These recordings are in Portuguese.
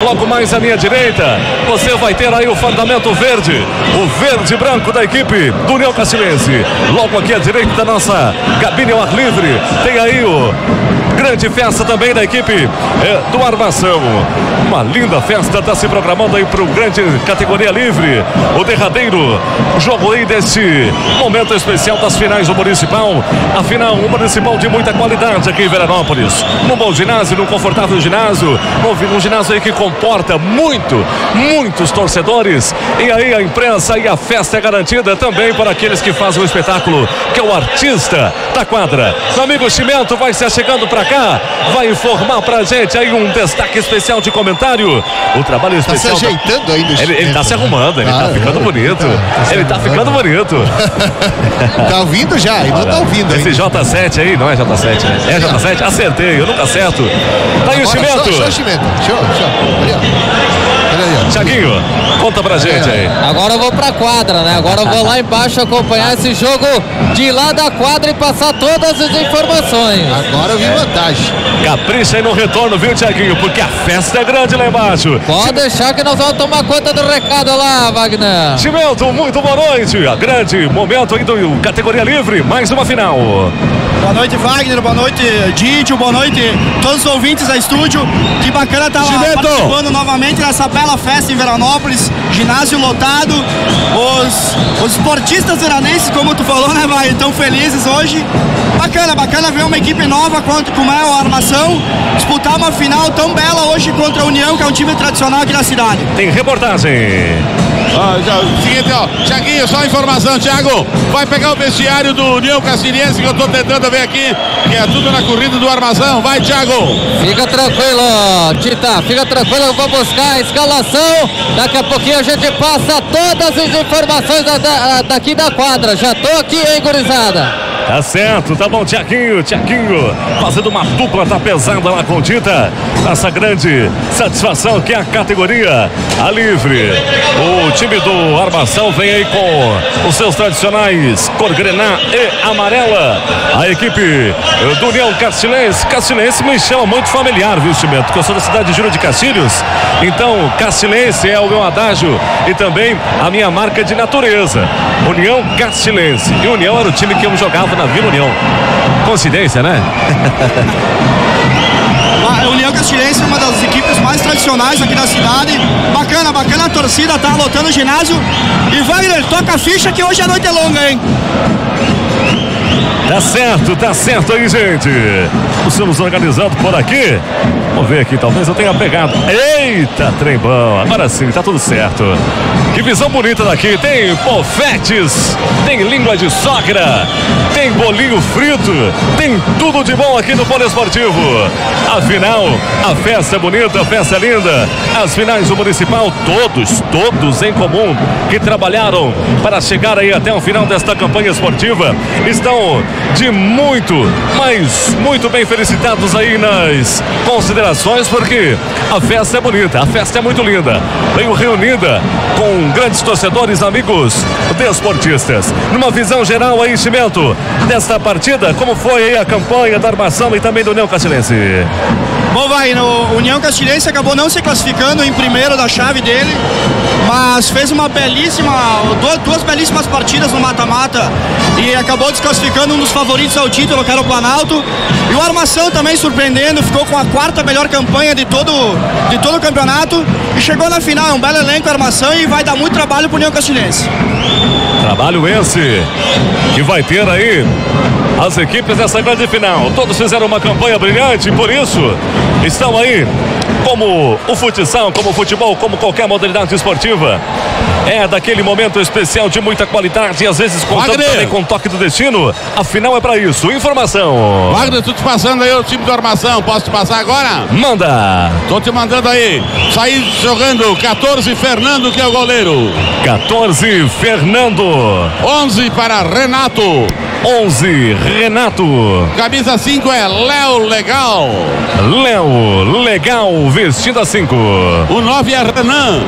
Logo mais à minha direita, você vai ter aí o fundamento verde, o verde branco da equipe do União Castilense. Logo aqui à direita da nossa cabine ao ar livre, tem aí o grande festa também da equipe eh, do Armação. Uma linda festa está se programando aí para o grande categoria livre. O derradeiro jogo aí desse momento especial das finais do Municipal. A final, um municipal de muita qualidade aqui em Veranópolis. Num bom ginásio, num confortável ginásio, num ginásio aí que comporta muito, muitos torcedores. E aí a imprensa e a festa é garantida também para aqueles que fazem o espetáculo, que é o artista da quadra. Meu amigo Chimento vai se chegando para cá, vai informar pra gente aí um destaque especial de comentário. O trabalho especial. Tá se ajeitando da... ainda, Ele, ele tá se arrumando, ele ah, tá ficando bonito. Tá, ele tá ficando bonito. tá ouvindo já, ele não tá ouvindo. Esse ainda. J7 aí, não é J7, né? É J7? Acertei, eu nunca acerto. Tá aí o Chimento. Show, show, Chimento. Show, show. Ali, ó. Tiaguinho, conta pra gente aí. Agora eu vou pra quadra, né? Agora eu vou lá embaixo acompanhar esse jogo de lá da quadra e passar todas as informações. Agora eu vi vantagem. Capricha aí no retorno, viu, Tiaguinho? Porque a festa é grande lá embaixo. Pode deixar que nós vamos tomar conta do recado lá, Wagner. Chimento, muito boa noite. A grande momento aí do categoria livre, mais uma final. Boa noite, Wagner. Boa noite, Didio. Boa noite, todos os ouvintes da estúdio. Que bacana estar participando novamente nessa bela festa em Veranópolis. Ginásio lotado. Os, os esportistas veranenses, como tu falou, né, Wagner? Estão felizes hoje. Bacana, bacana ver uma equipe nova contra como é a armação. Disputar uma final tão bela hoje contra a União, que é um time tradicional aqui da cidade. Tem reportagem. Ah, seguinte, ó, Tiaguinho, só informação, Thiago, vai pegar o vestiário do União Castiliense que eu tô tentando ver aqui, que é tudo na corrida do Armazão. Vai, Thiago. Fica tranquilo, Tita, fica tranquilo, eu vou buscar a escalação. Daqui a pouquinho a gente passa todas as informações da, da, daqui da quadra. Já tô aqui, hein, gurizada. Tá certo, tá bom, Tiaguinho, Tiaguinho, fazendo uma dupla, tá pesada lá com Dita. Essa grande satisfação que é a categoria a livre. O time do Armação vem aí com os seus tradicionais cor grená e amarela. A equipe do União Castilense, Castilense me chama muito familiar, viu, Cimento? Porque eu sou da cidade de Júlio de Castilhos. Então, Castilense é o meu adágio e também a minha marca de natureza. União Castilense. E União era o time que eu jogava na Vila União. Coincidência, né? A União Castilense é uma das equipes mais tradicionais aqui da cidade. Bacana, bacana a torcida, tá lotando o ginásio. E Wagner, toca a ficha que hoje a noite é longa, hein? Tá certo, tá certo aí, gente. Estamos organizando por aqui. Vamos ver aqui, talvez eu tenha pegado. Eita, trem bom. Agora sim, tá tudo certo. Que visão bonita daqui. Tem pofetes, tem língua de sogra, tem bolinho frito, tem tudo de bom aqui no Poliesportivo. Afinal, a festa é bonita, a festa é linda. As finais do Municipal, todos, todos em comum, que trabalharam para chegar aí até o final desta campanha esportiva, estão de muito, mas muito bem felicitados aí nas considerações, porque a festa é bonita, a festa é muito linda. Veio reunida com grandes torcedores, amigos desportistas. Numa visão geral aí, Cimento, desta partida, como foi aí a campanha da armação e também do União Castilense? Bom, vai, no União Castilense acabou não se classificando em primeiro da chave dele, mas fez uma belíssima, duas, duas belíssimas partidas no mata-mata e acabou desclassificando um dos favoritos ao título, que era o Planalto. E o Armação também surpreendendo, ficou com a quarta melhor campanha de todo, de todo o campeonato e chegou na final, é um belo elenco Armação e vai dar muito trabalho pro União Castilense. Trabalho esse que vai ter aí as equipes dessa grande final. Todos fizeram uma campanha brilhante, por isso estão aí como o futsal, como o futebol, como qualquer modalidade esportiva. É daquele momento especial de muita qualidade e às vezes contando Wagner. também com o toque do destino. Afinal é para isso. Informação. Wagner, tô te passando aí o time do armação. Posso te passar agora? Manda. Tô te mandando aí. Sair jogando 14 Fernando que é o goleiro. 14 Fernando. 11 para Renato. 11 Renato. Camisa 5 é Léo Legal. Léo Legal vestido a 5. O 9 é Renan.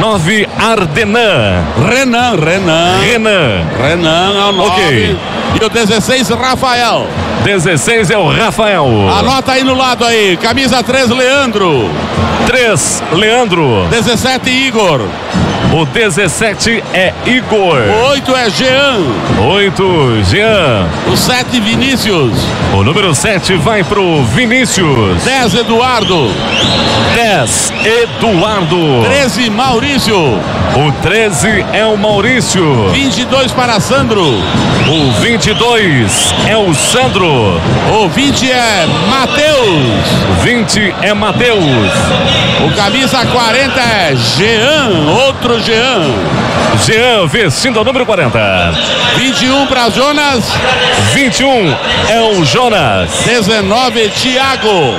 9 Ardenan. Renan, Renan. Renan. Renan é o 9. Ok. E o 16, Rafael. 16 é o Rafael. Anota aí no lado aí. Camisa 3, Leandro. 3, Leandro. 17, Igor. O 17 é Igor. O 8 é Jean. 8, Jean. O 7, Vinícius. O número 7 vai pro Vinícius. 10, Eduardo. 10, Eduardo. 13, Maurício. O 13 é o Maurício. 22 para Sandro. O 22 é o Sandro. O 20 é Matheus. 20 é Matheus. O camisa 40 é Jean. Outro Jean. Jean vestindo o número 40. 21 para Jonas. 21 é o Jonas. 19, Thiago.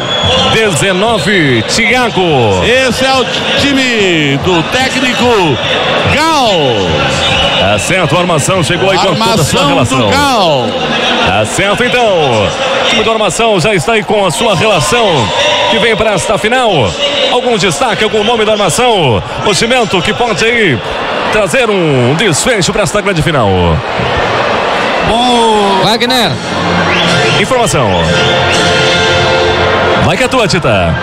19, Thiago. Esse é o time do técnico Gal. Tá certo, a armação chegou aí com toda a sua Armação relação. do Gal. Tá certo então. O time da armação já está aí com a sua relação que vem para esta final. Algum destaque, algum nome da armação? O cimento que pode aí trazer um desfecho para esta grande final. Bom, Wagner, Informação. Vai que é tua, Tita.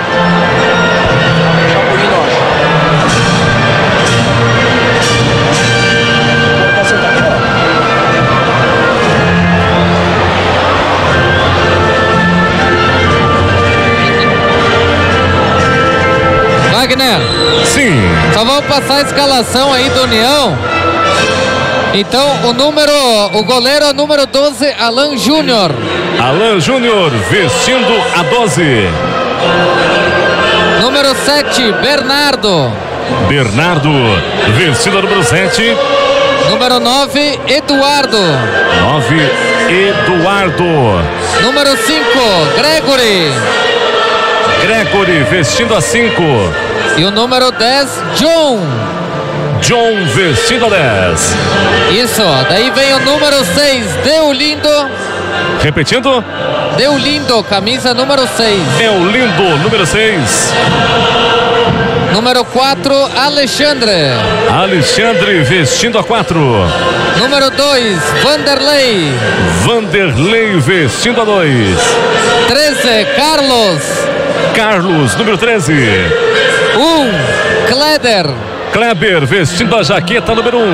Wagner, Sim. só vamos passar a escalação aí do União. Então, o número, o goleiro é o número 12, Alan Júnior. Alan Júnior vestindo a 12. Número 7, Bernardo. Bernardo vestindo a número 7. Número 9, Eduardo. 9. Eduardo. Número 5, Gregory. Gregory vestindo a 5. E o número 10, John. John vestindo a 10. Isso, daí vem o número 6, Deolindo. Repetindo. Deolindo, camisa número 6. É o lindo número 6. Número 4, Alexandre. Alexandre vestindo a 4. Número 2, Vanderlei. Vanderlei vestindo a 2. 13, Carlos. Carlos, número 13. 1, Kleder. Kleber vestindo a jaqueta número 1.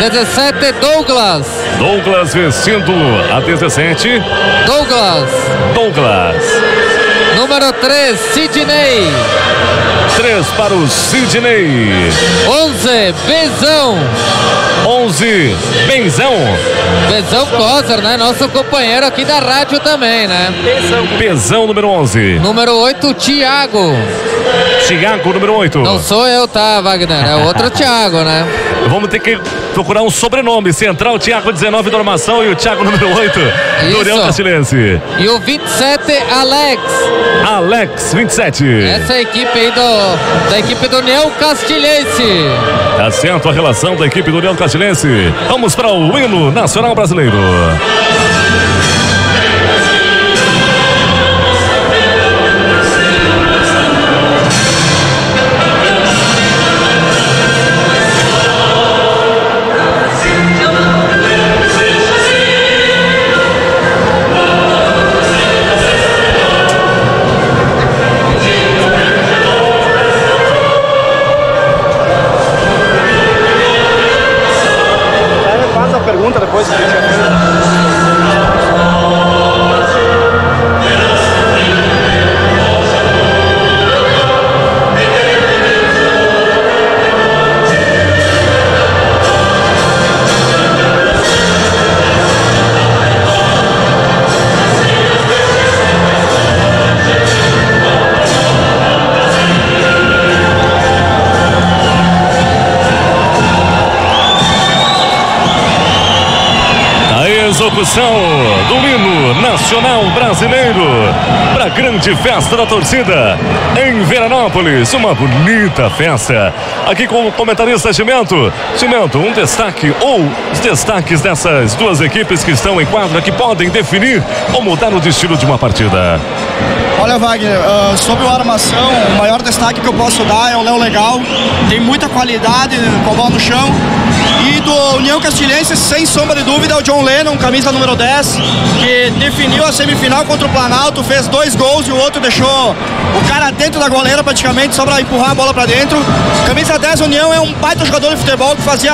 17, Douglas. Douglas vestindo a 17. Douglas. Douglas. Número 3, Sidney. 3 para o Sidney. 11, Bezão. 11. Benzão. Bezão Coser, né? Nosso companheiro aqui da rádio também, né? Pezão número 11. Número 8, Thiago. Thiago número 8. Não sou eu, tá, Wagner? É outro Thiago, né? Vamos ter que procurar um sobrenome. Central, Thiago 19 da armação e o Thiago número 8 Isso. do Orião Castilense. E o 27, Alex. Alex 27. Essa é a equipe aí do, da equipe do União Castilhense. Tá certo a relação da equipe do União Castilense. Vamos para o hino nacional brasileiro. A execução do hino nacional brasileiro para a grande festa da torcida em Veranópolis. Uma bonita festa. Aqui com o comentarista Cimento. Cimento, um destaque ou os destaques dessas duas equipes que estão em quadra que podem definir ou mudar o destino de uma partida. Olha, Wagner, uh, sobre o armação, o maior destaque que eu posso dar é o Léo Legal. Tem muita qualidade com a bola no chão. E do União Castilhense, sem sombra de dúvida, é o John Lennon, camisa número 10, que definiu a semifinal contra o Planalto, fez dois gols e o outro deixou o cara dentro da goleira praticamente, só para empurrar a bola para dentro. Camisa 10 União é um baita jogador de futebol que fazia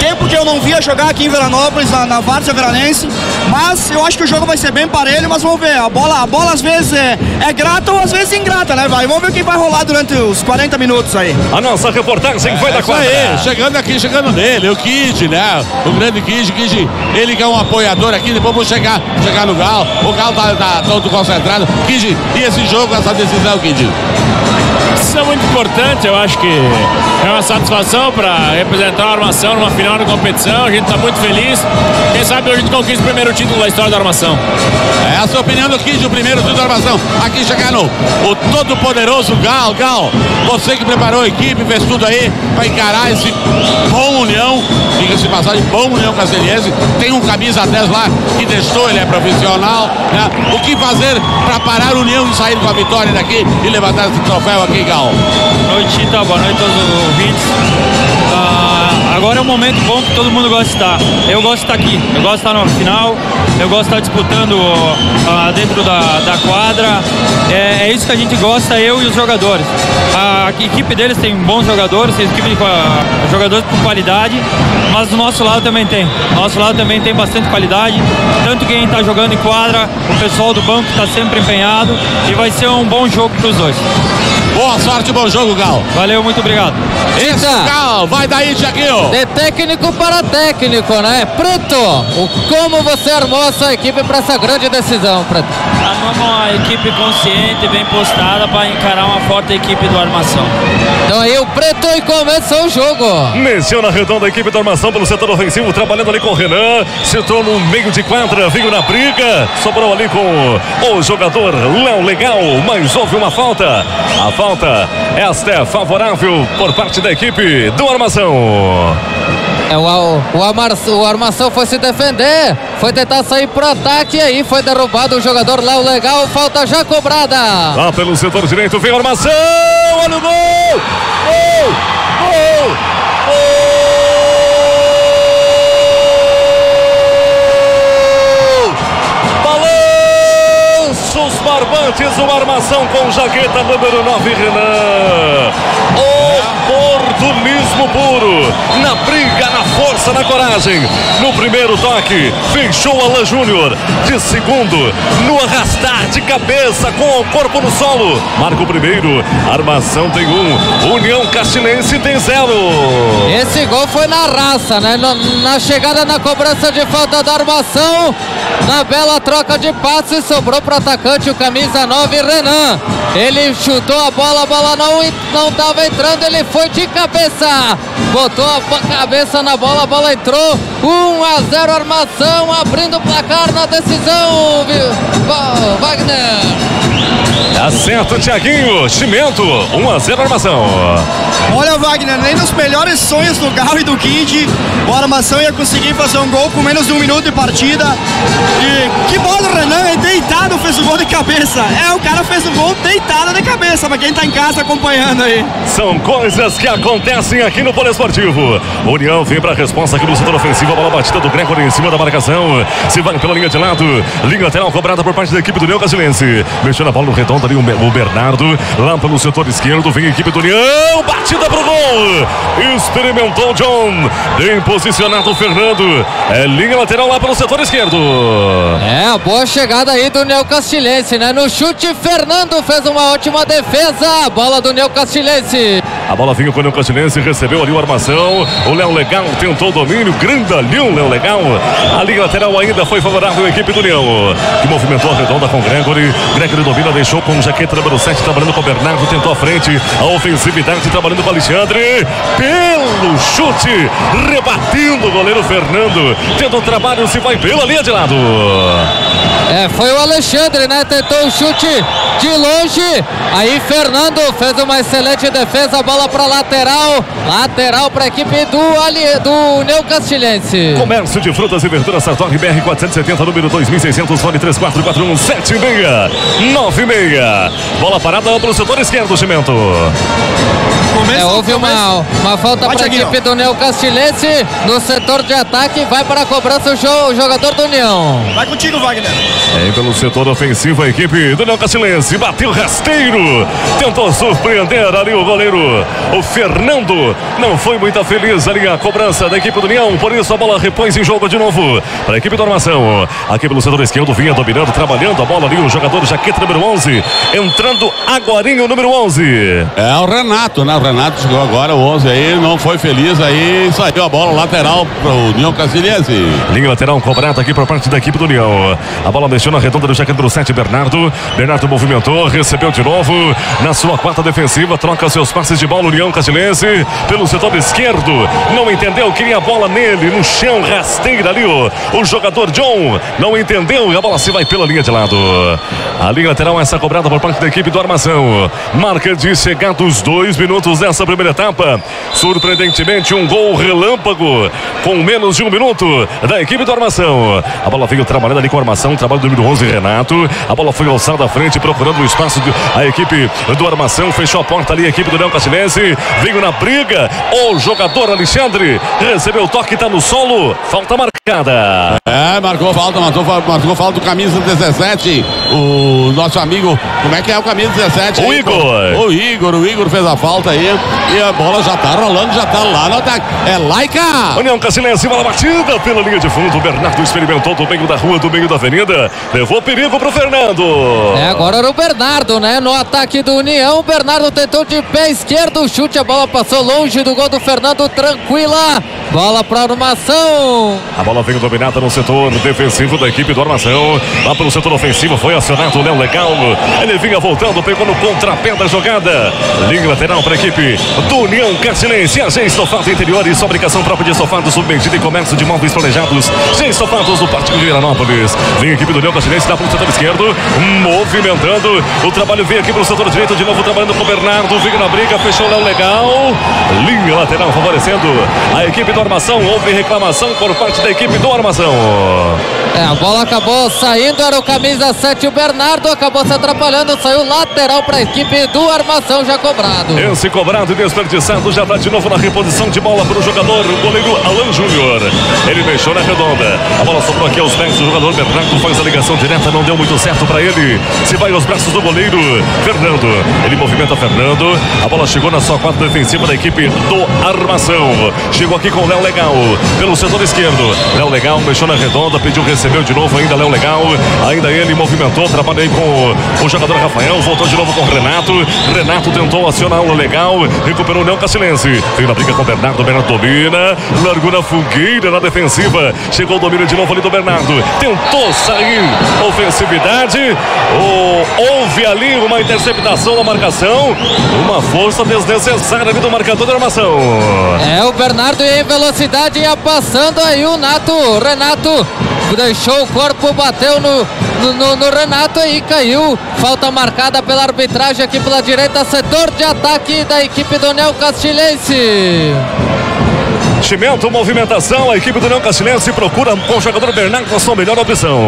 tempo que eu não via jogar aqui em Veranópolis, na, na Várzea Veranense. Mas eu acho que o jogo vai ser bem parelho, mas vamos ver. A bola, a bola às vezes é, é grata ou às vezes ingrata, né, vai? Vamos ver o que vai rolar durante os 40 minutos aí. A nossa reportagem foi da Isso quadra. aí, chegando aqui, chegando nele, o Kid, né? O grande Kid, Kid, ele que é um apoiador aqui, depois vou chegar, chegar no Gal. O Gal tá, tá todo concentrado. Kid, e esse jogo, essa decisão, Kid? Isso é muito importante, eu acho que é uma satisfação para representar a armação numa final de competição. A gente está muito feliz. Quem sabe hoje a gente conquista o primeiro título da história da armação. É a sua opinião do Kid, o primeiro título da armação. Aqui chegando o todo poderoso Gal. Gal, você que preparou a equipe, fez tudo aí para encarar esse bom União, diga-se de passagem, bom União Castelhense. Tem um camisa 10 lá que testou, ele é profissional. Né? O que fazer para parar o União e sair com a vitória daqui e levantar esse troféu aqui, Gal? Boa noite, Tita. Boa noite a todos os ouvintes. Ah, agora é um momento bom que todo mundo gosta de estar. Eu gosto de estar aqui, eu gosto de estar no final, eu gosto de estar disputando ah, dentro da, da quadra. É, é isso que a gente gosta, eu e os jogadores. A equipe deles tem bons jogadores, tem equipe com a- jogadores com qualidade, mas do nosso lado também tem. Nosso lado também tem bastante qualidade, tanto quem está jogando em quadra, o pessoal do banco está sempre empenhado e vai ser um bom jogo para os dois. Boa sorte, bom jogo, Gal. Valeu, muito obrigado. Esse. Gal, vai daí, Tiaguinho. De técnico para técnico, né? Preto, o como você armou a sua equipe para essa grande decisão, Preto? Armamos uma equipe consciente, bem postada para encarar uma forte equipe do Armação. Então aí o Preto e começou o jogo. Menciona a redonda a equipe da armação pelo setor ofensivo, trabalhando ali com o Renan. Setou no meio de quadra, veio na briga. Sobrou ali com o jogador Léo Legal, mas houve uma falta. A falta, esta é favorável por parte da equipe do armação. É, o, o, Amar- o Armação foi se defender, foi tentar sair pro ataque e aí foi derrubado o jogador Léo Legal, falta já cobrada. Lá pelo setor direito vem a armação. Olha o gol! Gol! Gol! Gol! Barbantes, uma armação com jaqueta número 9, Renan. Oportunismo puro, na briga, na força, na coragem. No primeiro toque, fechou Alan Júnior. De segundo, no arrastar de cabeça com o corpo no solo. Marca o primeiro, armação tem um, União Castinense tem zero. Esse gol foi na raça, né? No- na chegada na cobrança de falta da armação, na bela troca de passes, sobrou para atacante o camisa 9, Renan. Ele chutou a bola, a bola não não estava entrando, ele foi de cabeça, botou a cabeça na bola, a bola entrou. 1 a 0 armação, abrindo o placar na decisão, Wagner. Acerta o Thiaguinho, Chimento, 1 a 0 armação. Olha, Wagner, nem nos melhores sonhos do Gal e do Kid, o Armação ia conseguir fazer um gol com menos de um minuto de partida. E que bola, Renan, é deitado, fez o gol de cabeça. É, o cara fez o gol deitado de cabeça, pra quem tá em casa acompanhando aí. São coisas que acontecem aqui no Poliesportivo. União vem para a resposta aqui no setor ofensivo. A bola batida do Gregory em cima da marcação. Se vai pela linha de lado. Linha lateral cobrada por parte da equipe do União Casilense. Mexendo a bola no redondo ali o Bernardo. Lá pelo setor esquerdo vem a equipe do União. Batida pro gol. Experimentou o John. Bem posicionado o Fernando. É linha lateral lá pelo setor esquerdo. É, a boa chegada aí do Neo Castilhense, né? No chute, Fernando fez uma ótima defesa. Bola do Neo Castilhense. A bola vinha com o União Castilhense, recebeu ali o armação. O Léo Legal tentou o domínio, grandalhão Léo Legal. A linha lateral ainda foi favorável à equipe do União, que movimentou a redonda com o Gregory. Gregory domina, deixou com o jaqueta número 7, trabalhando com o Bernardo, tentou a frente. A ofensividade trabalhando com o Alexandre. Pelo chute, rebatendo o goleiro Fernando. Tendo trabalho, se vai pela linha de lado. É, foi o Alexandre, né? Tentou o chute de longe. Aí Fernando fez uma excelente defesa, bola para lateral. Lateral para a equipe do, Ali, do União Castilhense. Comércio de frutas e verduras Sartori BR 470, número 2600, fone 3441 7696. Bola parada para o setor esquerdo, Cimento. É, houve uma, uma falta para a equipe do União Castilhense no setor de ataque. Vai para a cobrança o, jo- o jogador do União. Vai contigo, Wagner. É, pelo setor ofensivo, a equipe do União Castilense bateu rasteiro. Tentou surpreender ali o goleiro. O Fernando não foi muito feliz ali a cobrança da equipe do União. Por isso a bola repõe em jogo de novo para a equipe da armação. Aqui pelo setor esquerdo vinha dominando, trabalhando a bola ali. O jogador jaqueta número 11. Entrando agorinho, número 11. É o Renato, né? O Renato chegou agora, o 11 aí, não foi feliz aí, saiu a bola lateral pro União Castilhense. Linha lateral cobrada aqui por parte da equipe do União. A bola mexeu na redonda do jaqueta número 7, Bernardo. Bernardo movimentou, recebeu de novo. Na sua quarta defensiva, troca seus passes de bola. União Castilense pelo setor esquerdo. Não entendeu, queria a bola nele, no chão, rasteira ali. O, o jogador John não entendeu e a bola se vai pela linha de lado. A linha lateral, essa cobrada por parte da equipe do Armação. Marca de chegados dois minutos dessa primeira etapa. Surpreendentemente, um gol relâmpago com menos de um minuto da equipe do Armação. A bola veio trabalhando ali com a Armação, trabalho do número 11, Renato. A bola foi alçada à frente, procurando o espaço. De, a equipe do Armação fechou a porta ali, a equipe do Leão Castilense. Veio na briga. O jogador Alexandre recebeu o toque, tá no solo. Falta marcada. É, marcou falta, marcou, marcou falta do camisa 17. O nosso amigo, como é que é o camisa 17? O aí, Igor. pô? O Igor, o Igor fez a falta aí. E a bola já tá rolando, já tá lá no ataque. É Laica! União Castilense, bola batida pela linha de fundo. O Bernardo experimentou do meio da rua, do meio da avenida. Levou perigo pro Fernando. É, agora era o Bernardo, né? No ataque do União, o Bernardo tentou de pé esquerdo o chute, a bola passou longe do gol do Fernando, tranquila. Bola para armação. A bola veio dominada no setor defensivo da equipe do Armação. Lá pelo setor ofensivo foi acionado o Léo Legal. Ele vinha voltando, pegou no contrapé da jogada. Linha lateral para a equipe do União Castilense. A G Estofado Interiores, fabricação própria de estofados, submedida e comércio de móveis planejados. G Estofados do Partido de Viranópolis. Vem a equipe do União Castilense lá pelo setor esquerdo, movimentando. O trabalho veio aqui pelo setor direito, de novo trabalhando com o Bernardo. Vinha na briga, fechou o Léo Legal. Linha lateral favorecendo a equipe do Armação. Houve reclamação por parte da equipe do Armação. É, a bola acabou saindo, era o camisa 7, o Bernardo acabou se atrapalhando, saiu lateral para a equipe do Armação já cobrado. Esse cobrado e desperdiçado já está de novo na reposição de bola para o jogador, o goleiro Alan Júnior. Ele mexeu na redonda. A bola sobrou aqui aos pés do jogador Bernardo, faz a ligação direta, não deu muito certo para ele. Se vai aos braços do goleiro Fernando. Ele movimenta Fernando. A bola chegou na sua quarta defensiva da equipe do Armação. Chegou aqui com o Léo Legal pelo setor esquerdo. Léo Legal mexeu na redonda, pediu, recebeu de novo ainda Léo Legal. Ainda ele movimentou, trabalhou aí com o jogador Rafael, voltou de novo com o Renato. Renato tentou acionar o Legal, recuperou o Leão Castilense. Veio na briga com o Bernardo, Bernardo domina, largou na fogueira na defensiva. Chegou o domínio de novo ali do Bernardo. Tentou sair, ofensividade. O- houve ali uma interceptação na marcação, uma força desnecessária ali do marcador da armação. É, o Bernardo em velocidade, ia passando aí o Nato, o Renato deixou o corpo, bateu no, no- no Renato e caiu. Falta marcada pela arbitragem aqui pela direita, setor de ataque da equipe do Neo Castilhense. Chimento, movimentação, a equipe do Leão Castilense procura com o jogador Bernardo a sua melhor opção.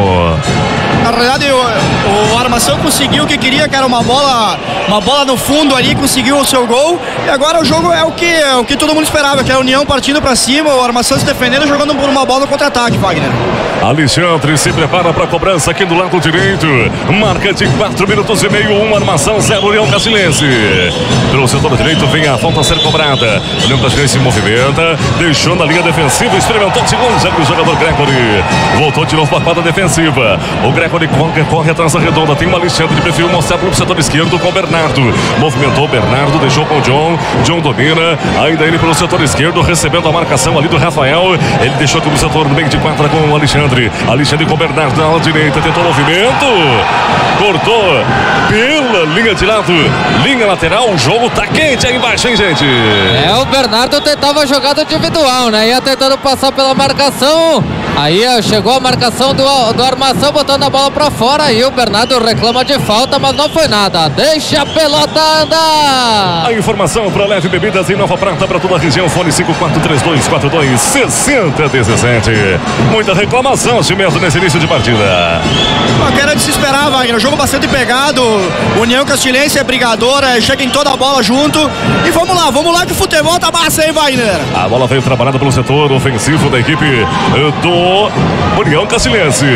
Na realidade, o, o Armação conseguiu o que queria, que era uma bola, uma bola no fundo ali, conseguiu o seu gol. E agora o jogo é o que, é o que todo mundo esperava, que é a União partindo para cima, o Armação se defendendo jogando por uma bola no contra-ataque, Wagner. Alexandre se prepara para a cobrança aqui do lado direito. Marca de 4 minutos e meio, 1 armação, 0 Leão Castilense. Pelo setor direito vem a falta a ser cobrada. O Leão Castilense se movimenta, deixou na linha defensiva, experimentou de longe o jogador Gregory. Voltou de novo para a quadra defensiva. O Gregory corre, corre atrás da redonda. Tem uma Alexandre de perfil mostrar para o setor esquerdo com o Bernardo. Movimentou o Bernardo, deixou com o John. John domina. Ainda ele pelo setor esquerdo, recebendo a marcação ali do Rafael. Ele deixou aqui no setor no meio de quadra com o Alexandre. Alexandre com o Bernardo na direita, tentou o movimento. Cortou pela linha de lado, linha lateral. O jogo tá quente aí embaixo, hein, gente? É, o Bernardo tentava jogada individual, né? Ia tentando passar pela marcação. Aí ó, chegou a marcação do, do armação, botando a bola pra fora. Aí o Bernardo reclama de falta, mas não foi nada. Deixa a pelota andar. A informação para Leve Bebidas em Nova Prata para toda a região. Fone 543242 6017. Muita reclamação, Cimeto, nesse início de partida. Não quero de se esperar, Wagner. Jogo bastante pegado. União Castilhense é brigadora, chega em toda a bola junto. E vamos lá, vamos lá que o futebol tá massa, hein, Wagner? A bola veio trabalhada pelo setor ofensivo da equipe do União Castilhense.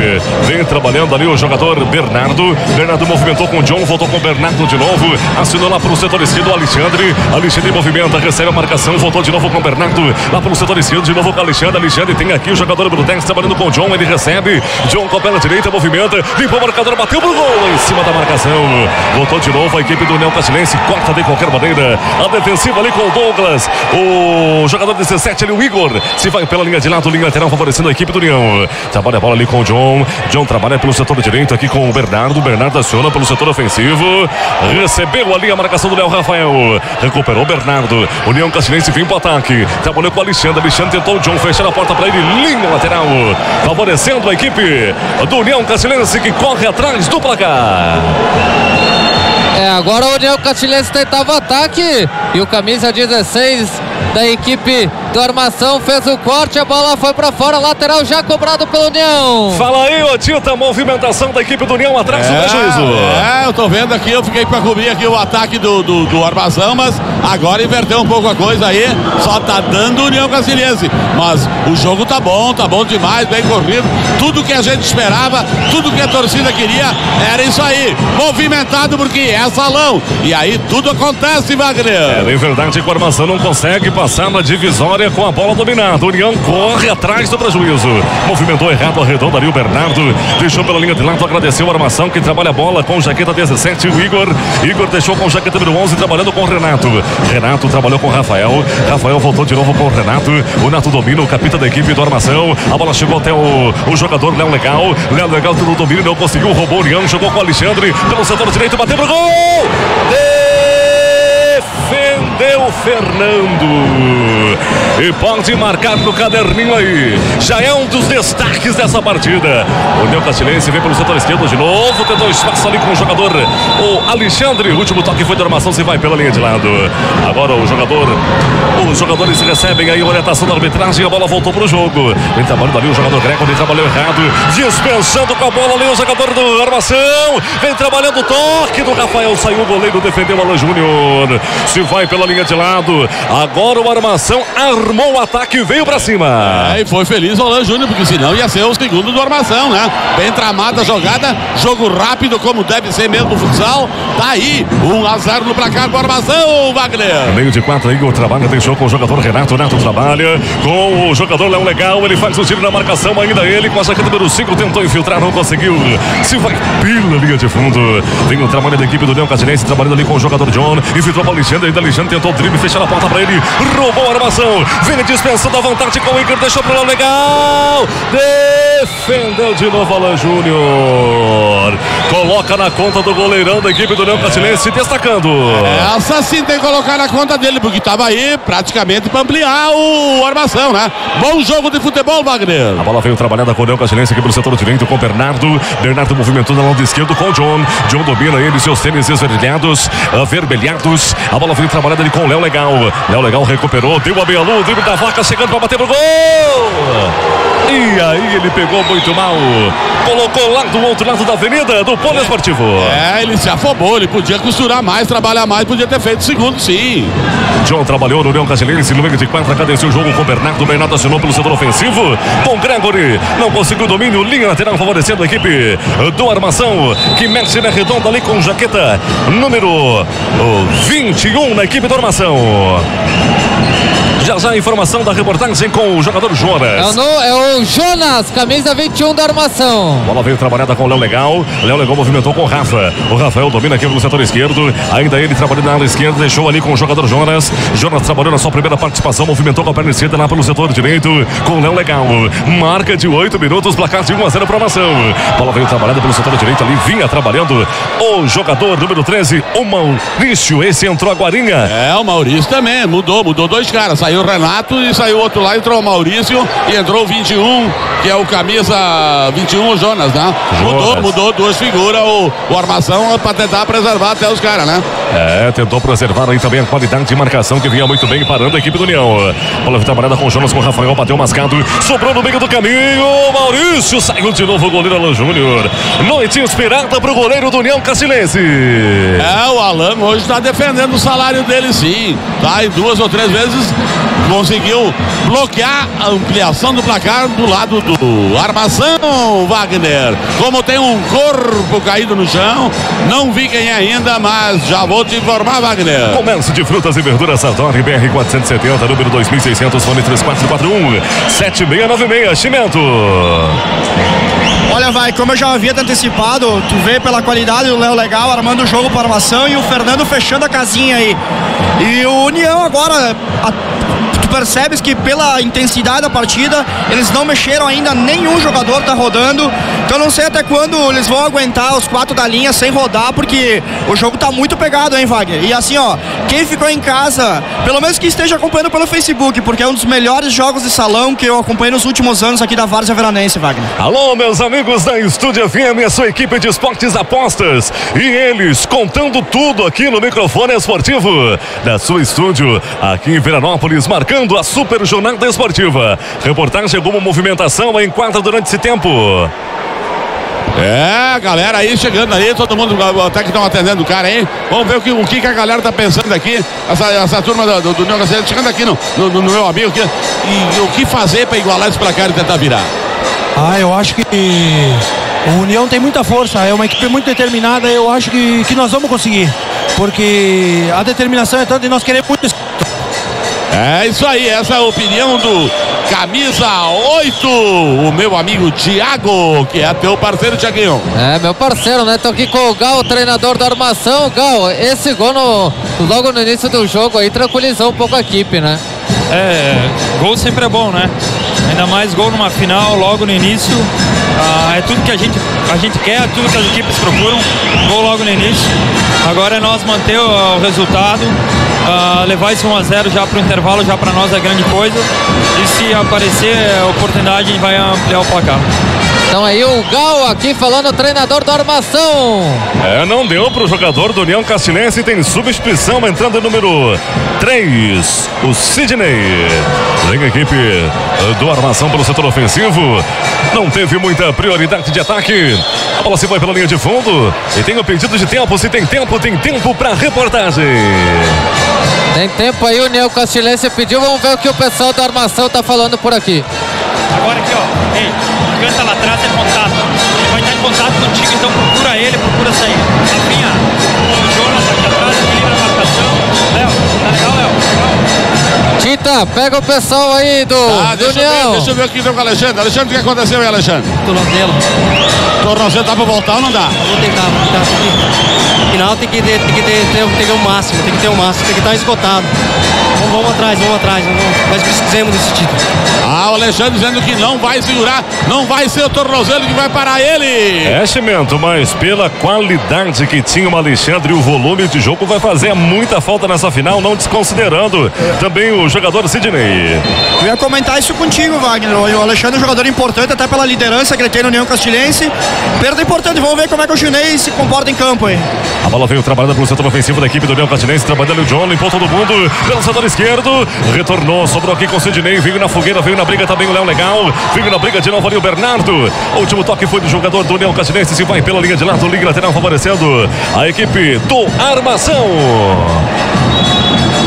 Vem trabalhando ali o jogador Bernardo. Bernardo movimentou com o John, voltou com o Bernardo de novo. Assinou lá para o setor esquerdo Alexandre. Alexandre movimenta, recebe a marcação, voltou de novo com o Bernardo. Lá para o setor esquerdo, de novo com o Alexandre. Alexandre tem aqui o jogador Brutex trabalhando com o John. Ele recebe. John com a perna direita, movimenta, limpou o marcador, bateu pro gol em cima da marcação. Voltou de novo a equipe do União Castilhense, corta de qualquer maneira. A defensiva ali com o Douglas. O jogador 17 ali, o Igor. Se vai pela linha de lado, linha lateral, favorecendo a equipe do União. Trabalha a bola ali com o John. John trabalha pelo setor direito aqui com o Bernardo. Bernardo aciona pelo setor ofensivo. Recebeu ali a marcação do Léo Rafael. Recuperou o Bernardo. União Castilhense vem pro ataque. Trabalhou com o Alexandre. Alexandre tentou o John fechar a porta para ele. Linha lateral. Favorecendo a equipe do União Castilhense que corre atrás do placar. É, agora o União Castilhense tentava ataque e o camisa 16 da equipe do Armação fez o corte, a bola foi para fora, lateral já cobrado pelo União. Fala aí, ô Tita, movimentação da equipe do União atrás do prejuízo. É, eu tô vendo aqui, eu fiquei pra cobrir aqui o ataque do, do, do Armazão, mas agora inverteu um pouco a coisa aí, só tá dando União Castilhense. Mas o jogo tá bom, tá bom demais, bem corrido, tudo que a gente esperava, tudo que a torcida queria, era isso aí, movimentado porque é salão. E aí tudo acontece, Wagner. É, em verdade, que o Armação não consegue passar na divisória com a bola dominada. União corre atrás do prejuízo. Movimentou errado a redonda ali o Bernardo. Deixou pela linha de lado, agradeceu a armação que trabalha a bola com jaqueta 17, o Igor. Igor deixou com jaqueta número 11, trabalhando com o Renato. Renato trabalhou com o Rafael. Rafael voltou de novo com o Renato. O Nato domina, o capitão da equipe do armação. A bola chegou até o, o jogador Léo Legal. Léo Legal tudo domínio, não conseguiu, roubou o União, jogou com o Alexandre. Pelo setor direito, bateu pro gol! Defendeu Fernando. E pode marcar no caderninho aí. Já é um dos destaques dessa partida. O União Castilhense vem pelo setor esquerdo de novo. Tentou espaço ali com o jogador, o Alexandre. O último toque foi de armação, se vai pela linha de lado. Agora o jogador, os jogadores recebem aí a orientação da arbitragem. A bola voltou pro jogo. Vem trabalhando ali o jogador Greco, ele trabalhou errado. Dispensando com a bola ali o jogador do armação. Vem trabalhando o toque do Rafael. Saiu o goleiro, defendeu o Alan Júnior. Se vai pela linha de lado. Agora o armação armou o ataque e veio pra cima. É, e foi feliz o Alan Júnior, porque senão ia ser o segundo do armação, né? Bem tramada a jogada, jogo rápido, como deve ser mesmo no futsal. Tá aí, 1 a 0 no placar do armação, Wagner. Meio de quatro, Igor trabalha, deixou com o jogador Renato. Renato trabalha com o jogador Léo Legal. Ele faz o tiro na marcação, ainda ele com a jaqueta número 5. Tentou infiltrar, não conseguiu. Se vai pela linha de fundo. Tem o trabalho da equipe do Leão Catinense trabalhando ali com o jogador John. Infiltrou para o Alexandre. Ainda Alexandre tentou o drible, fechar a porta para ele. Roubou a armação. Vem dispensando a vontade com o Igor. Deixou para o Léo Legal. Defendeu de novo Alan Júnior. Coloca na conta do goleirão da equipe do Leão Catinense, destacando. Essa sim tem que colocar na conta dele, porque estava aí praticamente para ampliar o armação, né? Bom jogo de futebol, Wagner. A bola veio trabalhada com o Leão Catinense aqui pelo setor direito com o Bernardo. Bernardo movimentou no lado esquerdo com o John. John domina ele, seus tênis esverdeados, avermelhados. A bola veio trabalhada ali com o Léo Legal. Léo Legal recuperou, deu a meia lua, o drible da vaca chegando para bater pro gol. E aí ele pegou muito mal. Colocou lá do outro lado da avenida do Polo Esportivo. É, ele se afobou, ele podia costurar mais, trabalhar mais, podia ter feito segundo, sim. John trabalhou no Leão Cagelense no meio de quatro, cadenciou o jogo com o Bernardo. Bernardo assinou pelo setor ofensivo. Com Gregory, não conseguiu domínio, linha lateral favorecendo a equipe do Armação, que mexe na redonda ali com jaqueta número 21 na equipe do Armação. Já já a informação da reportagem com o jogador É o, Jonas. no- é o Jonas, camisa 21 da armação. Bola veio trabalhada com o Léo Legal. Léo Legal movimentou com o Rafa. O Rafael domina aqui no setor esquerdo. Ainda ele trabalhando na ala esquerda. Deixou ali com o jogador Jonas. Jonas trabalhou na sua primeira participação. Movimentou com a perna esquerda lá pelo setor direito. Com o Léo Legal. Marca de 8 minutos. Placar de 1 a 0 para a nação. Bola veio trabalhada pelo setor direito ali. Vinha trabalhando o jogador número 13, o Maurício. Esse entrou a Guarinha. É, o Maurício também, mudou, mudou dois caras. Saiu o Renato e saiu outro lá, entrou o Maurício e entrou o 21, que é o camisa 21, o Jonas, né? Mudou, Jonas. mudou duas figuras, o, o armação para tentar preservar até os caras, né? É, tentou preservar aí também a qualidade de marcação que vinha muito bem parando a equipe do União. Bola trabalhada com o Jonas, com o Rafael, bateu mascado, sobrou no meio do caminho. Maurício saiu de novo o goleiro Alan Júnior. Noite inspirada pro goleiro do União Castilense. É, o Alan hoje está defendendo o salário dele sim. Tá, e duas ou três vezes conseguiu bloquear a ampliação do placar do lado do armação, Wagner. Como tem um corpo caído no chão, não vi quem é ainda, mas já vou te informar, Wagner. Comércio de frutas e verduras Sartori BR 470, número 2600, fone 3441 7696, Chimento. Olha, vai, como eu já havia te antecipado, tu vê pela qualidade do Léo Legal armando o jogo para armação e o Fernando fechando a casinha aí. E o União agora, a- percebes que pela intensidade da partida, eles não mexeram ainda, nenhum jogador tá rodando. Então não sei até quando eles vão aguentar os quatro da linha sem rodar, porque o jogo tá muito pegado, hein, Wagner? E assim, ó, quem ficou em casa, pelo menos que esteja acompanhando pelo Facebook, porque é um dos melhores jogos de salão que eu acompanhei nos últimos anos aqui da Várzea Veranense, Wagner. Alô, meus amigos da Estúdio FM, a sua equipe de esportes apostas. E eles contando tudo aqui no microfone esportivo da sua estúdio, aqui em Veranópolis, marcando a super jornada esportiva. Reportagem como movimentação em quadra durante esse tempo. É, galera aí chegando aí, todo mundo até que estão atendendo o cara aí. Vamos ver o que, o que a galera tá pensando aqui. Essa, essa turma do, do, do chegando aqui no, no, no meu amigo aqui. E, e o que fazer para igualar esse placar e tentar virar? Ah, eu acho que o União tem muita força, é uma equipe muito determinada, eu acho que, que nós vamos conseguir. Porque a determinação é tanta e nós queremos muito. É isso aí, essa é a opinião do camisa 8, o meu amigo Thiago, que é teu parceiro, Thiaguinho. É, meu parceiro, né? Tô aqui com o Gal, treinador da armação. Gal, esse gol no, logo no início do jogo aí tranquilizou um pouco a equipe, né? É, gol sempre é bom, né? Ainda mais gol numa final, logo no início. Ah, é tudo que a gente, a gente quer, é tudo que as equipes procuram. Gol logo no início. Agora é nós manter o, o resultado, ah, levar esse 1x0 já para o intervalo, já para nós é grande coisa. E se aparecer a oportunidade, a gente vai ampliar o placar. Então aí o Gal aqui falando, treinador da armação. É, não deu pro jogador do União Castilense, tem substituição entrando em número 3, o Sidney. Vem a equipe do Armação pelo setor ofensivo. Não teve muita prioridade de ataque. A bola se foi pela linha de fundo. E tem o pedido de tempo. Se tem tempo, tem tempo para reportagem. Tem tempo aí, o Neo Castilense pediu. Vamos ver o que o pessoal da armação tá falando por aqui. Agora aqui, ó. Ei, canta lá atrás é contato. Ele vai estar em contato contigo, então Pega o pessoal aí do, Ah, do deixa eu, ver, deixa eu ver o que deu com o Alexandre. Alexandre, o que aconteceu aí, Alexandre? Tornozelo. Tornozelo dá pra voltar ou não dá? Vou tentar, vou tentar. No final tem que ter, tem que ter, ter, tem que ter o máximo, tem que ter o máximo, tem que estar esgotado. Vamos, atrás, vamos atrás. Vamos, nós precisamos desse título. Ah, o Alexandre dizendo que não vai segurar, não vai ser o tornozelo que vai parar ele. É, Chimento, mas pela qualidade que tinha o Alexandre e o volume de jogo, vai fazer muita falta nessa final, não desconsiderando também o jogador Sidney. Eu ia comentar isso contigo, Wagner. O Alexandre é um jogador importante, até pela liderança que ele tem no União Castilhense. Perda importante, vamos ver como é que o chinês se comporta em campo aí. A bola veio trabalhada pelo setor ofensivo da equipe do União Catinense, trabalhando o John, limpou todo mundo pelo setor esquerdo, retornou, sobrou aqui com o Sidney, veio na fogueira, veio na briga também o Léo Legal, veio na briga de novo ali o Bernardo. Último toque foi do jogador do União Catinense, se vai pela linha de lado, liga lateral favorecendo a equipe do Armação.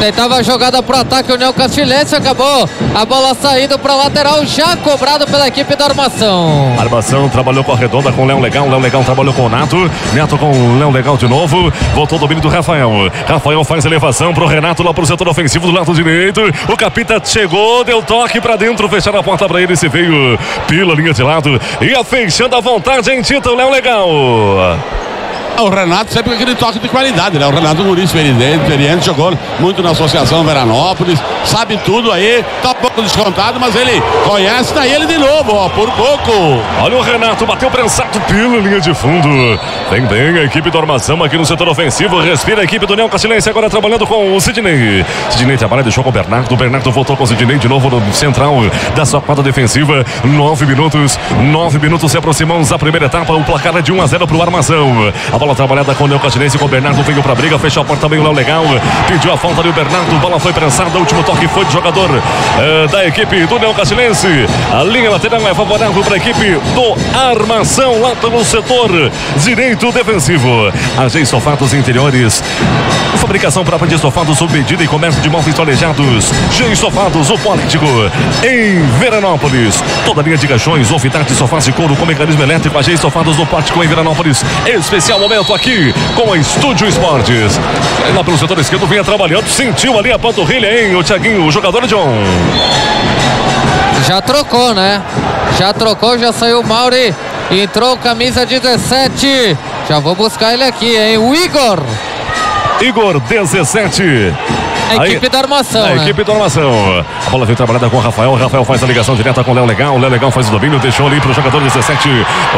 Tentava a jogada pro ataque, o Neo Castilense acabou a bola saindo pra lateral, já cobrado pela equipe da armação. Armação trabalhou com a redonda com o Léo Legal. Léo Legal trabalhou com o Nato. Neto com o Léo Legal de novo. Voltou o domínio do Rafael. Rafael faz elevação pro Renato lá pro setor ofensivo do lado direito. O Capita chegou, deu toque pra dentro, fecharam a porta pra ele. Se veio pela linha de lado. Ia fechando a vontade em Tita, o Léo Legal. O Renato sempre com aquele toque de qualidade, né? O Renato Muniz, experiente, experiente, jogou muito na Associação Veranópolis, sabe tudo aí, tá pouco descontado, mas ele conhece, tá ele de novo, ó, por pouco. Olha o Renato, bateu prensado pela linha de fundo. Vem bem a equipe do Armação aqui no setor ofensivo. Respira a equipe do Neo Castilense agora trabalhando com o Sidney. Sidney trabalha, deixou com o Bernardo. O Bernardo voltou com o Sidney de novo no central da sua quadra defensiva. Nove minutos, nove minutos se aproximamos da primeira etapa. O placar é de 1 a 0 pro Armação. A bola trabalhada com o Neo Castilense, com o Bernardo veio pra briga, fechou a porta também o Léo Legal. Pediu a falta ali o Bernardo, bola foi prensada. O último toque foi do jogador eh, da equipe do Neo Castilense. A linha lateral é favorável para a equipe do Armação lá pelo setor direito defensivo. AG Sofados Interiores. Fabricação própria de sofados sob medida e comércio de móveis planejados. G Sofados, o Político. Em Veranópolis. Toda linha de caixões, ofitarte, sofás de couro com mecanismo elétrico. AG Sofados no Pórtico em Veranópolis. Especial momento aqui com a Estúdio Esportes. Lá pelo setor esquerdo vinha trabalhando. Sentiu ali a panturrilha, hein? O Thiaguinho, o jogador John. Já trocou, né? Já trocou, já saiu o Mauri. Entrou camisa 17. Já vou buscar ele aqui, hein? O Igor. Igor 17. A equipe da armação. A né? equipe da armação. A bola vem trabalhada com o Rafael. O Rafael faz a ligação direta com o Léo Legal. O Léo Legal faz o domínio, deixou ali pro jogador 17.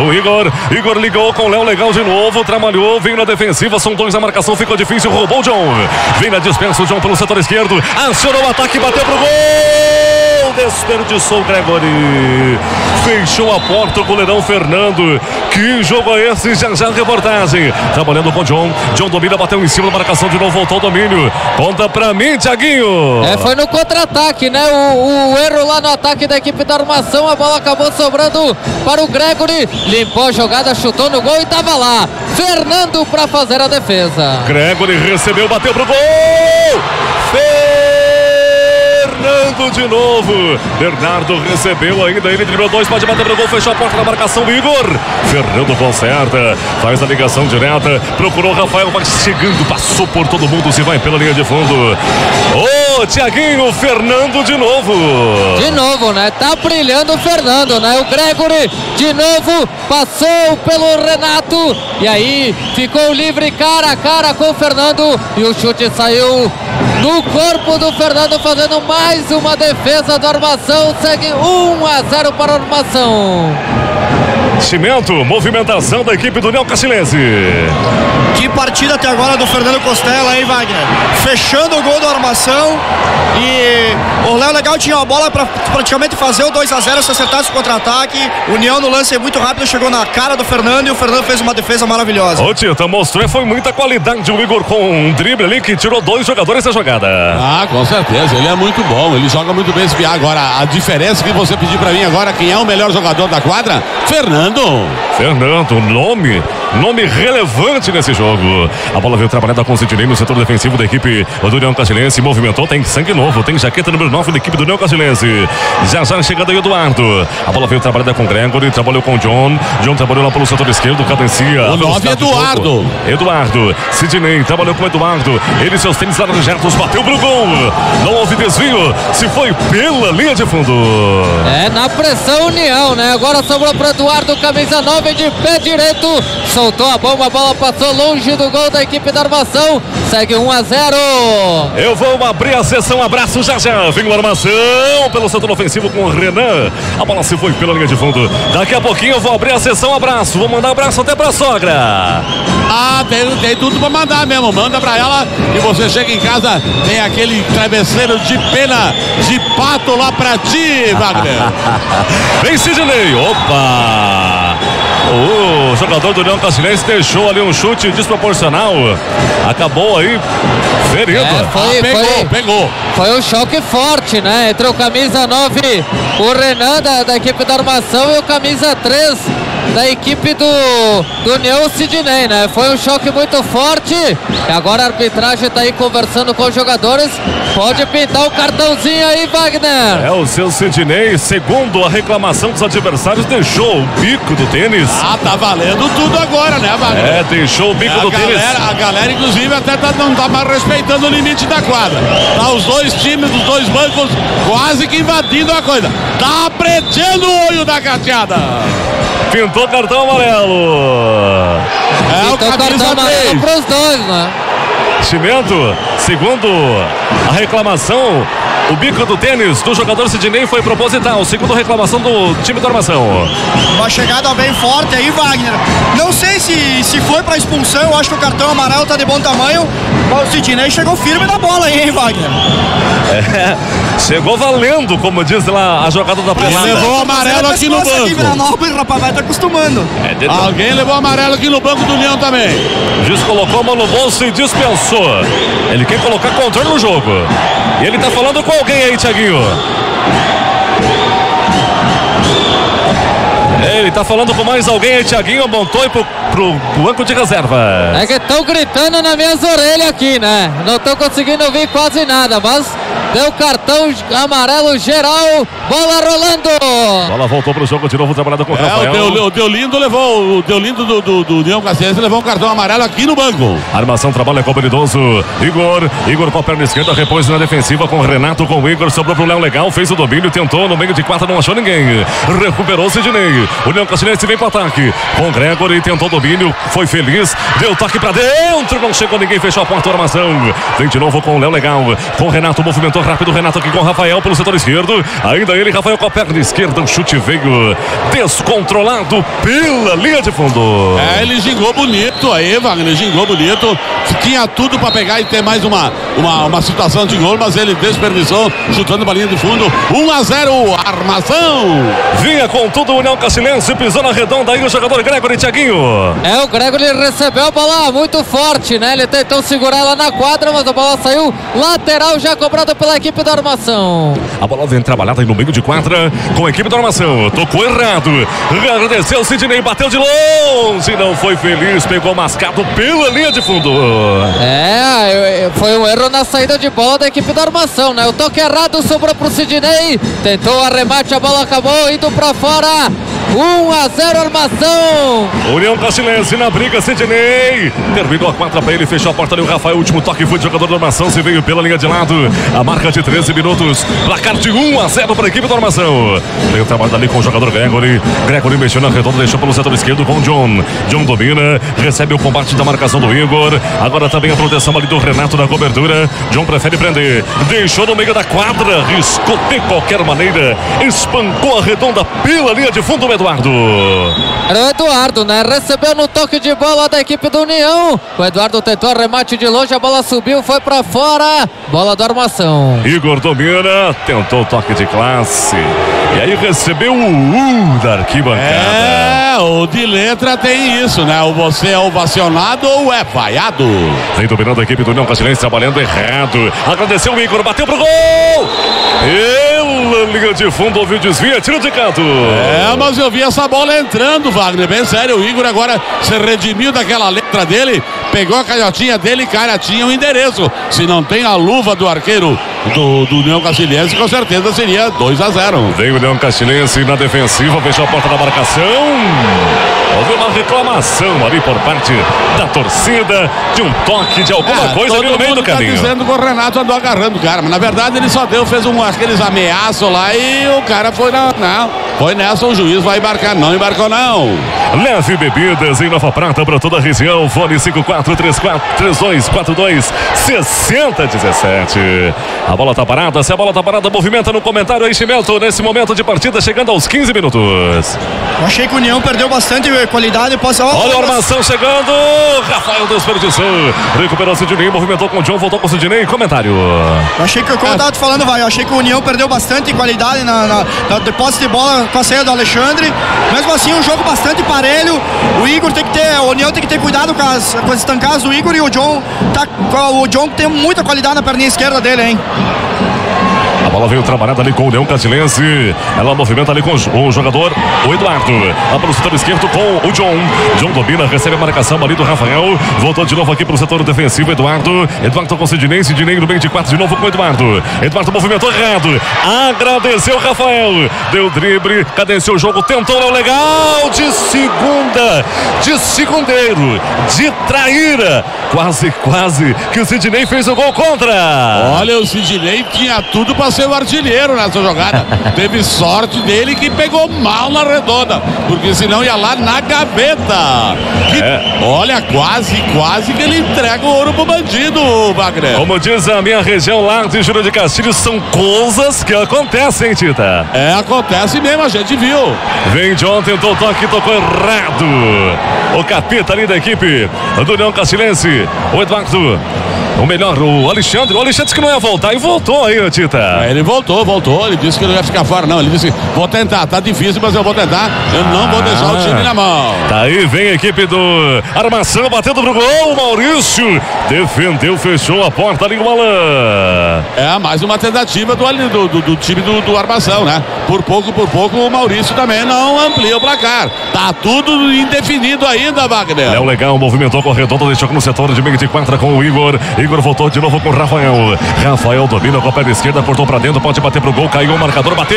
O Igor. Igor ligou com o Léo Legal de novo. Trabalhou, veio na defensiva. São dois a marcação, ficou difícil. Roubou o John. Vem na dispensa o John pelo setor esquerdo. Acionou o ataque, bateu pro gol. Desperdiçou o Gregory. Fechou a porta o goleirão Fernando. Que jogo é esse? Já já reportagem. Trabalhando com o John. John domina, bateu em cima da marcação de novo, voltou ao domínio. Conta pra mim, Thiaguinho. É, foi no contra-ataque, né? O, o erro lá no ataque da equipe da armação. A bola acabou sobrando para o Gregory. Limpou a jogada, chutou no gol e tava lá. Fernando para fazer a defesa. Gregory recebeu, bateu pro gol. Fernando de novo. Bernardo recebeu ainda. Ele driblou dois, pode bater pro gol. Fechou a porta da marcação. Igor. Fernando conserta. Faz a ligação direta. Procurou Rafael. Vai chegando. Passou por todo mundo. Se vai pela linha de fundo. Ô, Tiaguinho. Fernando de novo. De novo, né? Tá brilhando o Fernando, né? O Gregory de novo passou pelo Renato e aí ficou livre cara a cara com o Fernando e o chute saiu no corpo do Fernando fazendo mais uma defesa da armação. Segue 1 a 0 para a armação. Cimento, movimentação da equipe do Neo Castilense. Que partida até agora do Fernando Costela, hein, Wagner? Fechando o gol do armação. E o Léo Legal tinha a bola para praticamente fazer o 2 a 0 se acertasse o contra-ataque. União no lance muito rápido, chegou na cara do Fernando e o Fernando fez uma defesa maravilhosa. Ô, Tita, mostrou foi muita qualidade o Igor com um drible ali que tirou dois jogadores da jogada. Ah, com certeza, ele é muito bom, ele joga muito bem esse piá. Agora, a diferença que você pediu pra mim agora, quem é o melhor jogador da quadra? Fernando. Fernando, nome, nome relevante nesse jogo. A bola veio trabalhada com o Sidney no setor defensivo da equipe do União Castilense. Movimentou, tem sangue novo, tem jaqueta número 9 da equipe do União Castilense. Já já chegando aí o Eduardo. A bola veio trabalhada com o Gregory, trabalhou com o John. John trabalhou lá pelo setor esquerdo, cadencia. O a velocidade nove, do jogo. Eduardo. Eduardo, Sidney trabalhou com o Eduardo. Ele seus tênis laranjados, bateu pro gol. Não houve desvio, se foi pela linha de fundo. É na pressão União, né? Agora sobrou para Eduardo, camisa 9 de pé direito. Soltou a bomba, a bola passou longe do gol da equipe da armação. Segue 1 a 0. Eu vou abrir a sessão, abraço já já. Vem o armação pelo setor ofensivo com o Renan. A bola se foi pela linha de fundo. Daqui a pouquinho eu vou abrir a sessão, abraço. Vou mandar abraço até pra sogra. Ah, tem, tem tudo pra mandar mesmo. Manda pra ela e você chega em casa, tem aquele travesseiro de pena de pato lá pra ti, Wagner. Vem Sidney. Opa! O jogador do Leão Castilense deixou ali um chute desproporcional. Acabou aí ferido. É, foi, Ah, pegou, foi, pegou. foi um choque forte, né? Entre o camisa 9, o Renan da, da equipe da armação e o camisa 3 da equipe do, do União Sidney, né? Foi um choque muito forte. E agora a arbitragem tá aí conversando com os jogadores. Pode pintar o cartãozinho aí, Wagner. É o seu Sidney, segundo a reclamação dos adversários, deixou o bico do tênis. Ah, tá valendo tudo agora, né, Wagner? É, deixou o bico a do tênis. galera, a galera, inclusive, até tá- não tá mais respeitando o limite da quadra. Tá os dois times, os dois bancos, quase que invadindo a coisa. Tá pretendo o olho da cateada. Pintou cartão amarelo. É o Então camisa cartão amarelo 3. pros dois, né? Cimento, segundo a reclamação, o bico do tênis do jogador Sidney foi proposital, segundo a reclamação do time da armação. Uma chegada bem forte aí, Wagner. Não sei se, se foi pra expulsão, eu acho que o cartão amarelo tá de bom tamanho. Mas o Sidney chegou firme na bola aí, hein, Wagner? Chegou valendo, como diz lá a jogada da pelada. Levou o amarelo aqui no Aqui em banco. Viranópolis, rapaz, vai tá acostumando. É, Alguém levou amarelo aqui no banco do União também. Descolocou a mão no bolso e dispensou. Ele quer colocar controle no jogo. E ele tá falando com alguém aí, Thiaguinho. Ele tá falando com mais alguém aí, Thiaguinho. Montou pro, pro banco de reserva. É que estão gritando nas minhas orelhas aqui, né? Não tô conseguindo ouvir quase nada, mas deu cartão amarelo geral, bola rolando. Bola voltou pro jogo de novo, trabalhado com o É, Rafael. o, Deu, o Deolindo levou, o Deolindo do, do, do União Cassiense levou um cartão amarelo aqui no banco. Armação trabalha com o habilidoso Igor. Igor com a perna esquerda, repôs na defensiva com o Renato, com o Igor. Sobrou pro Léo Legal, fez o domínio, tentou no meio de quatro, não achou ninguém. Recuperou o Sidney. O Leão Cassinense vem pro ataque. Com o Gregory, tentou o domínio, foi feliz, deu toque pra dentro, não chegou ninguém, fechou a porta da armação. Vem de novo com o Léo Legal. Com o Renato, movimentou rápido. Renato aqui com o Rafael pelo setor esquerdo. Ainda ele, Rafael com a perna esquerda. O chute veio descontrolado pela linha de fundo. É, ele gingou bonito aí, Wagner, gingou bonito. Tinha tudo pra pegar e ter mais uma, uma, uma situação de gol, mas ele desperdiçou, chutando pra linha de fundo. 1 a 0 armação. Vinha com tudo o União Cassilense, pisou na redonda aí o jogador Gregory Thiaguinho. É, o Gregory recebeu a bola muito forte, né? Ele tentou segurar ela na quadra, mas a bola saiu lateral, já cobrada pela equipe da armação. A bola vem trabalhada aí no meio de quadra com a equipe da armação. Tocou errado. Agradeceu o Sidney, bateu de longe. Não foi feliz, pegou mascado pela linha de fundo. É, foi um erro na saída de bola da equipe da armação, né? O toque errado sobrou pro Sidney, tentou o arremate, a bola acabou indo pra fora. 1 a 0 armação. União Castilense na briga, Sidney. Terminou a quadra pra ele, fechou a porta ali. O Rafael, último toque foi de jogador da armação. Se veio pela linha de lado. A marca de 13 minutos. Placar de 1 a 0 para a equipe da armação. Veio o trabalho ali com o jogador Gregory. Gregory mexeu na redonda, deixou pelo setor esquerdo com o John. John domina, recebe o combate da marcação do Igor. Agora também a proteção ali do Renato na cobertura. John prefere prender. Deixou no meio da quadra, riscou de qualquer maneira. Espancou a redonda pela linha de fundo, Eduardo. Era o Eduardo, né? Recebeu no toque de bola da equipe do União. O Eduardo tentou arremate de longe, a bola subiu, foi pra fora. Bola do armação. Igor domina, tentou o toque de classe. E aí recebeu o U da arquibancada. É, o de letra tem isso, né? O você é ovacionado ou é vaiado. Vem dominando a equipe do União Castilense, trabalhando errado. Agradeceu o Igor, bateu pro gol! Pela linha de fundo, houve o desvio, tiro de canto. É, mas eu vi essa bola entrando, Wagner. Bem sério, o Igor agora se redimiu daquela letra dele, pegou a canhotinha dele cara, tinha o endereço. Se não tem a luva do arqueiro do, do União Castilhense, com certeza seria 2 a 0 Vem o União Castilense na defensiva, fechou a porta da marcação. Houve uma reclamação ali por parte da torcida de um toque de alguma coisa ali no meio do tá caminho. dizendo que o Renato andou agarrando o cara, mas na verdade ele só deu, fez um, aqueles ameaços lá e o cara foi na. Não, foi nessa, o juiz vai embarcar. Não embarcou, não. Leve bebidas em Nova Prata para toda a região. Fone 5434-3242 6017. A bola tá parada. Se a bola tá parada, movimenta no comentário aí, Chimento, nesse momento de partida, chegando aos 15 minutos. Eu achei que o União perdeu bastante qualidade. Posso... Olha a armação chegando. Rafael desperdiçou. Recuperou o Sidney, movimentou com o John, voltou com o Sidney. Comentário. Eu achei que, como eu tava te falando, vai, eu achei que o União perdeu bastante qualidade na, na, na de posse de bola saída do Alexandre. Mesmo assim, um jogo bastante parelho. O Igor tem que ter, o União tem que ter cuidado com as, com as estancadas do Igor e o John tá, o John tem muita qualidade na perninha esquerda dele, hein? A bola veio trabalhada ali com o Leão Catilense. Ela movimenta ali com o jogador, o Eduardo. Lá para o setor esquerdo com o John. John domina, recebe a marcação ali do Rafael. Voltou de novo aqui para o setor defensivo, Eduardo. Eduardo com o Sidney. Sidney no meio de quatro de novo com o Eduardo. Eduardo movimentou errado. Agradeceu o Rafael. Deu drible, cadenciou o jogo, tentou não legal. De segunda, de segundeiro, de traíra. Quase, quase que o Sidney fez o gol contra. Olha, o Sidney tinha tudo para ser o artilheiro nessa jogada. Teve sorte dele que pegou mal na redonda, porque senão ia lá na gaveta. Que, É. Olha, quase, quase que ele entrega o ouro pro bandido, Wagner. Como diz a minha região lá de Júlio de Castilho, são coisas que acontecem, Tita. É, acontece mesmo, a gente viu. Vem John, tentou o toque, tocou errado. O capita ali da equipe do União Castilense, o Eduardo. O melhor, o Alexandre. O Alexandre disse que não ia voltar e voltou aí, Tita. Aí ele voltou, voltou. Ele disse que não ia ficar fora, não. Ele disse: vou tentar, tá difícil, mas eu vou tentar. Eu não vou deixar o time na mão. Tá aí, vem a equipe do Armação batendo pro gol. O Maurício defendeu, fechou a porta ali, o Malan. É, mais uma tentativa do, do, do- do time do, do Armação, né? Por pouco, por pouco, o Maurício também não amplia o placar. Tá tudo indefinido ainda, Wagner. Léo Legal movimentou a redonda, deixou no setor de meio de quadra com o Igor. Igor voltou de novo com Rafael. Rafael domina com a perna esquerda, cortou pra dentro, pode bater pro gol, caiu o marcador, bateu!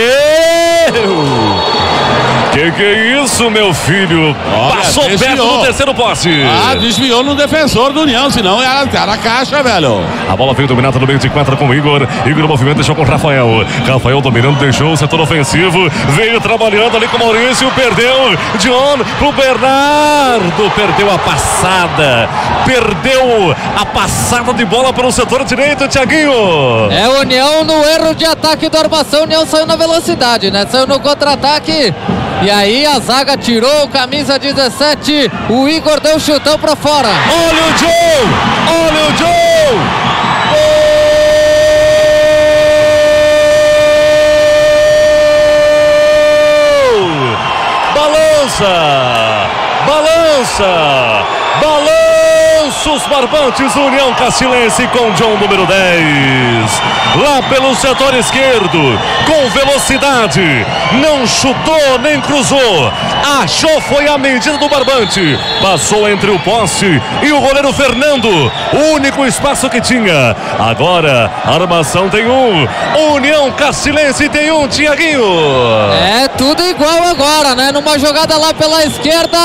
Que que é isso, meu filho? Olha, Passou perto desviou. do terceiro poste. Ah, desviou no defensor do União, senão era, era caixa, velho. A bola veio dominada no meio de quadra com o Igor. Igor no movimento deixou com o Rafael. Rafael dominando, deixou o setor ofensivo. Veio trabalhando ali com o Maurício. Perdeu. John pro Bernardo. Perdeu a passada. Perdeu a passada de bola pelo setor direito, Thiaguinho. É a União no erro de ataque do Armação. União saiu na velocidade, né? Saiu no contra-ataque. E aí a zaga tirou camisa 17. O Igor deu o chutão pra fora. Olha o John. Olha o John. Gol! Balança! Balança! Os barbantes União Castilense com John número 10. Lá pelo setor esquerdo, com velocidade. Não chutou nem cruzou. Achou foi a medida do barbante. Passou entre o poste e o goleiro Fernando. O único espaço que tinha. Agora, armação tem um. União Castilense tem um, Tiaguinho. É tudo igual agora, né? Numa jogada lá pela esquerda,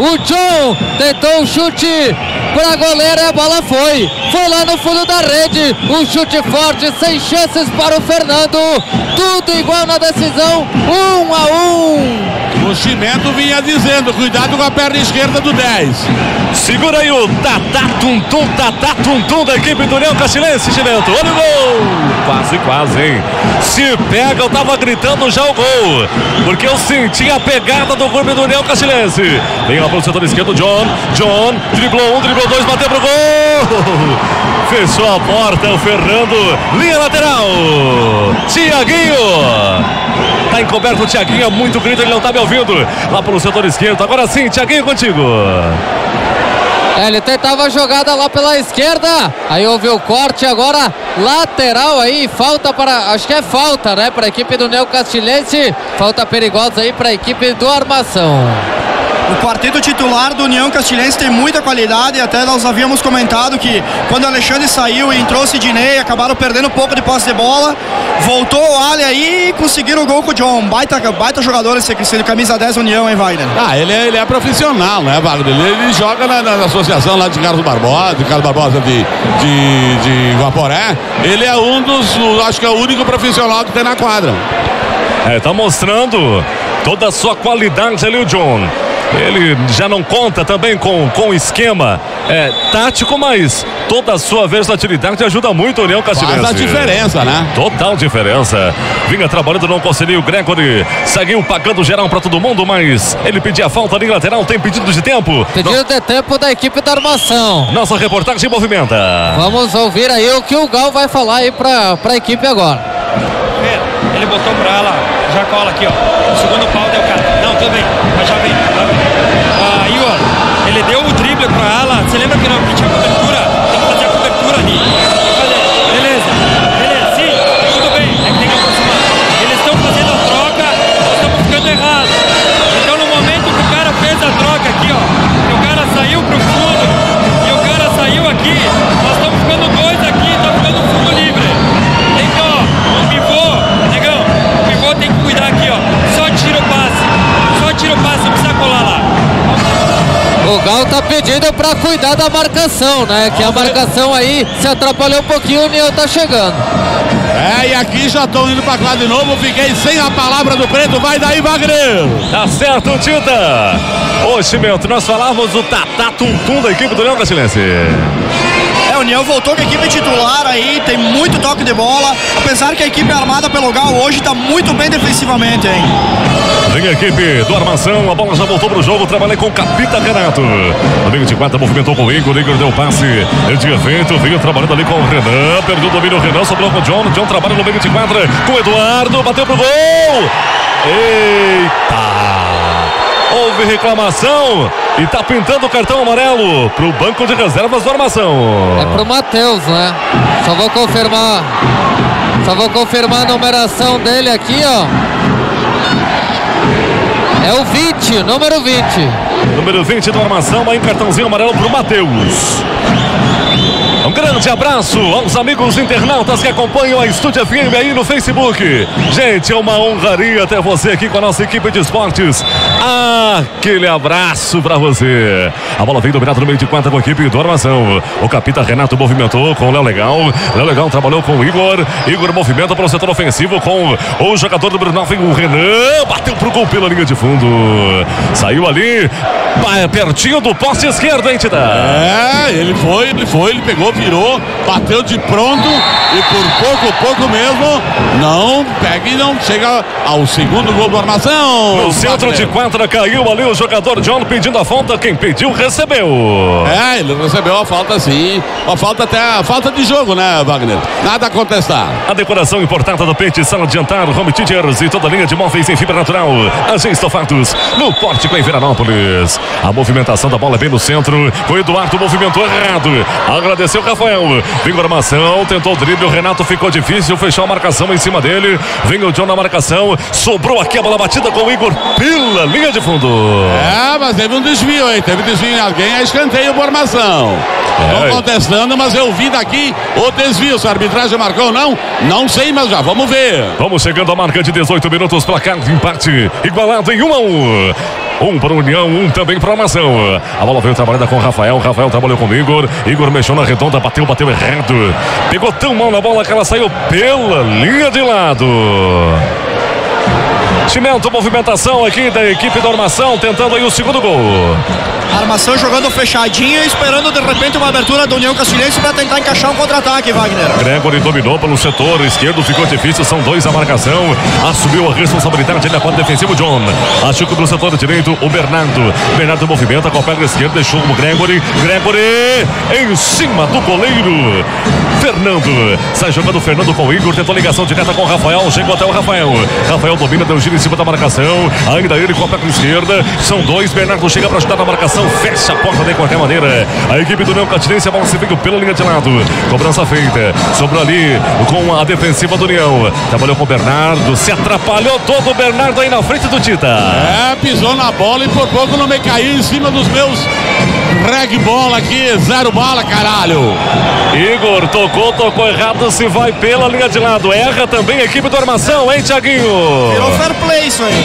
o John tentou o chute pra goleiro e a bola foi. Foi lá no fundo da rede. Um chute forte, sem chances para o Fernando. Tudo igual na decisão, um a um. O Chimento vinha dizendo: cuidado com a perna esquerda do 10. Segura aí o Tatá Tum Tum, Tatá Tum Tum da equipe do União Castilense, Chimento. Olha o gol! Quase, quase, hein? Se pega, eu tava gritando já o gol. Porque eu senti a pegada do clube do União Castilense. Vem lá pelo setor esquerdo, John. John, driblou um, driblou dois, bateu pro gol! Fechou a porta, o Fernando. Linha lateral. Tiaguinho. Tá encoberto o Tiaguinho, é muito grito, ele não tá me ouvindo. Lá pelo setor esquerdo. Agora sim, Tiaguinho contigo. É, ele tentava a jogada lá pela esquerda. Aí houve o corte agora lateral aí, falta para, acho que é falta, né, para a equipe do Neo Castilhense. Falta perigosa aí para a equipe do Armação. O partido titular do União Castilhense tem muita qualidade, até nós havíamos comentado que quando o Alexandre saiu e entrou o Sidney, acabaram perdendo um pouco de posse de bola. Voltou o Ali aí e conseguiram o gol com o John. Baita, baita jogador esse aqui, esse camisa 10 União, hein, Wagner? Ah, ele é, ele é profissional, né, Wagner? Ele, ele joga na, na- na associação lá de Carlos Barbosa, de Carlos Barbosa de, de, de Vaporé. Ele é um dos, acho que é o único profissional que tem na quadra. É, tá mostrando toda a sua qualidade ali o John. Ele já não conta também com, com esquema é, tático, mas toda a sua versatilidade ajuda muito a União Castilense. Faz a diferença, né? Total diferença. Vinha trabalhando, não conseguiu. O Gregory seguiu pagando geral pra todo mundo, mas ele pedia falta ali lateral. Tem pedido de tempo. Pedido de tempo da equipe da Armação. Nossa reportagem movimenta. Vamos ouvir aí o que o Gal vai falar aí para a equipe agora. Ele botou pra ela, já cola aqui, ó. O segundo pau deu cara. Tudo bem, mas já vem. Aí, ó, ele deu o drible pra ela. Você lembra que não tinha cobertura? Tem que fazer a cobertura ali. O Gal tá pedindo para cuidar da marcação, né? Que a marcação aí se atrapalhou um pouquinho, o União tá chegando. É, e aqui já estão indo pra cá de novo. Fiquei sem a palavra do preto. Vai daí, Wagner. Tá certo, Tita. Ô, Chimento, nós falávamos do Tatá Tum da equipe do Leão Brasilense. É, o União voltou com a equipe titular aí, tem muito toque de bola. Apesar que a equipe armada pelo Gal hoje tá muito bem defensivamente, hein? Vem a equipe do Armação, a bola já voltou pro jogo, trabalhei com o Capita Renato. De quatro, movimentou com o Igor, Igor deu passe, ele tinha feito, veio trabalhando ali com o Renan, perdeu o domínio, o Renan sobrou com o John, John trabalha no meio de quadra com o Eduardo, bateu pro gol! Eita! Houve reclamação e tá pintando o cartão amarelo pro banco de reservas do Armação. É pro Matheus, né? Só vou confirmar. Só vou confirmar a numeração dele aqui, ó. É o 20, número 20. Número 20 do Armação, aí um cartãozinho amarelo pro Matheus. Um grande abraço aos amigos internautas que acompanham a Estúdio FM aí no Facebook. Gente, é uma honraria ter você aqui com a nossa equipe de esportes. Aquele abraço para você. A bola vem dominada no meio de quadra com a equipe do Armação. O capitão Renato movimentou com o Léo Legal. Léo Legal trabalhou com o Igor. Igor movimenta para o setor ofensivo com o jogador do Brunão, vem o Renan. Bateu pro gol pela linha de fundo. Saiu ali, pertinho do poste esquerdo, hein, Tita? É, ele foi, ele foi, ele pegou, virou, bateu de pronto e por pouco, pouco mesmo, não pega e não chega ao segundo gol do Armação. No centro de quadra caiu ali o jogador John pedindo a falta, quem pediu recebeu. É, ele recebeu a falta sim, a falta até a falta de jogo, né, Wagner? Nada a contestar. A decoração importada do Pente, sala de jantar, home theaters e toda a linha de móveis em fibra natural. Agem estofados no Pórtico em Veranópolis. A movimentação da bola é bem no centro. O Eduardo movimentou errado. Agradeceu o Rafael. Vem a armação, tentou o drible. O Renato ficou difícil, fechou a marcação em cima dele. Vem o John na marcação. Sobrou aqui a bola batida com o Igor pela linha de fundo. É, mas teve um desvio, hein? Teve desvio em alguém, é escanteio por armação. Estão É. contestando, mas eu vi daqui o desvio. Se a arbitragem marcou ou não, não sei, mas já vamos ver. Vamos chegando à marca de 18 minutos. Placar de empate igualado em 1 a 1. Um para o União, um também para a Nação. A bola veio trabalhando com o Rafael. Rafael trabalhou com o Igor. Igor mexeu na redonda, bateu, bateu errado. Pegou tão mal na bola que ela saiu pela linha de lado. Chimento, movimentação aqui da equipe da armação, tentando aí o segundo gol. Armação jogando fechadinho e esperando de repente uma abertura do União Castilhense para tentar encaixar um contra-ataque, Wagner. Gregory dominou pelo setor esquerdo, ficou difícil, são dois a marcação. Assumiu a responsabilidade da quadra defensivo John. Achou que pelo setor direito o Bernardo. Bernardo movimenta com a perna esquerda, deixou o Gregory. Gregory em cima do goleiro. Fernando. Sai jogando o Fernando com o Igor, tentou ligação direta com o Rafael, chegou até o Rafael. Rafael domina, deu giro em cima da marcação. Ainda ele com a perna esquerda. São dois, Bernardo chega para ajudar na marcação, fecha a porta de qualquer maneira. A equipe do Leão Catinense, a bola se veio pela linha de lado. Cobrança feita. Sobrou ali com a defensiva do União. Trabalhou com o Bernardo, se atrapalhou todo o Bernardo aí na frente do Tita. É, pisou na bola e por pouco não me caiu em cima dos meus reg bola aqui, zero bala, caralho. Igor tocou, tocou errado, se vai pela linha de lado. Erra também a equipe do Armação, hein, Thiaguinho? Virou fair play isso aí.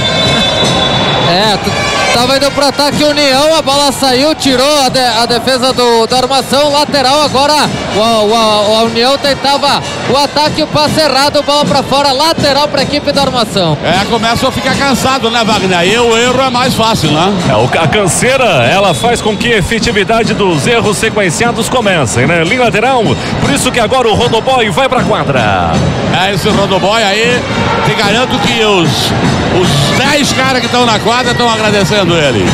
É, t- tava indo pro ataque União, a bola saiu, tirou a, de- a defesa do, da armação, lateral agora. O, o- a União tentava o ataque, o passe errado, bola pra fora, lateral pra equipe da armação. É, começa a ficar cansado, né, Wagner? Aí o erro é mais fácil, né? É, o- a canseira, ela faz com que a efetividade dos erros sequenciados comecem, né? Linha lateral, por isso que agora o Rodoboy vai pra quadra. É, esse rodoboy aí, te garanto que os, os 10 caras que estão na quadra estão agradecendo ele.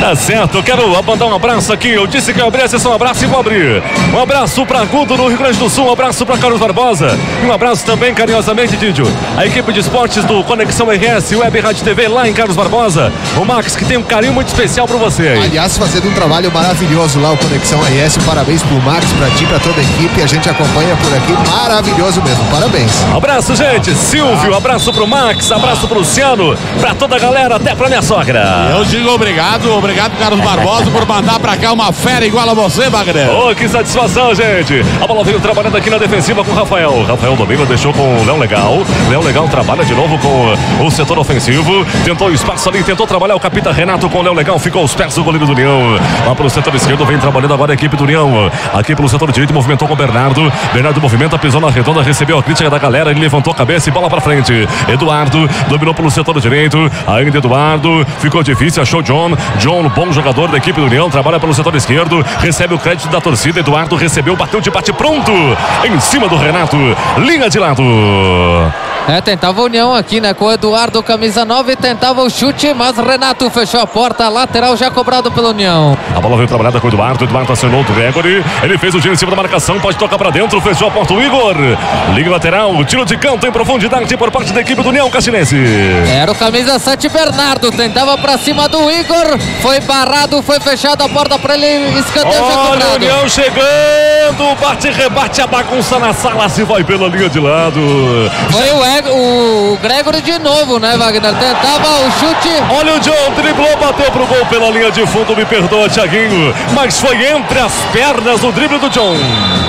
Tá certo, eu quero mandar um abraço aqui. Eu disse que eu abria a sessão, um abraço e vou abrir. Um abraço pra Gudo no Rio Grande do Sul, um abraço pra Carlos Barbosa. E um abraço também, carinhosamente, Didio. A equipe de esportes do Conexão RS, Web Rádio TV lá em Carlos Barbosa. O Max, que tem um carinho muito especial pra você. aí. Aliás, fazendo um trabalho maravilhoso lá, o Conexão RS. Parabéns pro Max, pra ti, pra toda a equipe. A gente acompanha por aqui. Maravilhoso mesmo. Parabéns. Abraço, gente. Silvio, abraço. abraço pro Max, abraço pro Luciano, pra toda a galera, até pra minha sogra. Eu digo obrigado, obrigado, Carlos Barbosa, por mandar pra cá uma fera igual a você, Wagner. Oh, que satisfação, gente. A bola veio trabalhando aqui na defensiva com o Rafael. Rafael domina, deixou com o Léo Legal. Léo Legal trabalha de novo com o setor ofensivo. Tentou espaço ali, tentou trabalhar o capitão Renato com o Léo Legal. Ficou aos pés do goleiro do União. Lá pro setor esquerdo, vem trabalhando agora a equipe do União. Aqui pelo setor direito, movimentou com o Bernardo. Bernardo movimenta, pisou na redonda, recebeu a crítica da galera. Ele levantou a cabeça e bola pra frente. Eduardo dominou pelo setor direito. Ainda Eduardo. Ficou difícil, achou John. John, bom jogador da equipe do União, trabalha pelo setor esquerdo. Recebe o crédito da torcida. Eduardo recebeu, bateu de bate pronto. Em cima do Renato. Linha de lado. É, tentava a união aqui, né? Com o Eduardo, camisa 9, tentava o chute, mas Renato fechou a porta, lateral já cobrado pela União. A bola veio trabalhada com o Eduardo. Eduardo acionou o Gregory. Ele fez o giro em cima da marcação, pode tocar pra dentro, fechou a porta o Igor. Liga lateral, tiro de canto em profundidade por parte da equipe do União Cassinense. Era o camisa 7, Bernardo, tentava pra cima do Igor, foi barrado, foi fechada a porta pra ele, escanteio já Olha o cobrado. União chegando, bate, rebate a bagunça na sala, se vai pela linha de lado. Foi o, Eg- o Gregory de novo, né, Wagner? Tentava o chute. Olha o John, driblou, bateu pro gol pela linha de fundo, me perdoa, Thiaguinho. Mas foi entre as pernas o drible do John.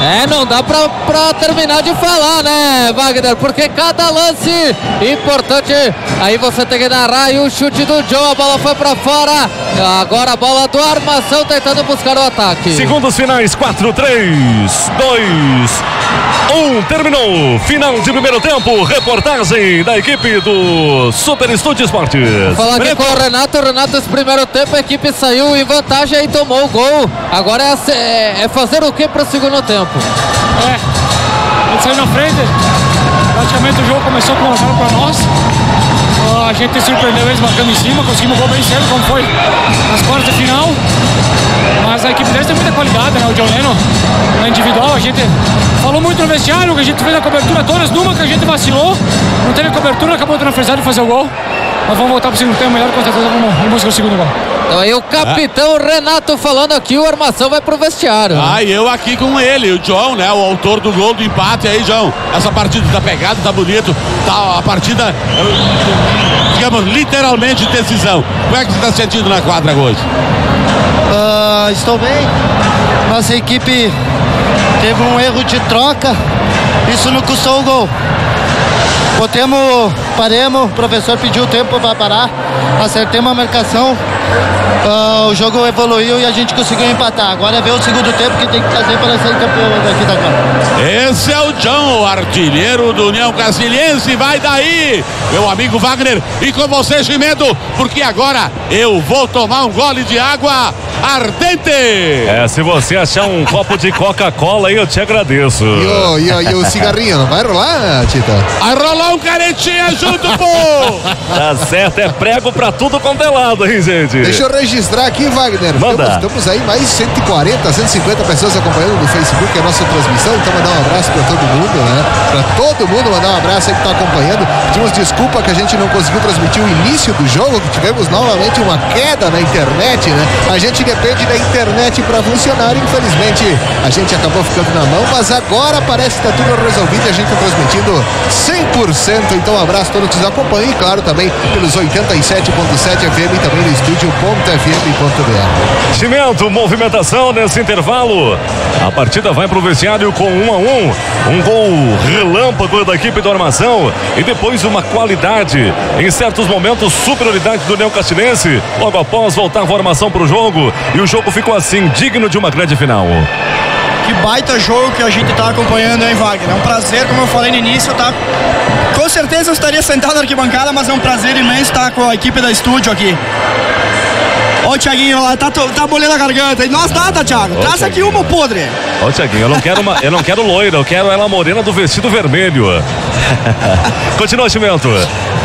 É, não dá pra, pra terminar de falar, né, Wagner? Porque cada lance importante, aí você tem que narrar. E o chute do John, a bola foi pra fora. Agora a bola do Armação tentando buscar o ataque. Segundos finais, 4, 3, 2, 1. Terminou. Final de primeiro tempo. Reportagem da equipe do Super Estúdio Esportes. Falar aqui com o Renato, o Renato esse primeiro tempo a equipe saiu em vantagem e tomou o gol. Agora é, é- é fazer o que para o segundo tempo? É, a gente saiu na frente, praticamente o jogo começou com 1 a 0 para nós. A gente surpreendeu eles marcando em cima, conseguimos o gol bem cedo, como foi nas quartas de final. Mas a equipe deles tem muita qualidade, né? O John Lennon, na individual, a gente falou muito no vestiário, que a gente fez a cobertura todas, numa que a gente vacilou, não teve cobertura, acabou felicidade de fazer o gol. Mas vamos voltar para o segundo tempo, melhor com certeza vamos em busca do segundo gol. Então aí o capitão Renato falando aqui, o Armação vai pro vestiário. Ah, e eu aqui com ele, o John, né? O autor do gol do empate aí, João. Essa partida tá pegada, tá bonito. Tá a partida, digamos, literalmente decisão. Como é que você tá sentindo na quadra hoje? Ah, estou bem. Nossa equipe teve um erro de troca. Isso não custou o gol. Botemos, paremos, o professor pediu tempo para parar, acertemos a marcação. Ah, o jogo evoluiu e a gente conseguiu empatar. Agora é ver o segundo tempo que tem que fazer para ser campeão daqui da Copa. Esse é o John, o artilheiro do União Castilhense. Vai daí, meu amigo Wagner. E com você, Chimedo, porque agora eu vou tomar um gole de água ardente. É, se você achar um copo de Coca-Cola aí, eu te agradeço. E o, e, o, e o cigarrinho, vai rolar, Tita? Vai rolar um caretinha junto, pô! Tá certo, é prego pra tudo quanto é lado, hein, gente? Deixa eu registrar aqui, Wagner. Manda. Estamos, estamos aí mais 140, 150 pessoas acompanhando no Facebook a nossa transmissão. Então mandar um abraço para todo mundo, né? Para todo mundo mandar um abraço aí que está acompanhando. Pedimos desculpa que a gente não conseguiu transmitir o início do jogo, que tivemos novamente uma queda na internet, né? A gente depende da internet para funcionar. Infelizmente, a gente acabou ficando na mão, mas agora parece que está tudo resolvido e a gente está transmitindo 100%. Então, um abraço a todos que nos acompanham e, claro, também pelos 87.7 FM e também no estúdio.fm.br. Cimento, movimentação nesse intervalo. A partida vai pro vestiário com um a um. Um gol relâmpago da equipe do Armação e depois uma qualidade. Em certos momentos, superioridade do Neo Castinense. Logo após voltava a armação pro jogo e o jogo ficou assim, digno de uma grande final. Que baita jogo que a gente tá acompanhando, hein, Wagner? É um prazer, como eu falei no início, tá? Com certeza eu estaria sentado na arquibancada, mas é um prazer imenso estar com a equipe da estúdio aqui. Ó o Thiaguinho lá, tá, tá molhando a garganta. E nós nada, Thiago. Ô, Traz aqui uma podre. Ó, Tiaguinho, eu não quero uma, eu não quero loira, eu quero ela morena do vestido vermelho. Continua, Cimento.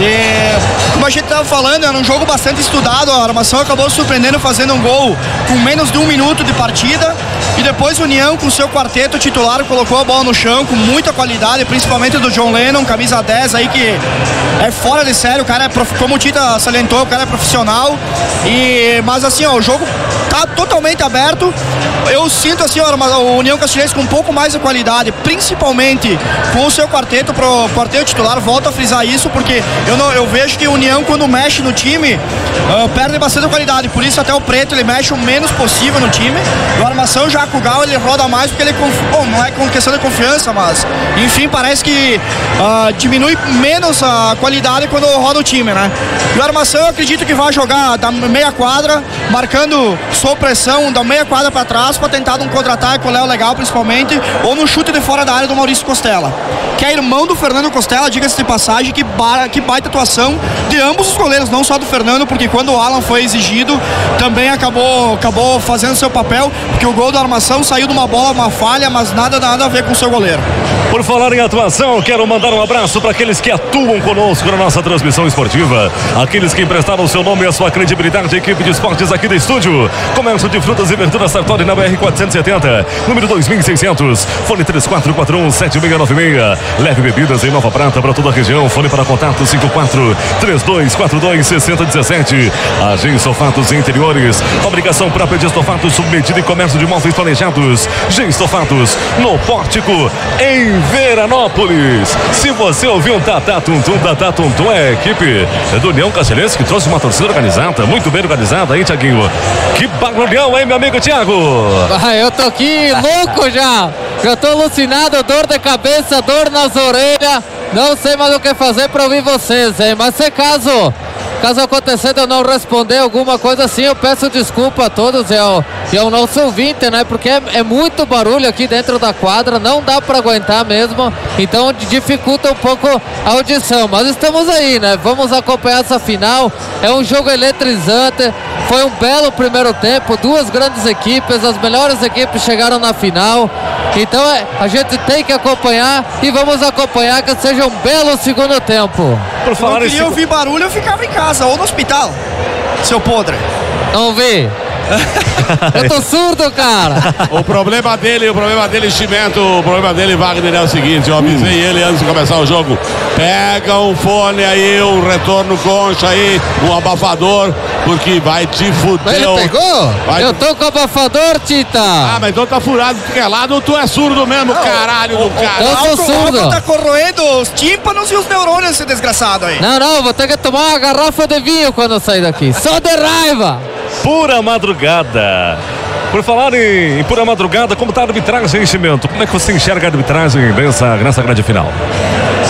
E, como a gente tava falando, era um jogo bastante estudado. A armação acabou surpreendendo fazendo um gol com menos de um minuto de partida. E depois o União, com seu quarteto titular, colocou a bola no chão com muita qualidade, principalmente do John Lennon, camisa 10 aí que é fora de sério. O cara é, prof- como o Tita salientou, o cara é profissional. E, mas assim, ó, o jogo tá totalmente aberto. Eu sinto assim, ó, o União Castilhense com um pouco mais de qualidade, principalmente com o seu quarteto, pro quarteto titular, volto a frisar isso, porque eu, não, eu vejo que o União, quando mexe no time, ah, perde bastante qualidade. Por isso, até o Preto ele mexe o menos possível no time. E o armação já com o Gal ele roda mais porque ele conf... Bom, não é com questão de confiança, mas enfim, parece que ah, diminui menos a qualidade quando roda o time, né? E o armação eu acredito que vai jogar da meia quadra, marcando sob pressão da meia quadra para trás para tentar um contra-ataque com o Léo Legal, principalmente, ou no chute de fora da área do Maurício Costela, que é irmão do Fernando Costela, diga-se de passagem, que, ba... que baita atuação de ambos os goleiros, não só do Fernando, porque quando o Alan foi exigido, também acabou, acabou fazendo seu papel, porque o gol da armação saiu de uma bola, uma falha, mas nada, nada a ver com o seu goleiro. Por falar em atuação, quero mandar um abraço para aqueles que atuam conosco na nossa transmissão esportiva. Aqueles que emprestaram seu nome e a sua credibilidade à equipe de esportes aqui do estúdio. Comércio de frutas e verduras Sartori na BR-470, número 2600. Fone 3441-7696. Leve bebidas em Nova Prata para toda a região. Fone para contato 54 3242 6017. Agência Sofatos Interiores. Fabricação própria de estofatos submetida e comércio de móveis planejados. G Estofatos, no Pórtico, em Veranópolis. Se você ouviu um Tatá Tuntum, Tatá Tuntum é a equipe do União Castelhense que trouxe uma torcida organizada, muito bem organizada, hein, Tiaguinho? Que barulhão, hein, meu amigo Tiago? Ah, eu tô aqui louco já. Já tô alucinado, dor de cabeça, dor nas orelhas. Não sei mais o que fazer pra ouvir vocês, hein? Mas se caso, caso acontecer eu não responder alguma coisa assim, eu peço desculpa a todos e ao, e ao nosso ouvinte, né? Porque é, é muito barulho aqui dentro da quadra, não dá pra aguentar mesmo. Então dificulta um pouco a audição. Mas estamos aí, né? Vamos acompanhar essa final. É um jogo eletrizante. Foi um belo primeiro tempo, duas grandes equipes, as melhores equipes chegaram na final. Então é, a gente tem que acompanhar e vamos acompanhar que seja um belo segundo tempo. Por Se não queria ouvir barulho, eu ficava em casa ou no hospital, seu podre. Não vi. Eu tô surdo, cara. O problema dele, o problema dele, Chimento, o problema dele, Wagner, é o seguinte, eu avisei ele antes de começar o jogo. Pega um fone aí, um retorno concha aí, um abafador, porque vai te fuder. Ele pegou? Vai Eu tô com abafador, Tita. Ah, mas então tá furado, tu que é lado, tu é surdo mesmo, caralho do cara. Eu sou surdo. álcool tá corroendo os tímpanos e os neurônios, esse desgraçado aí. Não, não, vou ter que tomar uma garrafa de vinho quando eu sair daqui. Só de raiva. Pura madrugada. Por falar em, em pura madrugada, como tá a arbitragem, Chimento? Como é que você enxerga a arbitragem nessa, nessa grande final?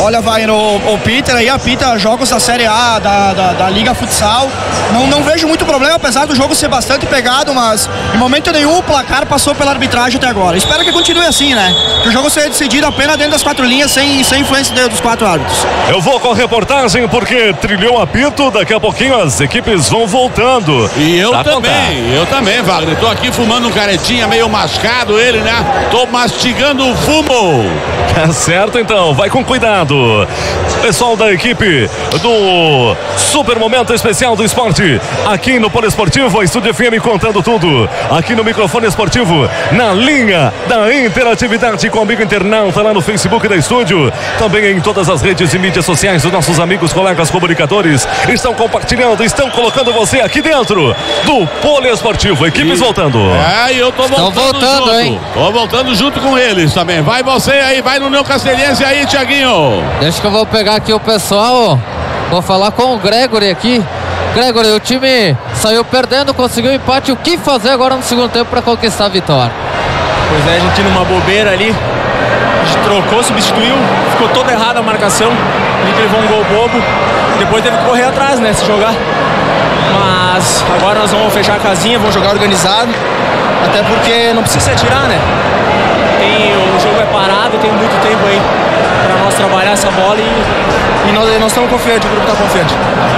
Olha, vai no o Peter aí, apita jogos da Série A, da, da, da Liga Futsal. Não, não vejo muito problema, apesar do jogo ser bastante pegado, mas em momento nenhum o placar passou pela arbitragem até agora. Espero que continue assim, né? Que o jogo seja decidido apenas dentro das quatro linhas, sem, sem influência dos quatro árbitros. Eu vou com a reportagem porque trilhou apito, daqui a pouquinho as equipes vão voltando. E eu também, contar. eu também, Wagner. Tô aqui fumando um caretinha meio mascado ele, né? Tô mastigando o fumo. Tá certo então, vai com cuidado. Pessoal da equipe do Super Momento Especial do Esporte, aqui no Poliesportivo, a Estúdio FM contando tudo. Aqui no microfone esportivo, na linha da interatividade com o amigo internauta lá no Facebook da Estúdio. Também em todas as redes e mídias sociais, os nossos amigos, colegas comunicadores estão compartilhando, estão colocando você aqui dentro do Poliesportivo. Equipes voltando. É, e eu tô voltando, voltando, junto. hein? Tô voltando junto com eles também. Vai você aí, vai no Neo Castelhense aí, Tiaguinho. Deixa que eu vou pegar aqui o pessoal. Vou falar com o Gregory aqui. Gregory, o time saiu perdendo, conseguiu empate. O que fazer agora no segundo tempo para conquistar a vitória? Pois é, a gente numa bobeira ali. A gente trocou, substituiu, ficou toda errada a marcação. A gente levou um gol bobo. Depois teve que correr atrás, né? Se jogar. Mas agora nós vamos fechar a casinha, vamos jogar organizado. Até porque não precisa se atirar, né? Tem, o jogo é parado, tem muito tempo aí para nós trabalhar essa bola e, e nós, nós estamos confiantes, o grupo está confiante.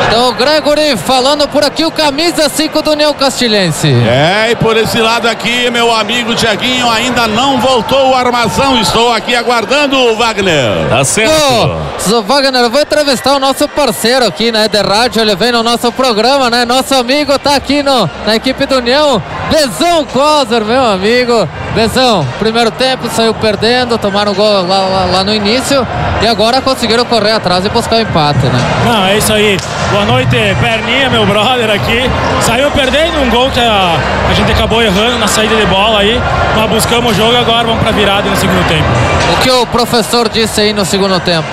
Então, o Gregory falando por aqui, o camisa 5 do União Castilhense. É, e por esse lado aqui, meu amigo Tiaguinho, ainda não voltou o armação. Estou aqui aguardando o Wagner. Tá certo. Ô, Zô Wagner, eu vou entrevistar o nosso parceiro aqui, né, de rádio, ele vem no nosso programa, né, nosso amigo tá aqui no, na equipe do União, Bezão Coser, meu amigo, Bezão, primeiro tempo saiu perdendo, tomaram gol lá, lá, lá, no início e agora conseguiram correr atrás e buscar o empate, né? Não, é isso aí. Boa noite, Perninha, meu brother aqui. Saiu perdendo um gol que a, a gente acabou errando na saída de bola aí, mas buscamos o jogo e agora vamos pra virada no segundo tempo. O que o professor disse aí no segundo tempo?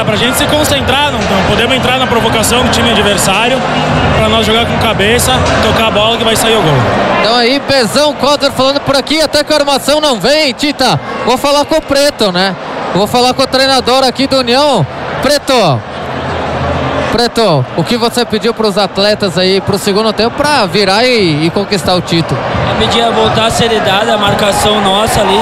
Cara, pra gente se concentrar, não, não podemos entrar na provocação do time adversário, pra nós jogar com cabeça, tocar a bola que vai sair o gol. Então aí, Bezão Cotter falando por aqui, até que a armação não vem, Tita. Vou falar com o Preto, né? Vou falar com o treinador aqui do União. Preto, Preto, o que você pediu para os atletas aí para o segundo tempo para virar e, e, conquistar o título? A pedir a voltar a seriedade, a marcação nossa ali,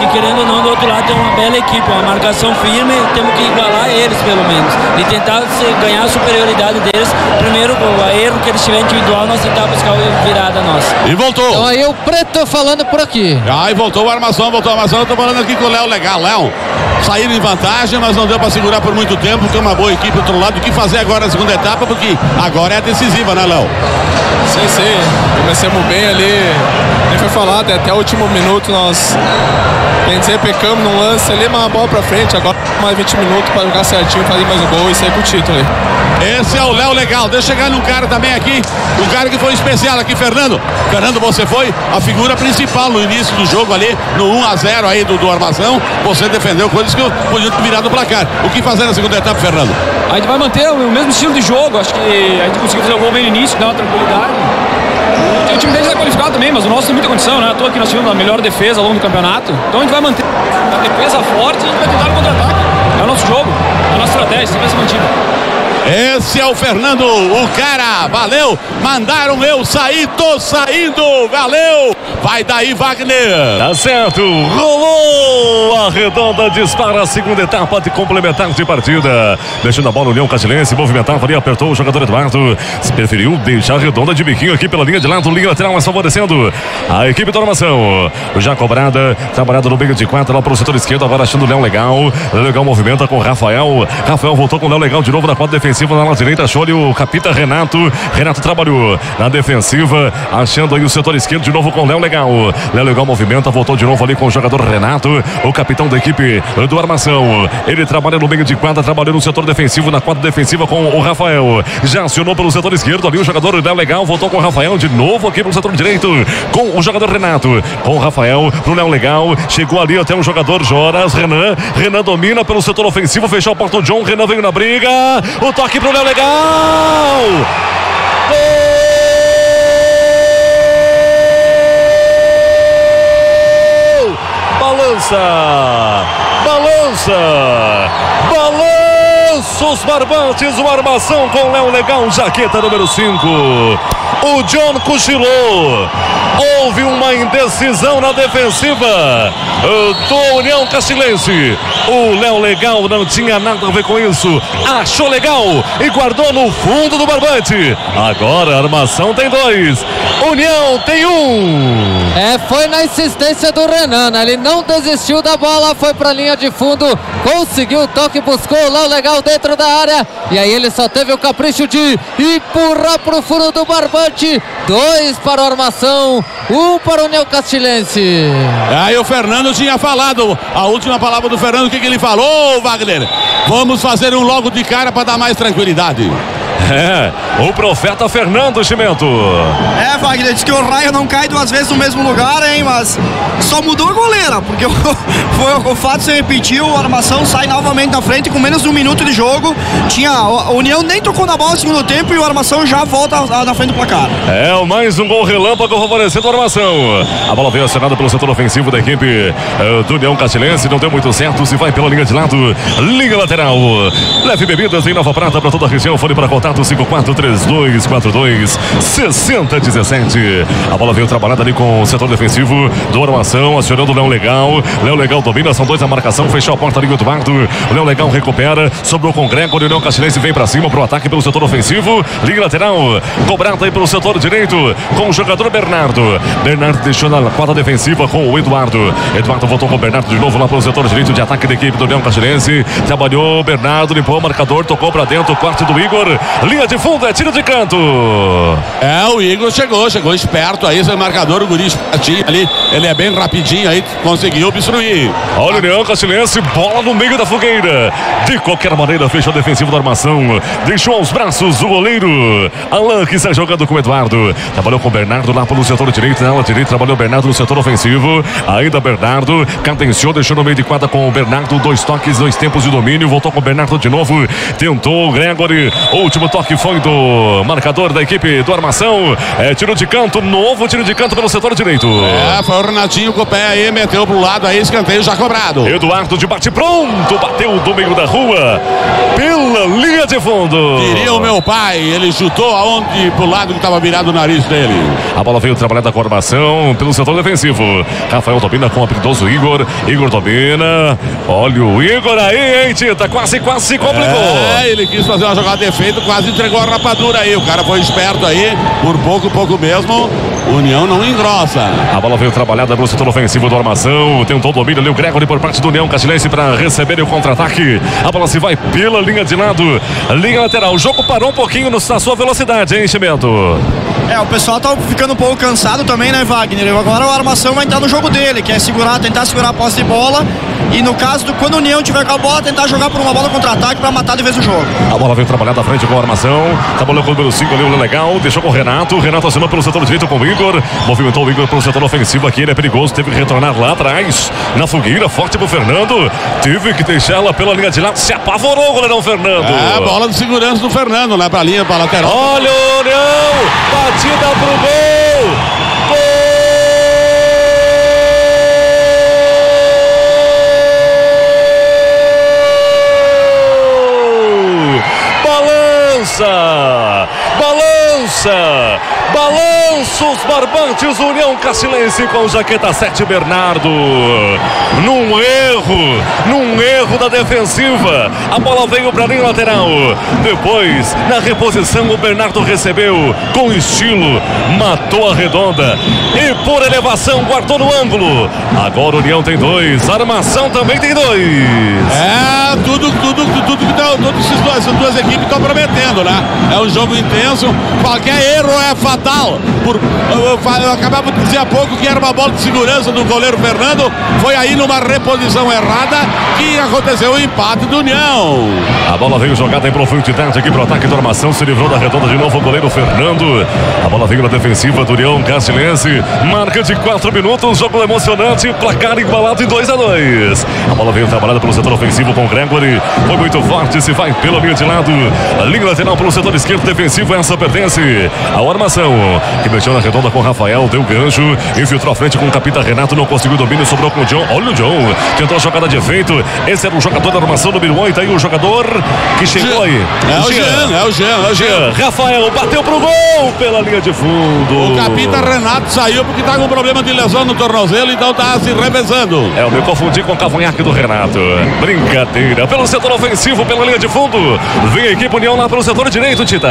que querendo ou não, do outro lado tem uma bela equipe, uma marcação firme, temos que igualar eles pelo menos e tentar ganhar a superioridade deles. Primeiro, o erro que eles tiverem individual, nós tentar buscar a virada nossa. E voltou. Então aí o Preto falando por aqui. Aí voltou a armação, voltou a armação. Eu tô falando aqui com o Léo Legal. Léo, saíram em vantagem, mas não deu para segurar por muito tempo, porque é uma boa equipe do outro lado. O que fazer agora na segunda etapa? Porque agora é a decisiva, né, Léo? Sim, sim. Comecemos bem ali. Nem foi falado, até o último minuto nós, quer dizer, pecamos num lance ali, mas a bola pra frente. Agora mais 20 minutos para jogar certinho, fazer mais um gol e sair com o título aí. Esse é o Léo Legal. Deixa eu chegar num cara também aqui, um cara que foi especial aqui, Fernando. Fernando, você foi a figura principal no início do jogo ali, no 1 a 0 aí do, do Armação. Você defendeu coisas que podiam ter virado o placar. O que fazer na segunda etapa, Fernando? A gente vai manter o mesmo estilo de jogo. Acho que a gente conseguiu fazer o gol bem no início, dar uma tranquilidade. O time deles é qualificado também, mas o nosso tem muita condição, né? Estou aqui nós tivemos a melhor defesa ao longo do campeonato. Então a gente vai manter a defesa forte e a gente vai tentar o contra-ataque. É o nosso jogo, é a nossa estratégia, sempre vai ser mantida. Esse é o Fernando, o cara, valeu, mandaram eu sair, tô saindo, valeu, vai daí Wagner. Tá certo, rolou a redonda, dispara a segunda etapa de complementar de partida, deixando a bola o Leão Catilense, movimentava ali, apertou o jogador Eduardo, se preferiu deixar a redonda de biquinho aqui pela linha de lado, linha lateral, mas favorecendo a equipe da armação, já cobrada, trabalhada no meio de quatro, lá para o setor esquerdo, agora achando o Léo Legal, Legal movimenta com o Rafael, Rafael voltou com o Léo Legal de novo na quadra defensiva defensiva na ala direita, achou ali o capita Renato. Renato trabalhou na defensiva, achando aí o setor esquerdo de novo com Léo Legal. Léo Legal movimenta, voltou de novo ali com o jogador Renato, o capitão da equipe do Armação. Ele trabalha no meio de quadra, trabalhou no setor defensivo, na quadra defensiva com o Rafael. Já acionou pelo setor esquerdo ali o jogador Léo Legal, voltou com o Rafael de novo aqui pro setor direito com o jogador Renato. Com o Rafael pro Léo Legal, chegou ali até o jogador Joras, Renan. Renan domina pelo setor ofensivo, fechou a porta do John, Renan veio na briga. O toque pro Léo Legal. Gol! Balança! Balança! Balança os barbantes, uma armação com Léo Legal, jaqueta número 5. O John cochilou. Houve uma indecisão na defensiva do União Castilense. O Léo Legal não tinha nada a ver com isso. Achou legal e guardou no fundo do barbante. Agora a armação tem dois. União tem um. É, foi na insistência do Renan. né? Ele não desistiu da bola, foi pra linha de fundo, conseguiu o toque, buscou o Léo Legal dentro da área. E aí ele só teve o capricho de empurrar pro fundo do barbante. Dois para a armação, um para o União Castilense. Aí o Fernando tinha falado, a última palavra do Fernando, o que, que ele falou, Wagner? Vamos fazer um logo de cara para dar mais tranquilidade. É, o profeta Fernando Chimento. É, Wagner, diz que o raio não cai duas vezes no mesmo lugar, hein? Mas só mudou a goleira, porque o, foi, o fato se repetiu, a armação sai novamente na frente com menos de um minuto de jogo. Tinha, a União nem tocou na bola no segundo tempo e o armação já volta na frente do placar. É, mais um gol relâmpago favorecendo a armação. A bola veio acionada pelo setor ofensivo da equipe uh, do União Castilense. Não deu muito certo. Se vai pela linha de lado, linha lateral. Leve bebidas em Nova Prata para toda a região. Fone para contato 543242 6017. A bola veio trabalhada ali com o setor defensivo do armação, acionando o Léo Legal. Léo Legal domina, são dois a marcação, fechou a porta ali o Eduardo. Léo Legal recupera, sobrou com o Gregor. O Castilense vem para cima pro ataque pelo setor ofensivo. Linha lateral, cobrada aí pelo setor direito com o jogador Bernardo. Bernardo deixou na quadra defensiva com o Eduardo. Eduardo voltou com o Bernardo de novo lá pelo setor direito de ataque da equipe do União Castilense. Trabalhou Bernardo, limpou o marcador, tocou para dentro, quarto do Igor. Linha de fundo, é tiro de canto. É, o Igor chegou, chegou esperto aí, seu marcador, o guri espertinho ali. Ele é bem rapidinho aí, conseguiu obstruir. Olha o União Castilense, bola no meio da fogueira. De qualquer maneira, fechou a defensiva da armação. Deixou aos braços o goleiro. Alan, que está jogando com o Eduardo. Trabalhou com o Bernardo lá pelo setor direito. Na ala direita, trabalhou o Bernardo no setor ofensivo. Ainda Bernardo, cadenciou, deixou no meio de quadra com o Bernardo. Dois toques, dois tempos de domínio. Voltou com o Bernardo de novo. Tentou o Gregory. O último toque foi do marcador da equipe do armação. É tiro de canto, novo tiro de canto pelo setor direito. É, foi o Renatinho com o pé aí, meteu pro lado aí, escanteio já cobrado. Eduardo de bate pronto, bateu do meio da rua, pela linha de fundo. Diria o meu pai, ele chutou aonde pro lado que estava virado o nariz dele. A bola veio trabalhada com a armação pelo setor defensivo. Rafael domina com o habilidoso Igor. Igor domina. Olha o Igor aí, hein, Tita? Quase, quase se complicou. É, ele quis fazer uma jogada de efeito, quase entregou a rapadura aí. O cara foi esperto aí, por pouco, pouco mesmo. União não engrossa. A bola veio trabalhada no setor ofensivo do armação. Tentou o domínio ali o Gregory por parte do União Castilense para receber o contra-ataque. A bola se vai pela linha de lado, linha lateral. O jogo parou um pouquinho na sua velocidade, hein, Chimento? É, o pessoal tá ficando um pouco cansado também, né, Wagner? Agora a armação vai entrar no jogo dele, que é segurar, tentar segurar a posse de bola. E no caso do quando o União tiver com a bola, tentar jogar por uma bola contra-ataque para matar de vez o jogo. A bola veio trabalhada à frente com a armação. Trabalhou com o número 5 ali, o legal. Deixou com o Renato. Renato assinou pelo setor direito com o Igor. Movimentou o Igor pelo setor ofensivo aqui. Ele é perigoso. Teve que retornar lá atrás. Na fogueira, forte pro Fernando. Teve que deixá-la pela linha de lado. Se apavorou o goleirão Fernando. É, bola de segurança do Fernando, né? Pra linha, pra lateral. Olha o União. Batida pro gol. Gol! Balança! Balança! Os barbantes União Castilense com jaqueta 7 Bernardo. Num erro, num erro da defensiva. A bola veio para a linha lateral. Depois, na reposição, o Bernardo recebeu com estilo, matou a redonda e por elevação guardou no ângulo. Agora União tem dois, armação também tem dois. É, tudo, tudo, tudo, tudo que tá, todas essas duas equipes estão prometendo, né? É um jogo intenso, qualquer erro é fatal. Por, eu, eu, acabava de dizer há pouco que era uma bola de segurança do goleiro Fernando, foi aí numa reposição errada que aconteceu o empate do União. A bola veio jogada em profundidade aqui pro ataque da armação. Se livrou da redonda de novo o goleiro Fernando. A bola veio na defensiva do União Castilense. Marca de 4 minutos. Jogo emocionante. Placar igualado em 2 a 2 A bola veio trabalhada pelo setor ofensivo com o Gregory. Foi muito forte. Se vai pela linha de lado. A linha lateral pelo setor esquerdo defensivo. Essa pertence ao armação. Que mexeu na redonda com o Rafael. Deu gancho. Infiltrou a frente com o capitão Renato. Não conseguiu domínio. Sobrou com o John. Olha o John. Tentou a jogada de efeito. Esse era o jogador da armação número 8. Aí o jogador que chegou aí. É o Jean, é o Jean, é o Jean. Rafael bateu pro gol pela linha de fundo. O capitão Renato saiu porque tá com problema de lesão no tornozelo, então tá se revezando. É, eu me confundi com o cavanhaque do Renato. Brincadeira. Pelo setor ofensivo, pela linha de fundo. Vem a equipe União lá pelo setor direito, Tita.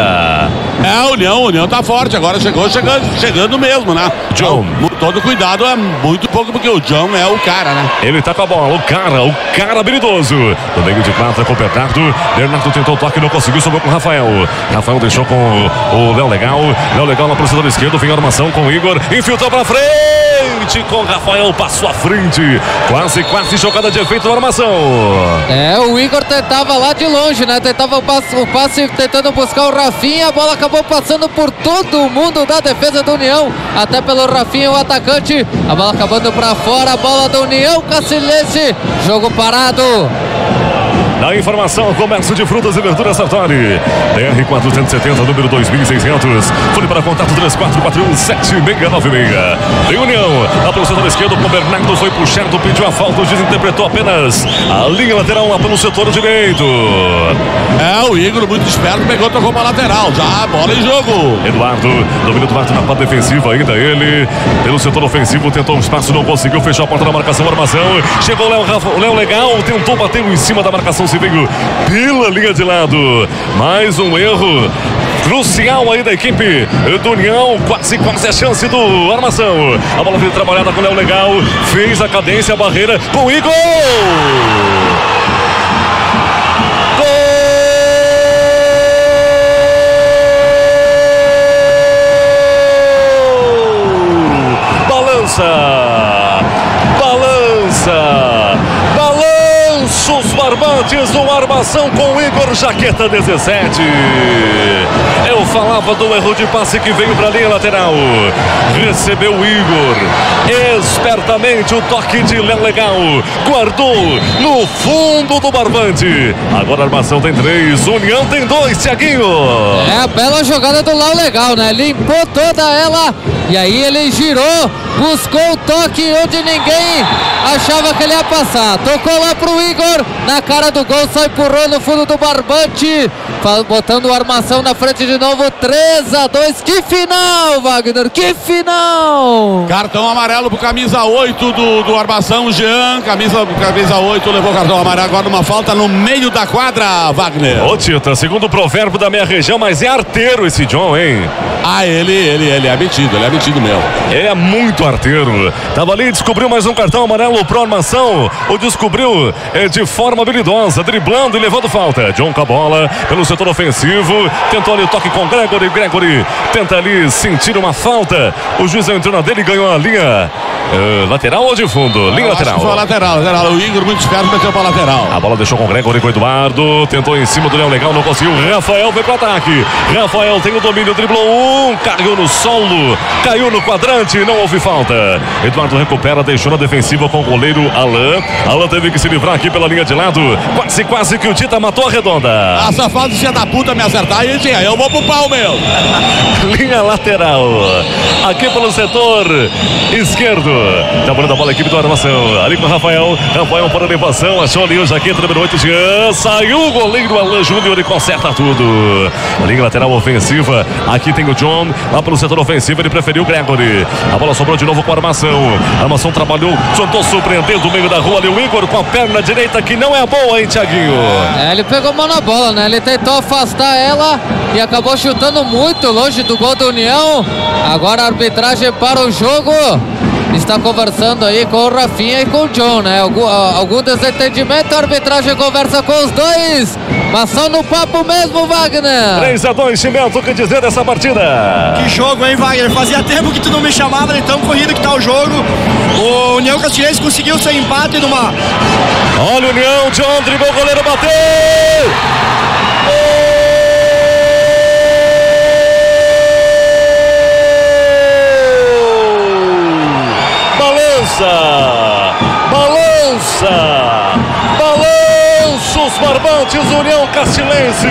É, a União, a União tá forte, agora chegou chegando, chegando mesmo, né? John. Então, todo cuidado é muito pouco, porque o John é o cara, né? Ele tá com a bola, o cara, o cara habilidoso. No meio de quatro com o Bernardo. Bernardo tentou o toque, não conseguiu, sobrou com o Rafael. Rafael deixou com o Léo Legal. Léo Legal na procedura esquerdo, vem a armação com o Igor. Infiltrou pra frente com o Rafael, passou à frente. Quase, quase jogada de efeito na armação. É, o Igor tentava lá de longe, né? Tentava o passe, o passe tentando buscar o Rafinha. A bola acabou passando por todo mundo da defesa do União. Até pelo Rafinha, o atacante. A bola acabando pra fora. A bola do União Cacilense. Jogo parado. Na informação, comércio de frutas e verduras Sartori. BR 470, número 2600. Fone para contato 34417696. Tem União. A setor esquerdo com Bernardo foi puxado, pediu a falta, o juiz interpretou apenas a linha lateral lá pelo setor direito. É, o Igor, muito esperto, pegou, tocou pra lateral. Já, bola em jogo. Eduardo, domínio do Marco na parte defensiva ainda ele. Pelo setor ofensivo, tentou um espaço, não conseguiu fechar a porta da marcação, armação. Chegou o Léo, Léo Legal, tentou bater em cima da marcação, Civinho pela linha de lado. Mais um erro crucial aí da equipe do União, quase quase a chance do Armação. A bola foi trabalhada com o Léo Legal, fez a cadência, a barreira com o Igor. Gol! Balança! Barbantes do Armação com Igor Jaqueta 17. Eu falava do erro de passe que veio para a linha lateral. Recebeu o Igor. Espertamente o toque de Léo Legal. Guardou no fundo do barbante. Agora a armação tem três. União tem dois, Tiaguinho. É a bela jogada do Lau Legal, né? Limpou toda ela e aí ele girou, buscou o toque onde ninguém achava que ele ia passar. Tocou lá pro Igor, na cara do gol, só empurrou no fundo do barbante, botando o armação na frente de novo. 3 a 2 Que final, Wagner! Que final! Cartão amarelo pro camisa 8 do, do Armação, Jean. Camisa, camisa 8 levou cartão amarelo. Agora uma falta no meio da quadra, Wagner. Ô Tita, segundo o provérbio da minha região, mas é arteiro esse John, hein? Ah, ele, ele, ele é metido, ele é metido mesmo. Ele é muito arteiro. Tava ali, descobriu mais um cartão amarelo pro armação. O descobriu eh, de forma habilidosa, driblando e levando falta. John com a bola pelo setor ofensivo. Tentou ali o toque com Gregory. Gregory tenta ali sentir uma falta. O juiz entrou na dele e ganhou a linha eh, lateral ou de fundo? Linha Eu lateral. foi a lateral, lateral. O Igor muito esperto meteu pra lateral. A bola deixou com o Gregory com o Eduardo. Tentou em cima do Léo Legal, não conseguiu. Rafael foi pro ataque. Rafael tem o domínio, driblou um, caiu no solo, caiu no quadrante, não houve falta. Eduardo recupera, deixou na defensiva com o goleiro Alain. Alain teve que se livrar aqui pela linha de lado. Quase, quase que o Tita matou a redonda. A safado se da puta me acertar e tinha, eu vou pro pau, meu. linha lateral. Aqui pelo setor esquerdo. Tá bolando a bola a equipe do armação. Ali com o Rafael. Rafael para a elevação. Achou ali o jaqueta número 8. Jean. Saiu o goleiro Alain Júnior e conserta tudo. Linha lateral ofensiva. Aqui tem o John. Lá pelo setor ofensivo ele preferiu o Gregory. A bola sobrou de novo com a armação. A armação trabalhou. Tentou surpreendendo o meio da rua ali o Igor com a perna direita que não é boa, hein, Tiaguinho? É, ele pegou mão na bola, né? Ele tentou afastar ela e acabou chutando muito longe do gol do União. Agora a arbitragem para o jogo. Está conversando aí com o Rafinha e com o John, né? Algum, algum desentendimento, a arbitragem conversa com os dois. Mas só no papo mesmo, Wagner. 3 a 2 Chimento, o que dizer dessa partida? Que jogo, hein, Wagner? Fazia tempo que tu não me chamava de tão corrido que tá o jogo. O União Castilhense conseguiu seu empate numa. Olha o União, John driblou o goleiro, bateu! Gol! Balança! Balança! Os barbantes União Castilense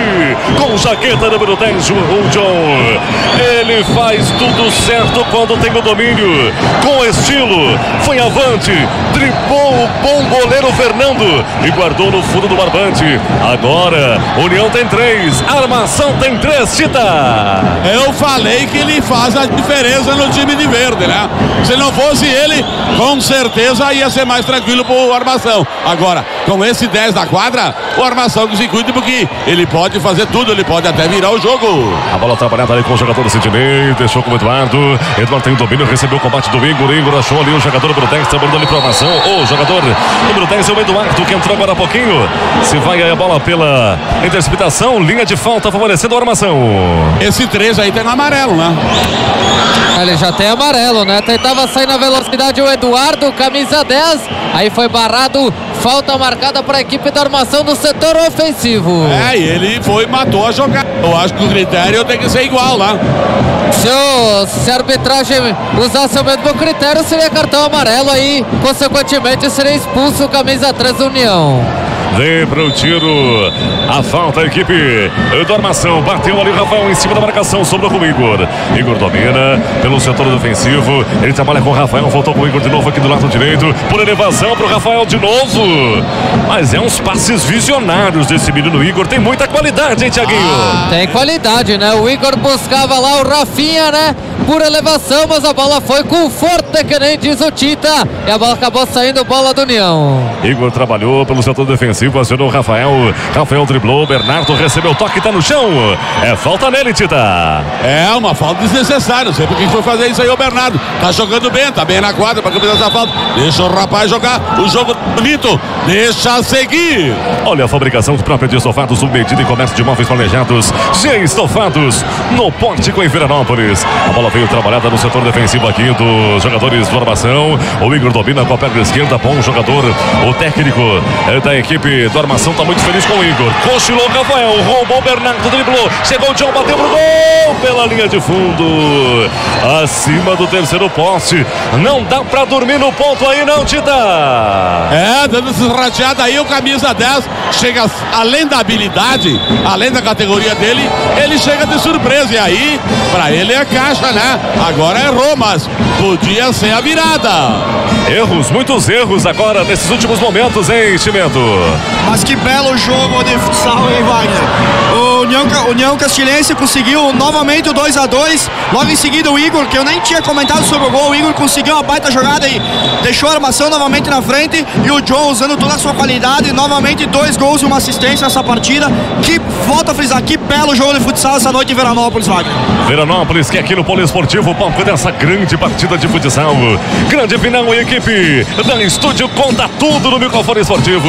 com jaqueta número 10, o John. Ele faz tudo certo quando tem o domínio, com estilo, foi avante, driblou o bom goleiro Fernando e guardou no fundo do barbante. Agora, União tem três, Armação tem três, Tita. Eu falei que ele faz a diferença no time de verde, né? Se não fosse ele, com certeza ia ser mais tranquilo pro Armação. Agora, com esse 10 da quadra, o Armação que se cuide porque ele pode fazer tudo, ele pode até virar o jogo. A bola trabalhada ali com o jogador do Sidney, deixou com o Eduardo. Eduardo tem o domínio, recebeu o combate do Igor. Igor achou ali o jogador número 10, trabalhando ali para armação. O jogador número 10 é o Eduardo, que entrou agora há pouquinho. Se vai aí a bola pela interceptação, linha de falta favorecendo a armação. Esse 3 aí tem no amarelo, né? Ele já tem amarelo, né? Tentava sair na velocidade o Eduardo, camisa 10. Aí foi barrado, falta marcada para a equipe da armação no setor ofensivo. É, e ele foi e matou a jogada. Eu acho que o critério tem que ser igual lá. Se, o- se a arbitragem usasse o mesmo critério, seria cartão amarelo aí, consequentemente seria expulso o camisa 3 do União. Vem para o tiro. A falta, a equipe do Armação. Bateu ali o Rafael em cima da marcação. Sobrou com o Igor. Igor domina pelo setor defensivo. Ele trabalha com o Rafael. Voltou com o Igor de novo aqui do lado direito. Por elevação para o Rafael de novo. Mas é uns passes visionários desse menino Igor. Tem muita qualidade, hein, Tiaguinho? Tem qualidade, né? O Igor buscava lá o Rafinha, né? Por elevação, mas a bola foi com forte, que nem diz o Tita. E a bola acabou saindo, bola do União. Igor trabalhou pelo setor defensivo, acionou o Rafael. Rafael driblou, Bernardo recebeu o toque, tá no chão. É falta nele, Tita. É uma falta desnecessária. Não sei por que foi fazer isso aí o Bernardo. Tá jogando bem, tá bem na quadra pra completar essa falta. Deixa o rapaz jogar. O jogo bonito. Deixa seguir. Olha a fabricação própria de estofados submedida e comércio de móveis planejados. G Estofados, no Pórtico em Veranópolis. A bola veio trabalhada no setor defensivo aqui dos jogadores do armação. O Igor domina com a perna esquerda, bom jogador. O técnico eh, da equipe do armação está muito feliz com o Igor. Cochilou Rafael, roubou o Bernardo, driblou. Chegou o John, bateu pro gol pela linha de fundo. Acima do terceiro poste. Não dá pra dormir no ponto aí, não, Tita. É, dando esse rateado aí, o camisa 10 chega além da habilidade, além da categoria dele, ele chega de surpresa. E aí, pra ele é caixa, né? Agora errou, mas podia ser a virada. Erros, muitos erros agora nesses últimos momentos, hein, Chimento? Mas que belo jogo de futsal, hein, Wagner? União, União Castilhense conseguiu novamente o 2 a 2 Logo em seguida o Igor, que eu nem tinha comentado sobre o gol, o Igor conseguiu uma baita jogada e deixou a armação novamente na frente. E o John usando toda a sua qualidade, novamente dois gols e uma assistência nessa partida. Que, volta a frisar, que belo jogo de futsal essa noite em Veranópolis, Wagner. Veranópolis, que é aqui no Poliesportivo, palco dessa grande partida de futsal. Grande final e equipe da Estúdio conta tudo no microfone esportivo.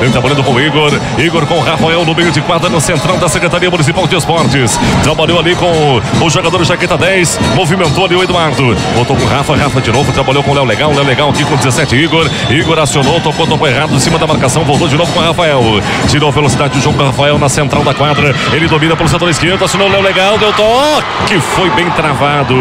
Ele trabalhando com o Igor, Igor com o Rafael no meio de quadra no central da Secretaria Municipal de Esportes. Trabalhou ali com o jogador Jaqueta 10, movimentou ali o Eduardo. Voltou com o Rafa, Rafa de novo, trabalhou com o Léo Legal, Léo Legal aqui com 17 Igor. Igor acionou, tocou, tocou errado em cima da marcação, voltou de novo com o Rafael. Tirou a velocidade do jogo com o Rafael na central da quadra. Ele domina pelo setor esquerdo, acionou o Léo Legal, deu toque, foi bem travado.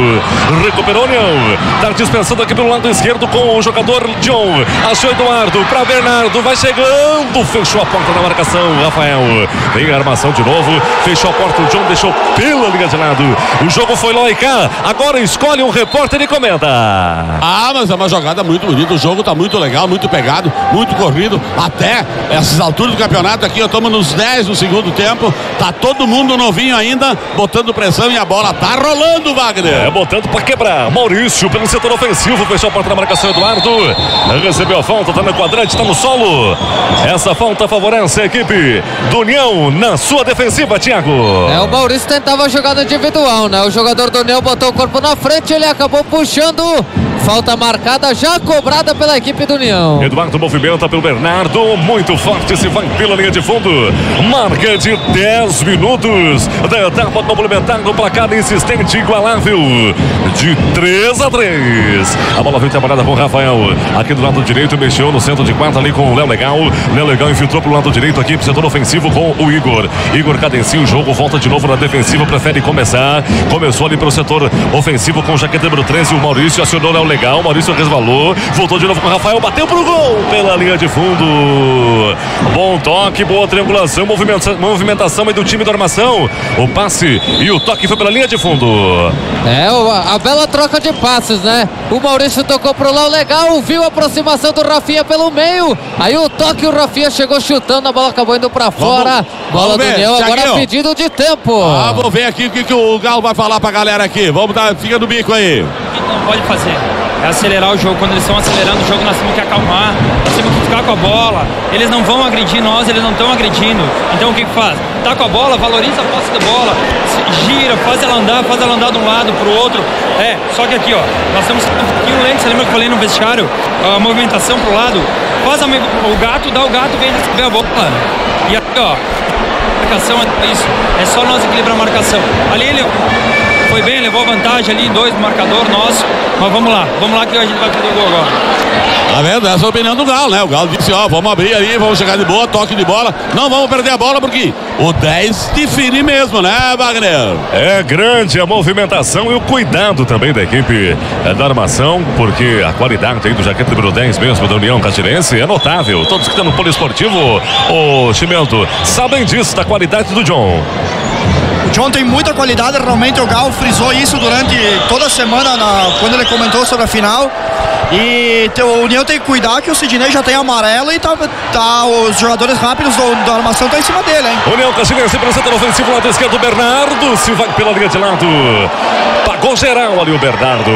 Recuperou o União. Tá dispensando aqui pelo lado esquerdo com o jogador John. Achou Eduardo para Bernardo, vai chegando, fechou a porta da marcação, Rafael. Vem a armação de novo, fechou a porta, o John deixou pela linha de lado. O jogo foi lá e cá. Agora escolhe um repórter e comenta. Ah, mas é uma jogada muito bonita. O jogo tá muito legal, muito pegado, muito corrido. Até essas alturas do campeonato aqui, estamos nos 10 do segundo tempo. Tá todo mundo novinho ainda, botando pressão e a bola tá rolando, Wagner. É, botando para quebrar. Maurício pelo setor ofensivo, fechou a porta da marcação, Eduardo. Recebeu a falta, tá no quadrante, tá no solo. Essa falta favorece a equipe do União na sua defensiva, Thiago. É, o Maurício tentava a jogada individual, né? O jogador do União botou o corpo na frente, ele acabou puxando. Falta marcada, já cobrada pela equipe do União. Eduardo movimenta pelo Bernardo, muito forte, se vai pela linha de fundo. Marca de 10 minutos da etapa complementar no placar insistente igualável de 3 a 3. A bola veio trabalhada com o Rafael. Aqui do lado direito, mexeu no centro de quadra ali com o Léo Legal. Léo Legal infiltrou pro lado direito aqui pro setor ofensivo com o Igor. Igor cadencia o jogo, volta de novo na defensiva, prefere começar. Começou ali pelo setor ofensivo com o jaquete número 13. O Maurício acionou Léo Legal. O Maurício resvalou, voltou de novo com o Rafael, bateu pro gol pela linha de fundo. Bom toque, boa triangulação, movimentação, movimentação aí do time da armação. O passe e o toque foi pela linha de fundo. É, a bela troca de passes, né? O Maurício tocou pro Léo legal, viu a aproximação do Rafinha pelo meio. Aí o toque, o Rafinha chegou chutando, a bola acabou indo pra fora. Bola vamos do União, agora Thiaguinho. pedido de tempo. Ah, vou ver aqui o que, que o Galo vai falar pra galera aqui. Vamos dar, fica no bico aí. O que não pode fazer é acelerar o jogo. Quando eles estão acelerando o jogo, nós temos que acalmar, nós temos que ficar com a bola. Eles não vão agredir nós, eles não estão agredindo. Então o que, que faz? Tá com a bola, valoriza a posse da bola, gira, faz ela andar, faz ela andar de um lado pro outro. É, só que aqui, ó, nós temos que um pouquinho lento. Você lembra que eu falei no vestiário? A movimentação pro lado. Faz a o gato, dá o gato, vem receber a bola. E aqui, ó, marcação é isso. É só nós equilibrar a marcação. Ali ele foi bem, levou vantagem ali, dois no marcador nosso. Mas vamos lá, vamos lá que a gente vai fazer o gol agora. Tá vendo? Essa é a opinião do Galo, né? O Galo disse, ó, vamos abrir ali, vamos chegar de boa, toque de bola. Não vamos perder a bola porque o 10 define mesmo, né, Wagner? É grande a movimentação e o cuidado também da equipe é, da armação, porque a qualidade aí do jaquete número 10 mesmo da União Catirense é notável. Todos que estão no poliesportivo, o Chimento, sabem disso, da qualidade do John. O John tem muita qualidade, realmente o Gal frisou isso durante toda a semana na- quando ele comentou sobre a final. E o União tem que cuidar que o Sidney já tem amarelo e tá, tá- os jogadores rápidos do- da armação estão em cima dele, hein? União Catirense pelo setor ofensivo, lado esquerdo, Bernardo. Vai pela linha de lado. Pagou geral ali o Bernardo.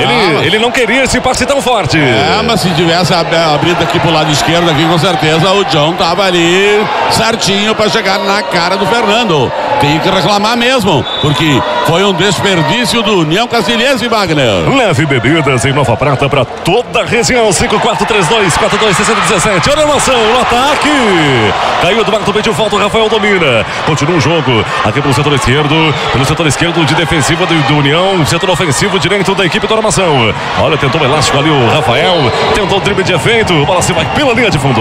ele, ele não queria esse passe tão forte. É, mas se tivesse ab- abrido aqui pro lado esquerdo, aqui com certeza o John tava ali certinho para chegar na cara do Fernando. Tem que reclamar mesmo, porque foi um desperdício do União Castilhense, Wagner. Leve bebidas em Nova Prata para toda a região. 5432 42 Olha a emoção no ataque. Caiu Eduardo pediu falta. O Rafael domina. Continua o jogo aqui pelo setor esquerdo. Pelo setor esquerdo de defensiva do, do União, setor ofensivo direito da equipe da armação. Olha, tentou o elástico ali o Rafael, tentou o drible de efeito, bola se vai pela linha de fundo.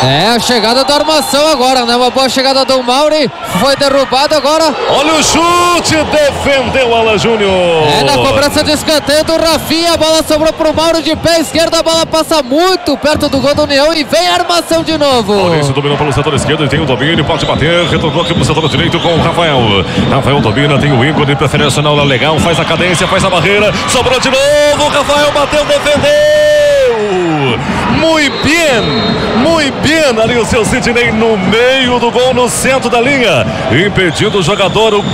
É a chegada da armação agora, né? Uma boa chegada do Mauri, foi derrubado agora. Olha o chute, defendeu Alan Júnior. É na cobrança de escanteio do Rafinha, a bola sobrou pro Mauro de pé esquerdo, a bola passa muito perto do gol do União e vem a armação de novo. Maurício dominou pelo setor esquerdo e tem o domínio, pode bater, retornou aqui pro setor direito com o Rafael. Rafael domina, tem o Igor, ele o legal, faz a cadência, faz a barreira, sobrou de novo, Rafael bateu, defendeu! Muito bem, muito bem ali o seu Sidney no meio do gol, no centro da linha, impedindo o jogador, o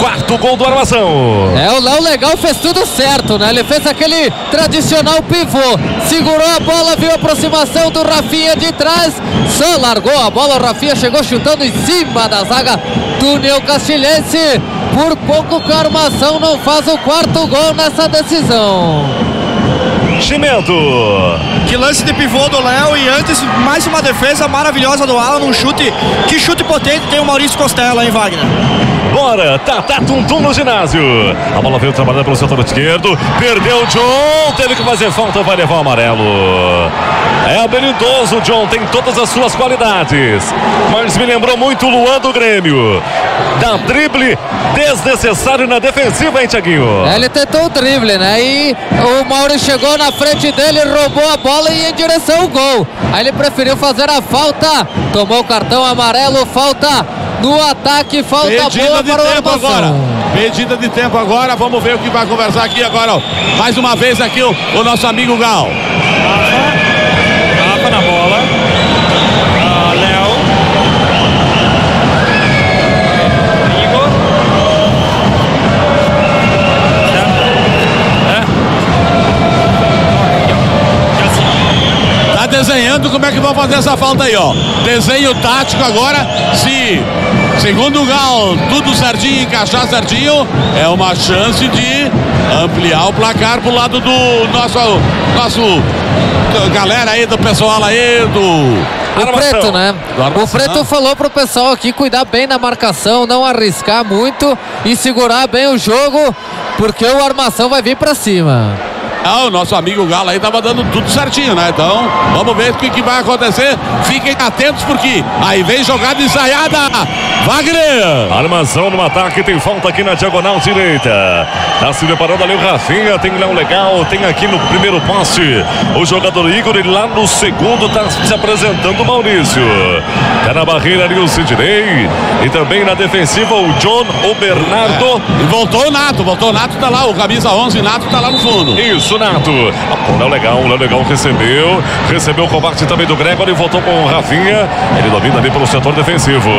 quarto gol do Armação. É, o Léo Legal fez tudo certo, né? Ele fez aquele tradicional pivô, segurou a bola, viu a aproximação do Rafinha de trás, só largou a bola, o Rafinha chegou chutando em cima da zaga do União Castilhense. Por pouco que a armação não faz o quarto gol nessa decisão. Chimento. Que lance de pivô do Léo e antes mais uma defesa maravilhosa do Alan, um chute, que chute potente tem o Maurício Costela, hein, Wagner? Bora, Tatá Tum Tum no ginásio. A bola veio trabalhando pelo setor esquerdo. Perdeu o John, teve que fazer falta, vai levar o amarelo. É habilidoso o John, tem todas as suas qualidades. Mas me lembrou muito o Luan do Grêmio. Dá drible desnecessário na defensiva, hein, Tiaguinho? É, ele tentou o drible, né? E o Mauro chegou na frente dele, roubou a bola e em direção ao gol. Aí ele preferiu fazer a falta, tomou o cartão amarelo, falta no ataque, falta Medida boa de para o tempo Armação. agora. Medida de tempo agora. Vamos ver o que vai conversar aqui agora. ó. Mais uma vez aqui o, o nosso amigo Gal. Desenhando como é que vão fazer essa falta aí, ó. Desenho tático agora. Se, segundo o Gal, tudo certinho, encaixar certinho, é uma chance de ampliar o placar pro lado do nosso, nosso galera aí, do pessoal aí, do. O Preto, né? Armação. O Preto falou pro pessoal aqui cuidar bem na marcação, não arriscar muito e segurar bem o jogo, porque o Armação vai vir pra cima. Ah, o nosso amigo Galo aí tava dando tudo certinho, né? Então, vamos ver o que, que vai acontecer. Fiquem atentos porque aí vem jogada ensaiada. Wagner! Armação no ataque, tem falta aqui na diagonal direita. Tá se preparando ali o Rafinha, tem Léo Legal, tem aqui no primeiro passe o jogador Igor e lá no segundo tá se apresentando o Maurício. Tá na barreira ali o Sidney e também na defensiva o John, o Bernardo. E voltou o Nato, voltou o Nato, tá lá, o camisa 11 Nato tá lá no fundo. Isso, Nato. O Léo Legal, o Léo Legal recebeu, recebeu o combate também do Gregor e voltou com o Rafinha. Ele domina ali pelo setor defensivo.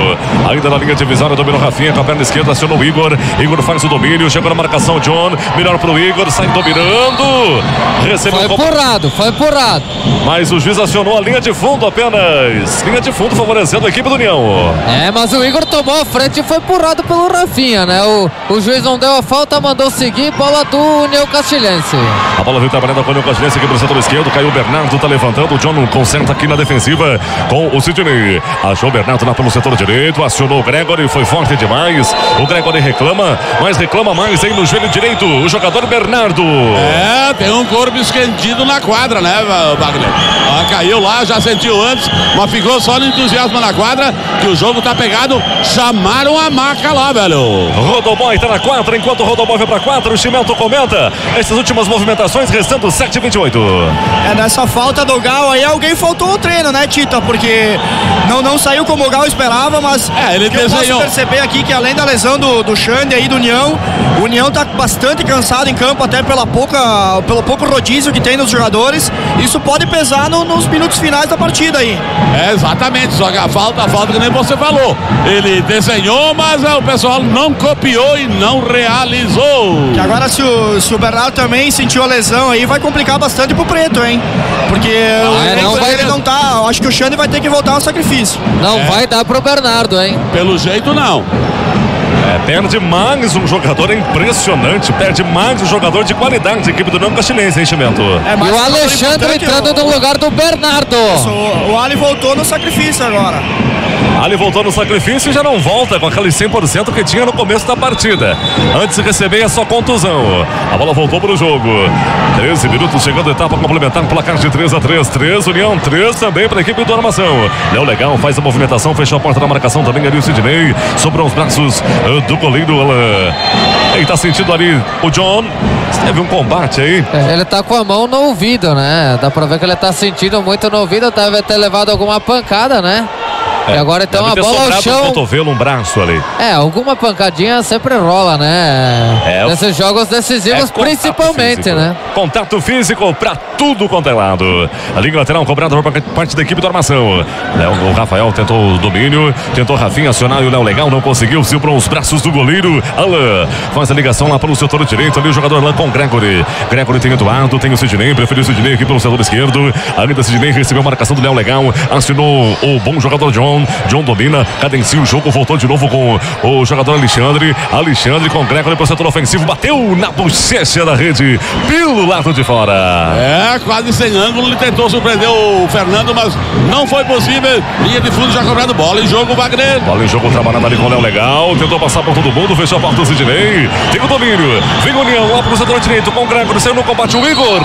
Ainda na linha divisória, domina o Rafinha com a perna esquerda, aciona o Igor. Igor faz o domínio, chegou na marcação, John. Melhor pro Igor, sai dominando. Recebeu Foi o combate. empurrado, foi empurrado. Mas o juiz acionou a linha de fundo apenas. Linha de fundo favorecendo a equipe do União. É, mas o Igor tomou a frente e foi empurrado pelo Rafinha, né? O, o juiz não deu a falta, mandou seguir, bola do União Castilhense. Bola veio trabalhando com o Castilhense aqui pro setor esquerdo. Caiu o Bernardo, tá levantando. O John concentra aqui na defensiva com o Sidney. Achou o Bernardo lá pelo setor direito. Acionou o Gregory, foi forte demais. O Gregory reclama, mas reclama mais aí no joelho direito. O jogador Bernardo. É, tem um corpo esquendido na quadra, né, Wagner? Ela caiu lá, já sentiu antes, mas ficou só no entusiasmo na quadra, que o jogo tá pegado. Chamaram a maca lá, velho. Rodoboy tá na 4, enquanto o Rodoboy vai pra 4, o Chimento comenta essas últimas movimentações, restando 7,28. É nessa falta do Gal aí, alguém faltou o treino, né, Tita? Porque não, não saiu como o Gal esperava, mas É, ele o que eu desenhou. posso perceber aqui que além da lesão do, do Xande aí do União, o União tá bastante cansado em campo, até pela pouca, pelo pouco rodízio que tem nos jogadores. Isso pode pesar no- nos minutos finais da partida aí. É, exatamente, só que a falta, a falta que nem você falou. Ele desenhou, mas é, o pessoal não copiou e não realizou. Que agora se o, se o Bernardo também sentiu a lesão aí, vai complicar bastante pro Preto, hein? Porque o é, não vai- dele não tá. Acho que o Xande vai ter que voltar ao sacrifício. Não vai dar pro Bernardo, hein? Pelo jeito, não. É, perde mais um jogador, é impressionante. Perde mais um jogador de qualidade, equipe do Não Castilhense, hein, Chimento? É, E o Alexandre importante, entrando o- no lugar do Bernardo. O, o Ali voltou no sacrifício agora. Ali voltou no sacrifício e já não volta com aquele 100% que tinha no começo da partida. Antes de receber a sua contusão. A bola voltou para o jogo. 13 minutos chegando etapa complementar, placar de 3 a 3 3, União 3 também para a equipe do Armação. Léo Legal faz a movimentação, fechou a porta da marcação também ali o Sidney. Sobrou os braços uh, do goleiro Alan. Ele tá sentindo ali o John. Teve um combate aí. É, ele tá com a mão no ouvido, né? Dá pra ver que ele tá sentindo muito no ouvido, deve ter levado alguma pancada, né? E agora então Deve a bola ao chão. Um cotovelo, um braço ali. É, alguma pancadinha sempre rola, né? É, Nesses jogos decisivos, É principalmente, físico. né? Contato físico pra tudo quanto é lado. A linha lateral cobrada por parte da equipe do Armação. Léo, o Rafael tentou o domínio, tentou Rafinha acionar e o Léo Legal não conseguiu. Se para os braços do goleiro. Alan faz a ligação lá pelo setor direito. Ali o jogador Alan com o Gregory. Gregory tem Eduardo, tem o Sidney, preferiu o Sidney aqui pelo setor esquerdo. Ainda Sidney recebeu a marcação do Léo Legal, acionou o bom jogador John. John domina, cadencia o jogo, voltou de novo com o jogador Alexandre. Alexandre com Gregory pro setor ofensivo, bateu na bochecha da rede pelo lado de fora. É, quase sem ângulo, ele tentou surpreender o Fernando, mas não foi possível. Linha de fundo já cobrado bola em jogo, Wagner. Bola em jogo trabalhando ali com o Léo Legal. Tentou passar por todo mundo, fechou a porta do Sidney. Tem o domínio. Vem o União lá pro setor direito com o Gregory. Saiu no combate o Igor.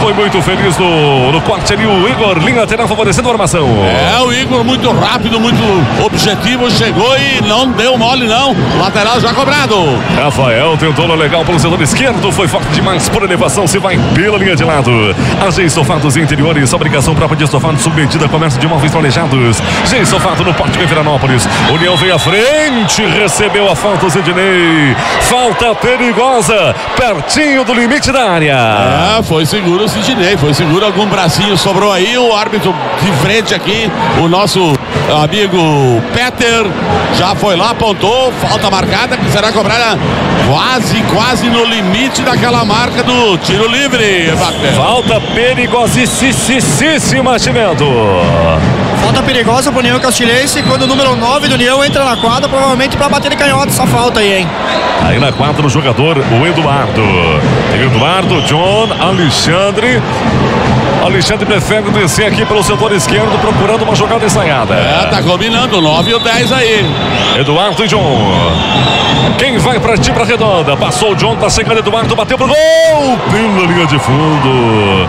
Foi muito feliz no, no corte ali o Igor. Linha lateral favorecendo a armação. É, o Igor muito rápido, muito objetivo, chegou e não deu mole não. Lateral já cobrado. Rafael tentou no legal pelo setor esquerdo. Foi forte demais por elevação. Se vai pela linha de lado. AG Estofados Interiores. Fabricação própria de estofados submetida. Comércio de móveis planejados. G Estofado no Porto de Veranópolis. União veio à frente. Recebeu a falta o Sidney. Falta perigosa. Pertinho do limite da área. É, foi seguro o Sidney, foi seguro algum bracinho sobrou aí, o árbitro de frente aqui, o nosso amigo Peter, já foi lá, apontou, falta marcada, que será cobrada quase, quase no limite daquela marca do tiro livre, Wagner. Falta perigosíssima, Chimento. Falta perigosa pro União Castilhense quando o número 9 do União entra na quadra, provavelmente pra bater de canhota essa falta aí, hein? Aí na quadra o jogador, o Eduardo. Tem Eduardo, John, Alexandre. Alexandre prefere descer aqui pelo setor esquerdo procurando uma jogada ensaiada. É, tá combinando, 9 e o 10 aí. Eduardo e John. Quem vai partir pra redonda? Passou o John, tá chegando Eduardo, bateu pro gol! Pela linha de fundo.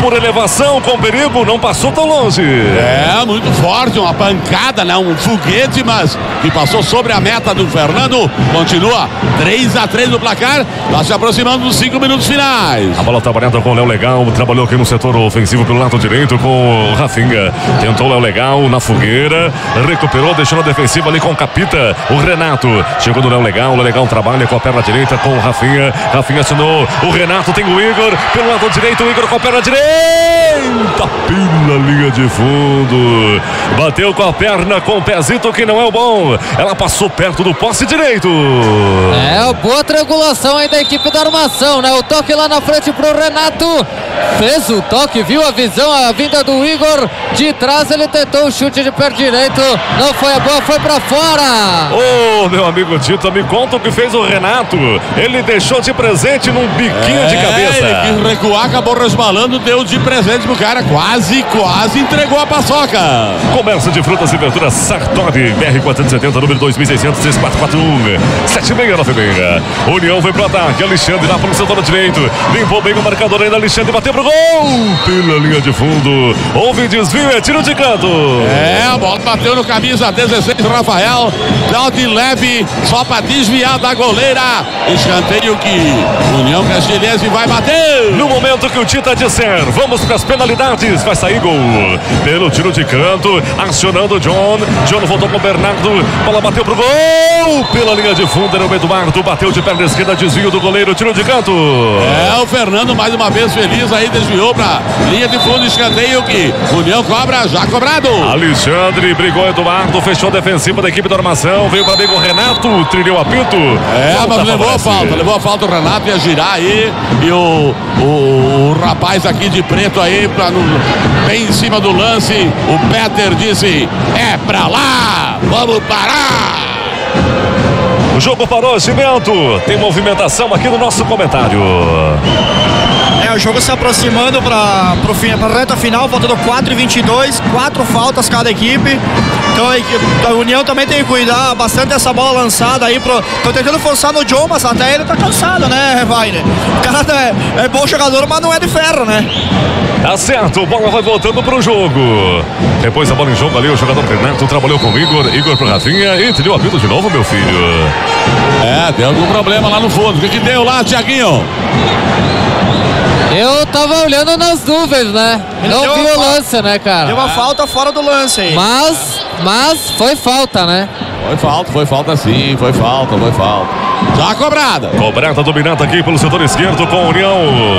Por elevação, com perigo, não passou tão longe. É, muito forte, uma pancada, né? Um foguete, mas que passou sobre a meta do Fernando. Continua 3 a 3 no placar, tá se aproximando dos 5 minutos finais. A bola trabalhada com o Léo Legal, trabalhou aqui no setor ofensivo pelo lado direito com o Rafinha. Tentou o Léo Legal na fogueira, recuperou, deixou na defensiva ali com o Capita, o Renato. Chegou no Léo Legal, o Léo Legal trabalha com a perna direita com o Rafinha. Rafinha assinou, o Renato tem o Igor, pelo lado direito, o Igor com a perna direita, pela linha de fundo. Bateu com a perna com o pezito que não é o bom. Ela passou perto do poste direito. É, boa triangulação aí da equipe da armação, né? O toque lá na frente pro Renato. Fez o toque, viu a visão, a vinda do Igor. De trás ele tentou o chute de pé direito. Não foi a boa, foi pra fora. Ô, meu amigo Tito, me conta o que fez o Renato. Ele deixou de presente num biquinho de É, cabeça. Ele quis recuar, acabou resbalando, deu de presente pro cara, quase, quase entregou a paçoca. Comércio de frutas e verduras Sartori, BR-470, número 2600, 3441, 7696. União foi pro ataque, Alexandre lá pro setor direito, limpou bem o marcador ainda, Alexandre bateu pro gol, pela linha de fundo, houve desvio, é tiro de canto. É, a bola bateu no camisa 16, Rafael, dá de leve, só pra desviar da goleira. Escanteio que União Castilhense vai bater. No momento que o Tita disser, vamos para as penalidades, vai sair gol. Pelo tiro de canto, acionando o John. John voltou com o Bernardo, bola bateu pro gol. Pela linha de fundo, era o Eduardo, bateu de perna esquerda, desvio do goleiro, tiro de canto. É, o Fernando mais uma vez feliz aí, desviou pra linha de fundo, escanteio que União cobra, já cobrado. Alexandre brigou Eduardo, fechou a defensiva da equipe da armação, veio para bem com o Renato, trilhou apito. É, Falta mas levou a falta, levou a falta o Renato ia girar aí e o, o, o rapaz aqui de preto aí, pra no- bem em cima do lance, o Peter disse, é pra lá, vamos parar. O jogo parou, Cimento. Tem movimentação aqui no nosso comentário. O jogo se aproximando para a reta final, faltando 4 e 22, quatro faltas cada equipe. Então a, equipe- a União também tem que cuidar bastante dessa bola lançada aí. Pro, tô tentando forçar no John, mas até ele tá cansado, né, Wagner? O cara é, é bom jogador, mas não é de ferro, né? Tá certo, bola vai voltando pro jogo. Depois a bola em jogo ali, o jogador Renato trabalhou com o Igor, Igor pro Rafinha e te deu a vida de novo, meu filho. É, deu algum problema lá no fundo. O que, que deu lá, Tiaguinho? Eu tava olhando nas nuvens, né? Ele Não vi o lance, né, cara? Deu uma falta fora do lance aí. Mas, mas foi falta, né? Foi falta, foi falta sim, foi falta, foi falta. Já cobrada. Cobrada dominada aqui pelo setor esquerdo com a União.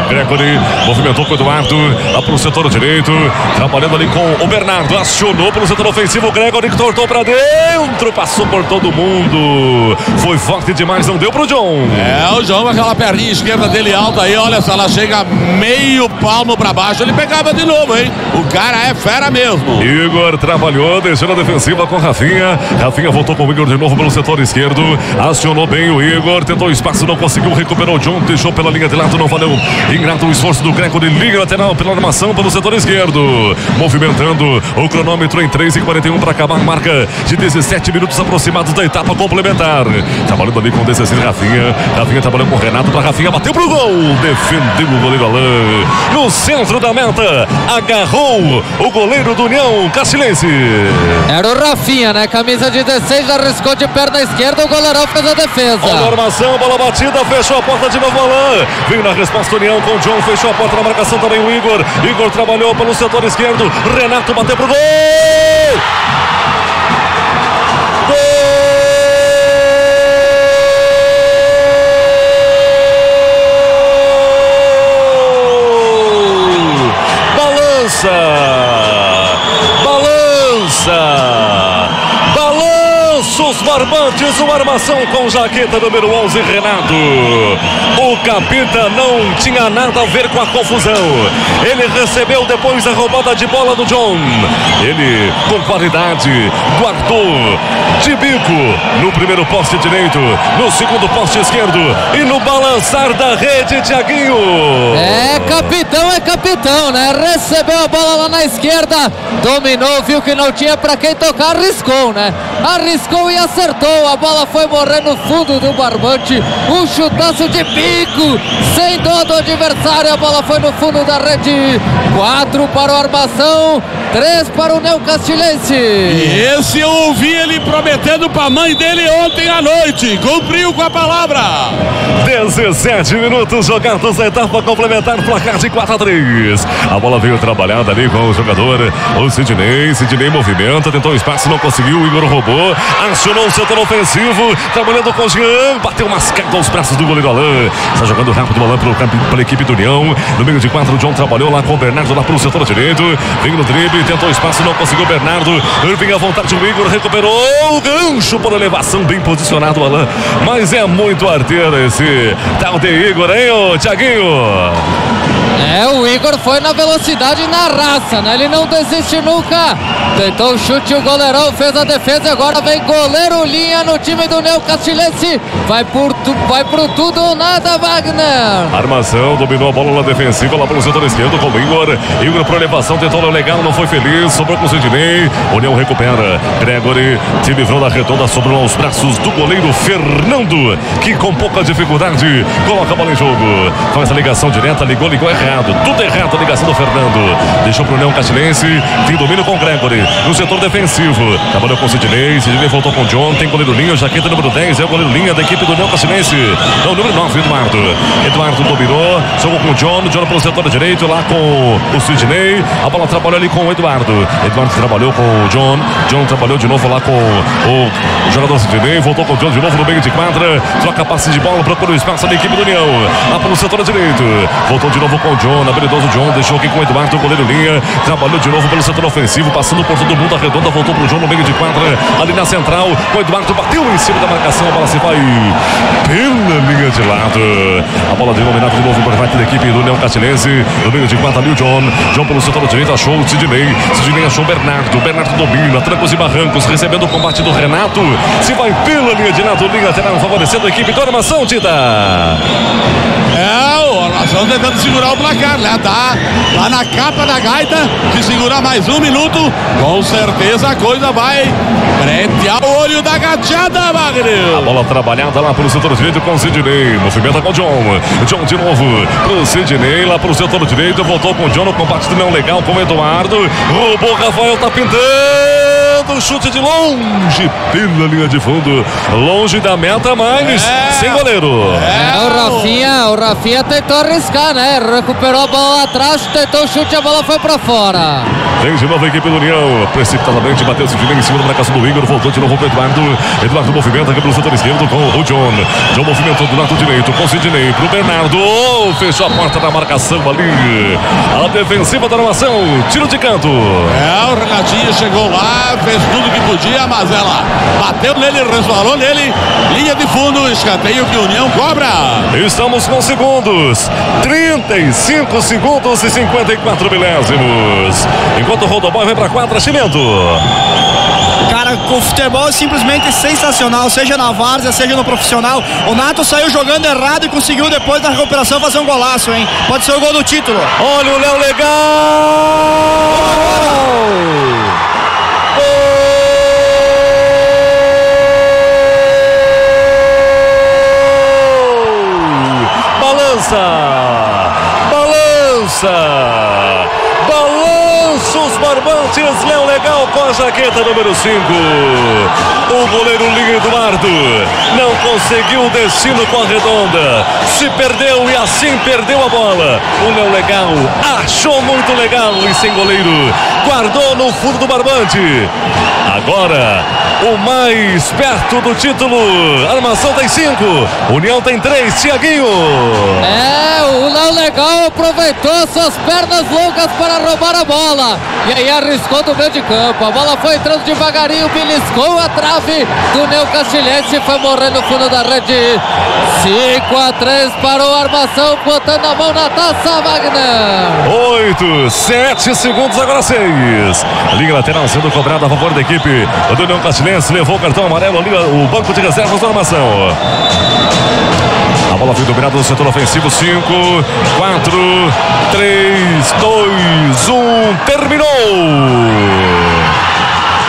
Gregory movimentou com o Eduardo lá pro setor direito. Trabalhando ali com o Bernardo. Acionou pelo setor ofensivo. Gregory que tortou pra dentro. Passou por todo mundo. Foi forte demais, não deu pro John. É, o João com aquela perninha esquerda dele alta aí, olha só, ela chega meio palmo pra baixo, ele pegava de novo, hein? O cara é fera mesmo. Igor trabalhou, deixou na defensiva com Rafinha. Rafinha voltou com o Igor de novo pelo setor esquerdo. Acionou bem o Igor, tentou espaço, não conseguiu, recuperou John, deixou pela linha de lado, não valeu. Ingrato o esforço do Greco de liga lateral pela armação pelo setor esquerdo. Movimentando o cronômetro em 3 e 41 para acabar marca de 17 minutos aproximados da etapa complementar. Trabalhando ali com o 16 Rafinha. Rafinha trabalhando com o Renato para Rafinha, bateu pro gol. Defendeu o goleiro Alain. No centro da meta, agarrou o goleiro do União Castilense. Era o Rafinha, né? Camisa 16, arriscou de perna esquerda, o goleirão fez a defesa. Olha a armação, bola batida, fechou a porta de novo Alain. Veio na resposta União com o John, fechou a porta na marcação também o Igor. Igor trabalhou pelo setor esquerdo. Renato bateu pro gol. Gol! Balança! Barbantes, uma armação com jaqueta número 11, Renato. O capita não tinha nada a ver com a confusão. Ele recebeu depois a roubada de bola do John. Ele, com qualidade, guardou de bico no primeiro poste direito, no segundo poste esquerdo e no balançar da rede, Tiaguinho. É, capitão é capitão, né? Recebeu a bola lá na esquerda, dominou, viu que não tinha pra quem tocar, arriscou, né? Arriscou e acertou. A bola foi morrer no fundo do barbante. Um chutaço de bico, sem dó do adversário. A bola foi no fundo da rede. Quatro para o Armação, três para o Neo Castilhense. E esse eu ouvi ele prometendo pra mãe dele ontem à noite. Cumpriu com a palavra. 17 minutos jogados na etapa complementar, placar de 4 a 3. A bola veio trabalhada ali com o jogador, o Sidney. Sidney movimenta, tentou espaço, não conseguiu. O Igor roubou, acionou o setor ofensivo, trabalhando com o Jean, bateu mascado aos braços do goleiro Alain. Está jogando rápido o Alain pelo campo, pela equipe do União. No meio de quatro, o John trabalhou lá com o Bernardo lá pelo setor direito. Vem no drible, tentou espaço, não conseguiu. Bernardo, vem à vontade o Igor, recuperou o gancho por elevação, bem posicionado Alain. Mas é muito arteiro esse tal de Igor, hein, ô Thiaguinho? É, o Igor foi na velocidade e na raça, né? Ele não desiste nunca. Tentou o chute, o goleirão fez a defesa e agora vem goleiro linha no time do Neo Castilhense. Vai, por tu, vai pro tudo ou nada, Wagner. Armação, dominou a bola na defensiva lá pelo setor esquerdo com o Igor. Igor por elevação, tentou o legal, não foi feliz, sobrou com o Sidney. União recupera. Gregory se livrou da redonda, sobrou aos braços do goleiro Fernando, que com pouca dificuldade coloca a bola em jogo. Faz a ligação direta, ligou, ligou errado. Tudo errado a ligação do Fernando. Deixou pro União Castilense, tem domínio com o Gregory. No setor defensivo, trabalhou com o Sidney. Sidney voltou com o John, tem goleiro linha, jaqueta número 10, é o goleiro linha da equipe do União Castilense. É o número 9, Eduardo. Eduardo dominou, jogou com o John, John pelo setor direito, lá com o Sidney. A bola trabalhou ali com o Eduardo. Eduardo trabalhou com o John, John trabalhou de novo lá com o jogador Sidney, voltou com o John de novo no meio de quadra, troca passe de bola, procura o espaço da equipe do União, lá pelo setor direito. Voltou de novo com o John, habilidoso John, deixou aqui com o Eduardo, goleiro linha, trabalhou de novo pelo setor ofensivo, passando por todo mundo, a redonda, voltou pro John no meio de quadra, ali na central, o Eduardo bateu em cima da marcação, a bola se vai pela linha de lado. A bola de dominada de novo por parte da equipe do Leão Castilense. No meio de quatro ali o John. John pelo setor direito achou o Sidney. Sidney achou o Bernardo. Bernardo domina, trancos e barrancos, recebendo o combate do Renato. Se vai pela linha de lado, linha lateral favorecendo a equipe do Armação, Tita. É, o Armação tentando segurar o placar, né? Tá lá na capa da gaita. Se segurar mais um minuto, com certeza a coisa vai frente ao olho da gateada, Magno. A bola trabalhada lá pelo setor direito com o Sidney. Movimenta com o John. John de novo pro Sidney, lá pro setor direito. Voltou com o John no combate não legal com o Eduardo. Roubou, Rafael tá pintando. Chute de longe pela linha de fundo. Longe da meta, mas sem goleiro. É, o Rafinha, o Rafinha tentou arriscar, né? Recuperou a bola lá atrás, tentou o chute, a bola foi pra fora. Vem de novo a equipe do União. Precipitadamente bateu o Sidney em cima da marcação do Igor. Voltou de novo pro Eduardo. Eduardo movimenta aqui pelo setor esquerdo com o John. John movimentou do lado direito com o Sidney pro Bernardo. Oh, fechou a porta da marcação ali. A defensiva da armação. Tiro de canto. É, o Renatinho chegou lá, fez tudo que podia, mas ela bateu nele, resvalou nele. Linha de fundo, escanteio que o União cobra. Estamos com segundos. 35 segundos e 54 milésimos. Enquanto o Rodoboy vai pra quadra, Cimento. Cara, o futebol é simplesmente sensacional, seja na várzea, seja no profissional. O Nato saiu jogando errado e conseguiu depois da recuperação fazer um golaço, hein? Pode ser o gol do título. Olha o Léo Balança! Balança! Balança os barbantes, Léo Legal com a jaqueta número 5. O goleiro Linho Eduardo não conseguiu o destino com a redonda. Se perdeu e assim perdeu a bola. O Léo Legal achou muito legal e sem goleiro. Guardou no fundo do barbante. Agora, o mais perto do título. Armação tem 5. União tem 3. Tiaguinho. É, o Léo Legal aproveitou suas pernas longas para roubar a bola. E aí arriscou do meio de campo. A bola foi entrando devagarinho, beliscou a trave do Neo Castilhense e foi morrer no fundo da rede. 5 a 3 para o Armação, botando a mão na taça, Wagner. 8, 7 segundos, agora 6. Liga lateral sendo cobrada a favor da equipe do União Castilhense. Levou o cartão amarelo ali, o banco de reservas da armação. A bola foi dominada no setor ofensivo. 5, 4, 3, 2, 1. Terminou!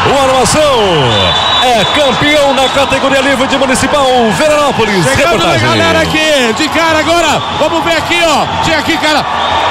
O Armação é campeão na categoria livre de Municipal Veranópolis. Chegando a galera aqui, de cara agora. Vamos ver aqui, ó. Chega aqui, cara.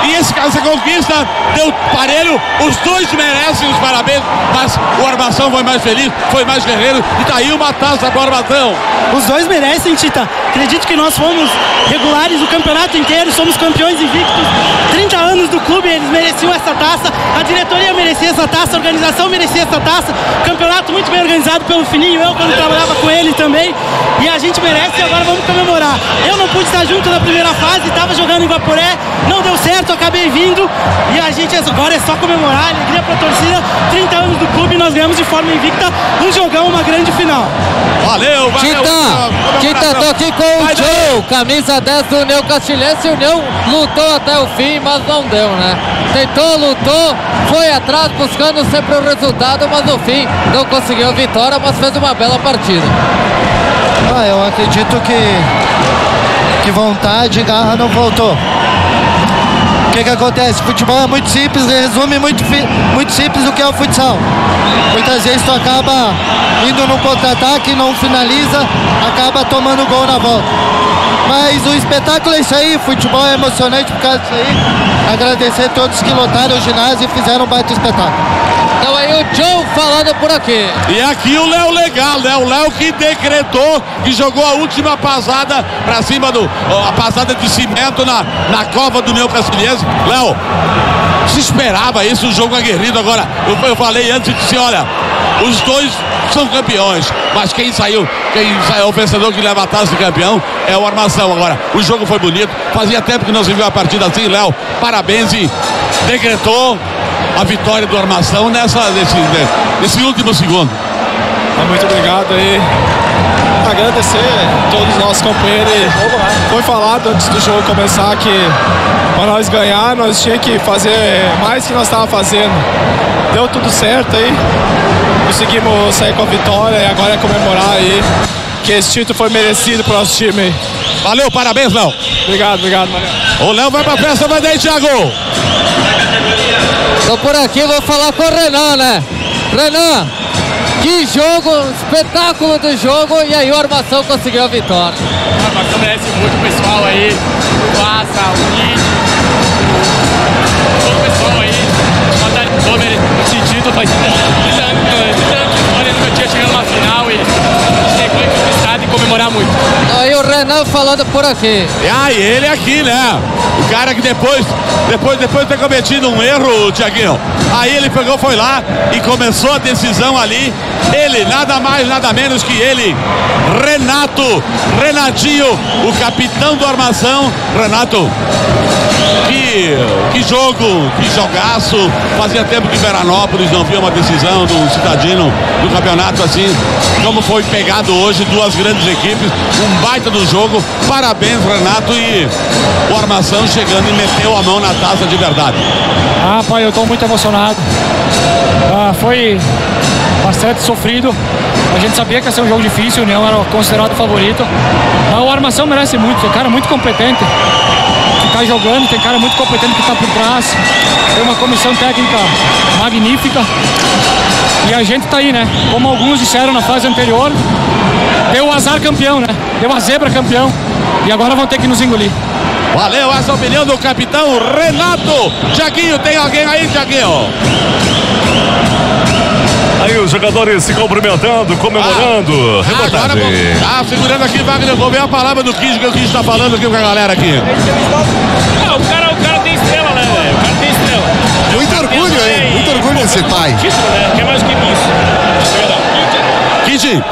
E esse, essa conquista deu parelho. Os dois merecem os parabéns, mas o Armação foi mais feliz, foi mais guerreiro. E tá aí uma taça pro Armação. Os dois merecem, Tita. Acredito que nós fomos regulares o campeonato inteiro, somos campeões invictos. 30 anos do clube, eles mereciam essa taça. A diretoria merecia essa taça, a organização merecia essa taça. Campeonato muito bem organizado pelo Fininho, eu quando trabalhava com ele também. E a gente merece e agora vamos comemorar. Eu não pude estar junto na primeira fase, estava jogando em Vaporé, não deu certo, acabei vindo. E a gente agora é só comemorar, alegria pra torcida. 30 anos do clube, nós ganhamos de forma invicta um jogão, uma grande final. Valeu, valeu. Tita, Tita, tô aqui com o Joe, camisa 10 do Neo Castilhense. O Neo lutou até o fim, mas não deu, né? Tentou, lutou, foi atrás buscando sempre o resultado, mas no fim não conseguiu a vitória, mas fez uma bela partida. Ah, eu acredito que, que vontade e garra não faltou. O que, que acontece? Futebol é muito simples, resume muito, muito simples o que é o futsal. Muitas vezes tu acaba indo no contra-ataque, não finaliza, acaba tomando gol na volta. Mas o espetáculo é isso aí, futebol é emocionante por causa disso aí. Agradecer a todos que lotaram o ginásio e fizeram um baita espetáculo. Então aí o Joe falando por aqui. E aqui o Léo legal, né? O Léo que decretou que jogou a última pasada pra cima do. A pasada de cimento na, na cova do Neo Castilhense. Léo, se esperava isso, um jogo aguerrido. Agora, eu, eu falei antes e disse: olha, os dois são campeões, mas quem saiu, quem saiu, o vencedor que leva a taça de campeão é o Armação. Agora, o jogo foi bonito, fazia tempo que não se viu a partida assim, Léo. Parabéns e decretou a vitória do Armação nessa, nesse, nesse último segundo. Muito obrigado aí. Agradecer a todos os nossos companheiros. Foi falado antes do jogo começar que para nós ganhar, nós tínhamos que fazer mais que nós estávamos fazendo. Deu tudo certo aí. Conseguimos sair com a vitória e agora é comemorar aí que esse título foi merecido para o nosso time aí. Valeu, parabéns, Léo. Obrigado, obrigado, Maria. O Léo vai pra festa, vai daí, Thiago. Tô por aqui, vou falar com o Renan, né? Renan, que jogo, espetáculo do jogo e aí o Armação conseguiu a vitória. A Armação merece muito o pessoal aí, o Assa, o Nid, todo o pessoal aí, batalhou esse título faz 30 anos, 30 anos de história, nunca tinha chegado numa final e a gente tem que e comemorar muito. Aí o Renan falando por aqui. E aí, ele aqui, né? O cara que depois, depois, depois de ter cometido um erro, Tiaguinho. Aí ele pegou, foi lá e começou a decisão ali. Ele, nada mais, nada menos que ele, Renato, Renatinho, o capitão do Armação. Renato, que, que jogo, que jogaço. Fazia tempo que Veranópolis não via uma decisão do Cidadino do campeonato assim, como foi pegado hoje, duas grandes equipes, um baita do jogo. Parabéns, Renato, e o Armação chegando e meteu a mão na taça de verdade. Ah, pai, eu estou muito emocionado. Ah, foi bastante sofrido. A gente sabia que ia ser um jogo difícil, o União era considerado favorito. O Armação merece muito, é um cara muito competente está jogando, tem cara muito competente que está por trás. Tem uma comissão técnica magnífica. E a gente está aí, né? Como alguns disseram na fase anterior, deu o azar campeão, né? Deu a zebra campeão. E agora vão ter que nos engolir. Valeu, essa opinião do capitão Renato. Tiaguinho, tem alguém aí, Tiaguinho? Aí os jogadores se cumprimentando, comemorando. Ah, agora vou, Reportagem. ah, segurando aqui, Wagner, vou ver a palavra do Kid que o Kid está falando aqui com a galera aqui. Não, o cara, o cara tem estrela, né, velho? O cara tem estrela. Muito orgulho, hein? Muito orgulho de ser pai. Título, né? Que é mais que isso. Kid,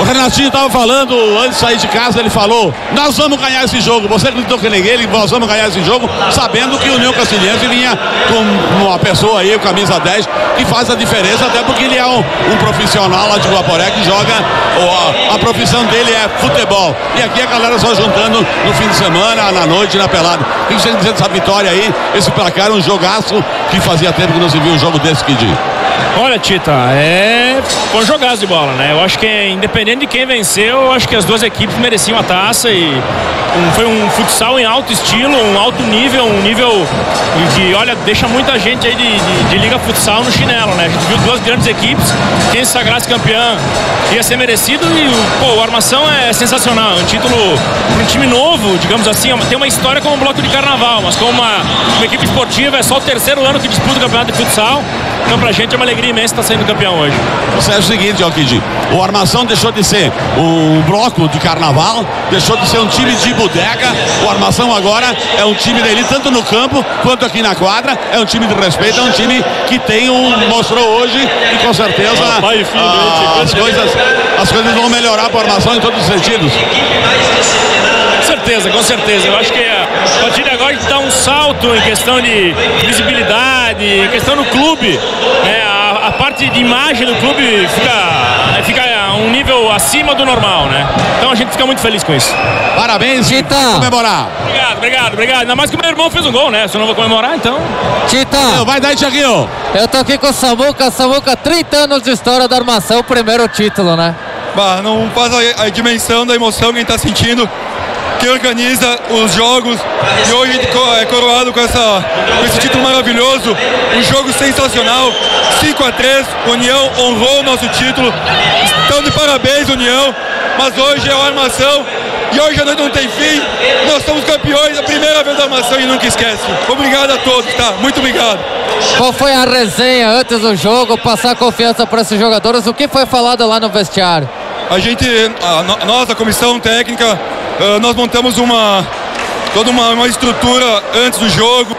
o Renatinho estava falando antes de sair de casa, ele falou: Nós vamos ganhar esse jogo. Você acreditou que nem ele, nós vamos ganhar esse jogo, sabendo que o União Castilhense vinha com uma pessoa aí, o camisa 10, que faz a diferença, até porque ele é um, um profissional lá de Guaporé que joga, ó, a, profissão dele é futebol. E aqui a galera só juntando no fim de semana, na noite, na pelada. O que você tem dizer dessa vitória aí? Esse placar, um jogaço que fazia tempo que não se viu um jogo desse, Kid. Olha, Tita, é. Foi jogaço de bola, né? Eu acho que, independente de quem venceu, eu acho que as duas equipes mereciam a taça e foi um futsal em alto estilo, um alto nível, um nível que, olha, deixa muita gente aí de, de- de liga futsal no chinelo, né? A gente viu duas grandes equipes, quem se sagrasse campeã ia ser merecido e, pô, o Armação é sensacional, é um título para um time novo, digamos assim, é tem uma história como um bloco de carnaval, mas como uma, uma equipe esportiva, é só o terceiro ano que disputa o campeonato de futsal, então pra gente é uma alegria imensa estar saindo campeão hoje. Você acha o seguinte, Kid, o Armação deixou de ser um bloco de carnaval, deixou de ser um time de bodega. O Armação agora é um time dele, tanto no campo quanto aqui na quadra. É um time de respeito, é um time que tem um. mostrou hoje e com certeza filho, ah, as, coisas, as coisas vão melhorar para o Armação em todos os sentidos. Com certeza, com certeza. Eu acho que a partir de agora a gente dá um salto em questão de visibilidade, em questão do clube. Né? A, a parte de imagem do clube fica, fica a um nível acima do normal, né? Então a gente fica muito feliz com isso. Parabéns, Tita. comemorar. Obrigado, obrigado, obrigado. Ainda mais que o meu irmão fez um gol, né? Se eu não vou comemorar, então. Tita, Vai daí, Tiaguinho. eu tô aqui com o Samuca. Samuca, 30 anos de história da armação, primeiro título, né? Bah, não faz a, a dimensão da emoção que a gente está sentindo. Que organiza os jogos e hoje é coroado com, essa, com esse título maravilhoso. Um jogo sensacional. 5 a 3 União honrou o nosso título. Estão de parabéns, União. Mas hoje é uma armação. E hoje a noite não tem fim. Nós somos campeões, a primeira vez da armação e nunca esquece. Obrigado a todos, tá? Muito obrigado. Qual foi a resenha antes do jogo? Passar confiança para esses jogadores? O que foi falado lá no vestiário? A gente, a, nós, a comissão técnica, ah, nós montamos uma toda uma, uma estrutura antes do jogo.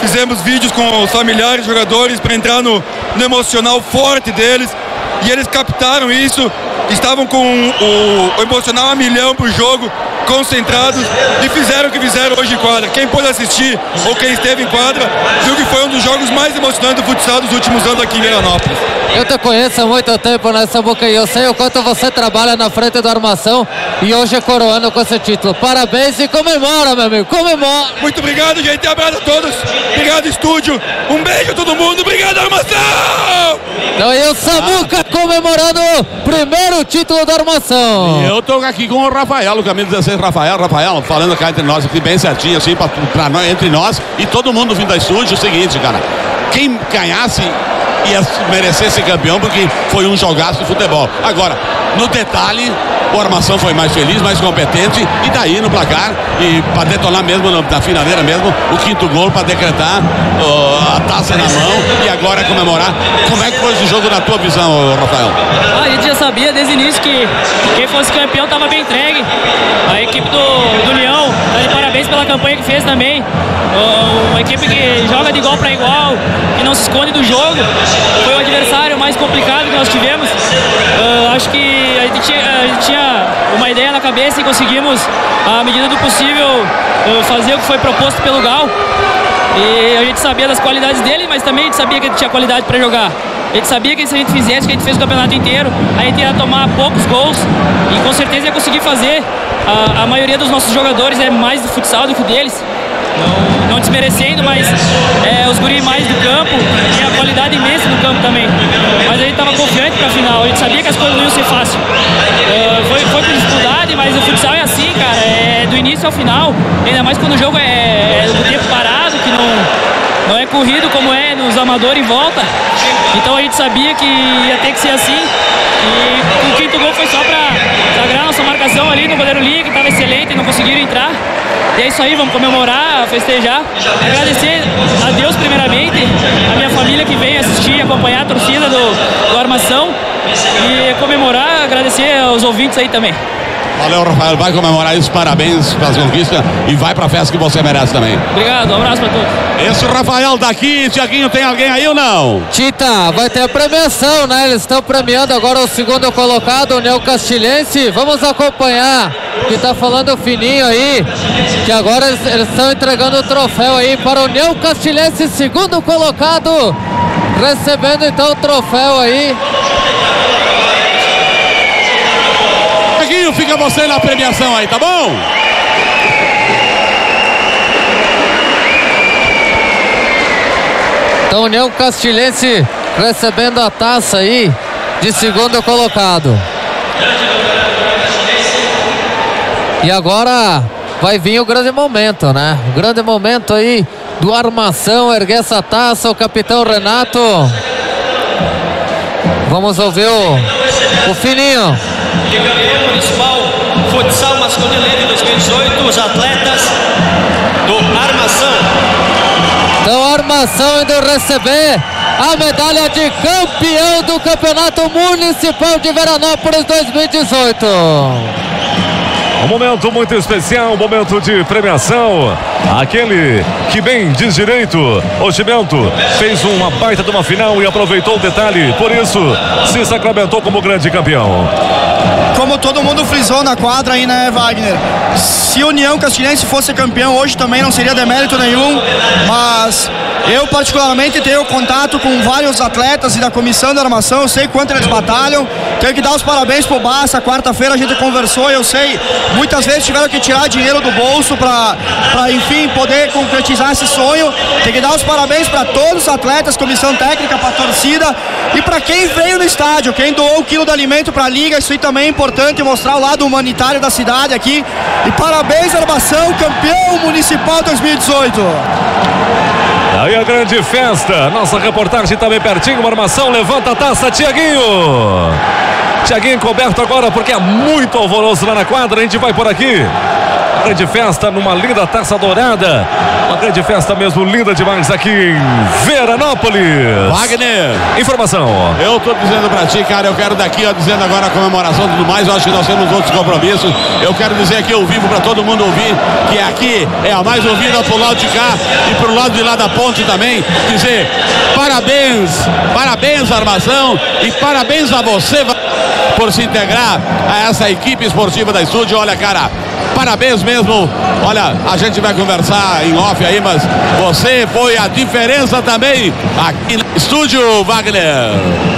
Fizemos vídeos com os familiares, jogadores, para entrar no, no emocional forte deles. E eles captaram isso, estavam com o, o emocional a milhão pro jogo, concentrados e fizeram o que fizeram hoje em quadra. Quem pôde assistir ou quem esteve em quadra viu que foi um dos jogos mais emocionantes do futsal dos últimos anos aqui em Veranópolis. Eu te conheço há muito tempo nessa boca e eu sei o quanto você trabalha na frente da armação e hoje é coroando com esse título. Parabéns e comemora, meu amigo, comemora. Muito obrigado, gente. Abraço a todos. Obrigado, estúdio. Um beijo a todo mundo. Obrigado, armação! Então o Samuca comemorando o primeiro título da armação. Eu tô aqui com o Rafael, o caminho 16, Rafael, Rafael, falando cá entre nós aqui bem certinho, assim, pra, pra entre nós e todo mundo vindo da estúdio, o seguinte, cara. Quem ganhasse ia merecer ser campeão porque foi um jogaço de futebol. Agora, no detalhe, o Armação foi mais feliz, mais competente e daí no placar e para detonar mesmo na finaleira mesmo o quinto gol para decretar a taça na mão e agora comemorar. Como é que foi esse jogo na tua visão, Rafael? Ah, a gente já sabia desde o início que quem fosse campeão estava bem entregue. A equipe do, do Leão tá de parabéns pela campanha que fez também. Uma equipe que joga de igual para igual, que não se esconde do jogo. Foi o adversário mais complicado que nós tivemos. Ah, acho que a gente, tinha, a gente tinha uma ideia na cabeça e conseguimos, à medida do possível, ah, fazer o que foi proposto pelo Gal. E a gente sabia das qualidades dele, mas também a gente sabia que ele tinha qualidade para jogar. A gente sabia que se a gente fizesse, que a gente fez o campeonato inteiro, a gente ia tomar poucos gols e com certeza ia conseguir fazer. A, a maioria dos nossos jogadores é mais do futsal do que o deles. Não, não desmerecendo, mas é, os guri mais do campo têm a qualidade imensa no campo também. Mas a gente estava confiante para a final, a gente sabia que as coisas não iam ser fáceis. É, foi, foi com dificuldade, mas o futsal é assim, cara, é do início ao final, ainda mais quando o jogo é, é do tempo parado, que não, não é corrido como é nos amadores em volta. Então a gente sabia que ia ter que ser assim. E o quinto gol foi só para sagrar nossa marcação ali no goleiro Linha, que estava excelente não conseguiram entrar. E é isso aí, vamos comemorar, festejar. Agradecer a Deus primeiramente, a minha família que veio assistir, acompanhar a torcida do, do Armação. E comemorar, agradecer aos ouvintes aí também. Valeu, Rafael. Vai comemorar isso. Parabéns pelas conquistas e vai pra festa que você merece também. Obrigado, um abraço para todos. Esse Rafael daqui, Tiaguinho, tem alguém aí ou não? Tita, vai ter a premiação, né? Eles estão premiando agora o segundo colocado, o Neo Castilhense. Vamos acompanhar o que tá falando o Fininho aí, que agora eles eles estão entregando o troféu aí para o Neo Castilhense, segundo colocado, recebendo então o troféu aí. Fica você na premiação aí, tá bom? Então o Neo Castilhense recebendo a taça aí de segundo colocado. E agora vai vir o grande momento, né? O grande momento aí do Armação erguer essa taça, o capitão Renato. Vamos ouvir o, o Fininho. De campeão municipal futsal masculino de 2018, os atletas do Armação. Então Armação indo receber a medalha de campeão do Campeonato Municipal de Veranópolis 2018. Um momento muito especial, um momento de premiação. Aquele que bem diz direito, o fez uma baita de uma final e aproveitou o detalhe. Por isso, se sacramentou como grande campeão. Como todo mundo frisou na quadra aí, né, Wagner? Se União Castilhense fosse campeão hoje também não seria demérito nenhum, mas eu particularmente tenho contato com vários atletas e da comissão de armação, eu sei quanto eles batalham. Tenho que dar os parabéns pro Bassa. Quarta-feira a gente conversou, eu sei, muitas vezes tiveram que tirar dinheiro do bolso para enfim, poder concretizar esse sonho. Tem que dar os parabéns para todos os atletas, comissão técnica, para a torcida e para quem veio no estádio, quem doou o quilo de alimento para a liga. Isso aí também é importante mostrar o lado humanitário da cidade aqui. E parabéns, Armação, campeão municipal 2018. Aí a grande festa. Nossa reportagem também pertinho. Uma armação. Levanta a taça, Tiaguinho. Tiaguinho coberto agora porque é muito alvoroço lá na quadra. A gente vai por aqui. Grande festa numa linda taça dourada. Uma grande festa mesmo, linda demais aqui em Veranópolis. Wagner. Informação. Eu tô dizendo pra ti, cara, eu quero daqui, ó, dizendo agora a comemoração e tudo mais, eu acho que nós temos outros compromissos. Eu quero dizer aqui ao vivo pra todo mundo ouvir que aqui é a mais ouvida pro lado de cá e pro lado de lá da ponte também. Dizer parabéns, parabéns, armação, e parabéns a você por se integrar a essa equipe esportiva da estúdio. Olha, cara, parabéns mesmo. Olha, a gente vai conversar em off aí, mas você foi a diferença também aqui no estúdio, Wagner.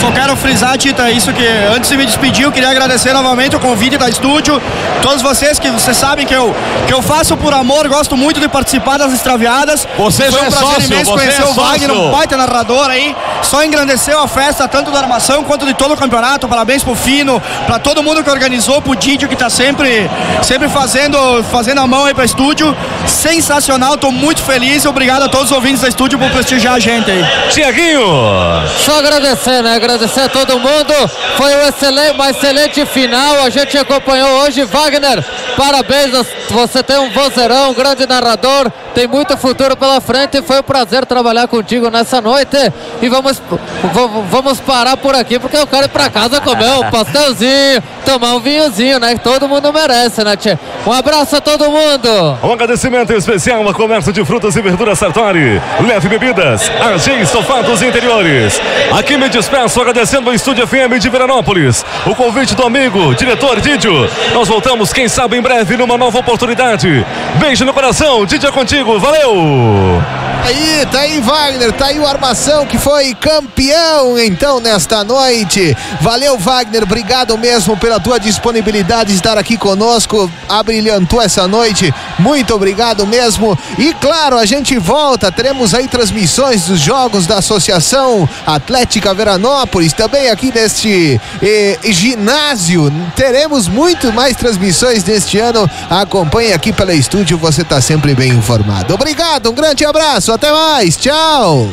Só quero frisar, Tita, isso que antes de me despedir, eu queria agradecer novamente o convite da estúdio. Todos vocês que vocês sabem que eu, que eu faço por amor, gosto muito de participar das extraviadas. Você Foi um é prazer sócio, imenso conhecer é o Wagner, um baita narrador aí. Só engrandeceu a festa, tanto da armação quanto de todo o campeonato. Parabéns pro Fino, pra todo mundo que organizou, pro Didio que tá sempre, sempre fazendo, fazendo a mão aí pra estúdio. Sensacional, tô muito feliz obrigado a todos os ouvintes da estúdio por prestigiar a gente aí. Tiaguinho! Só agradecer, né? Agradecer a todo mundo. Foi um excelente, uma excelente final. A gente acompanhou hoje. Wagner, parabéns. Você tem um vozeirão, um grande narrador. Tem muito futuro pela frente. Foi um prazer trabalhar contigo nessa noite. E vamos, vamos parar por aqui, porque eu quero ir pra casa comer um pastelzinho, tomar um vinhozinho, né? Que todo mundo merece, né, Tchê? Um abraço a todo mundo. Um agradecimento especial ao comércio de frutas e verduras Sartori. Leve bebidas, AG Estofados Interiores. Aqui me despeço agradecendo ao Estúdio FM de Veranópolis. O convite do amigo, diretor Didio. Nós voltamos, quem sabe, em breve, numa nova oportunidade. Beijo no coração, Didio é contigo, valeu! Aí, tá aí Wagner, tá aí o Armação que foi campeão então nesta noite. Valeu Wagner, obrigado mesmo pela tua disponibilidade de estar aqui conosco, abrilhantou essa noite. Muito obrigado mesmo. E claro, a gente volta, teremos aí transmissões dos jogos da Associação Atlética Veranópolis, também aqui neste eh, ginásio. Teremos muito mais transmissões deste ano. Acompanhe aqui pela estúdio, você tá sempre bem informado. Obrigado, um grande abraço, até mais, tchau.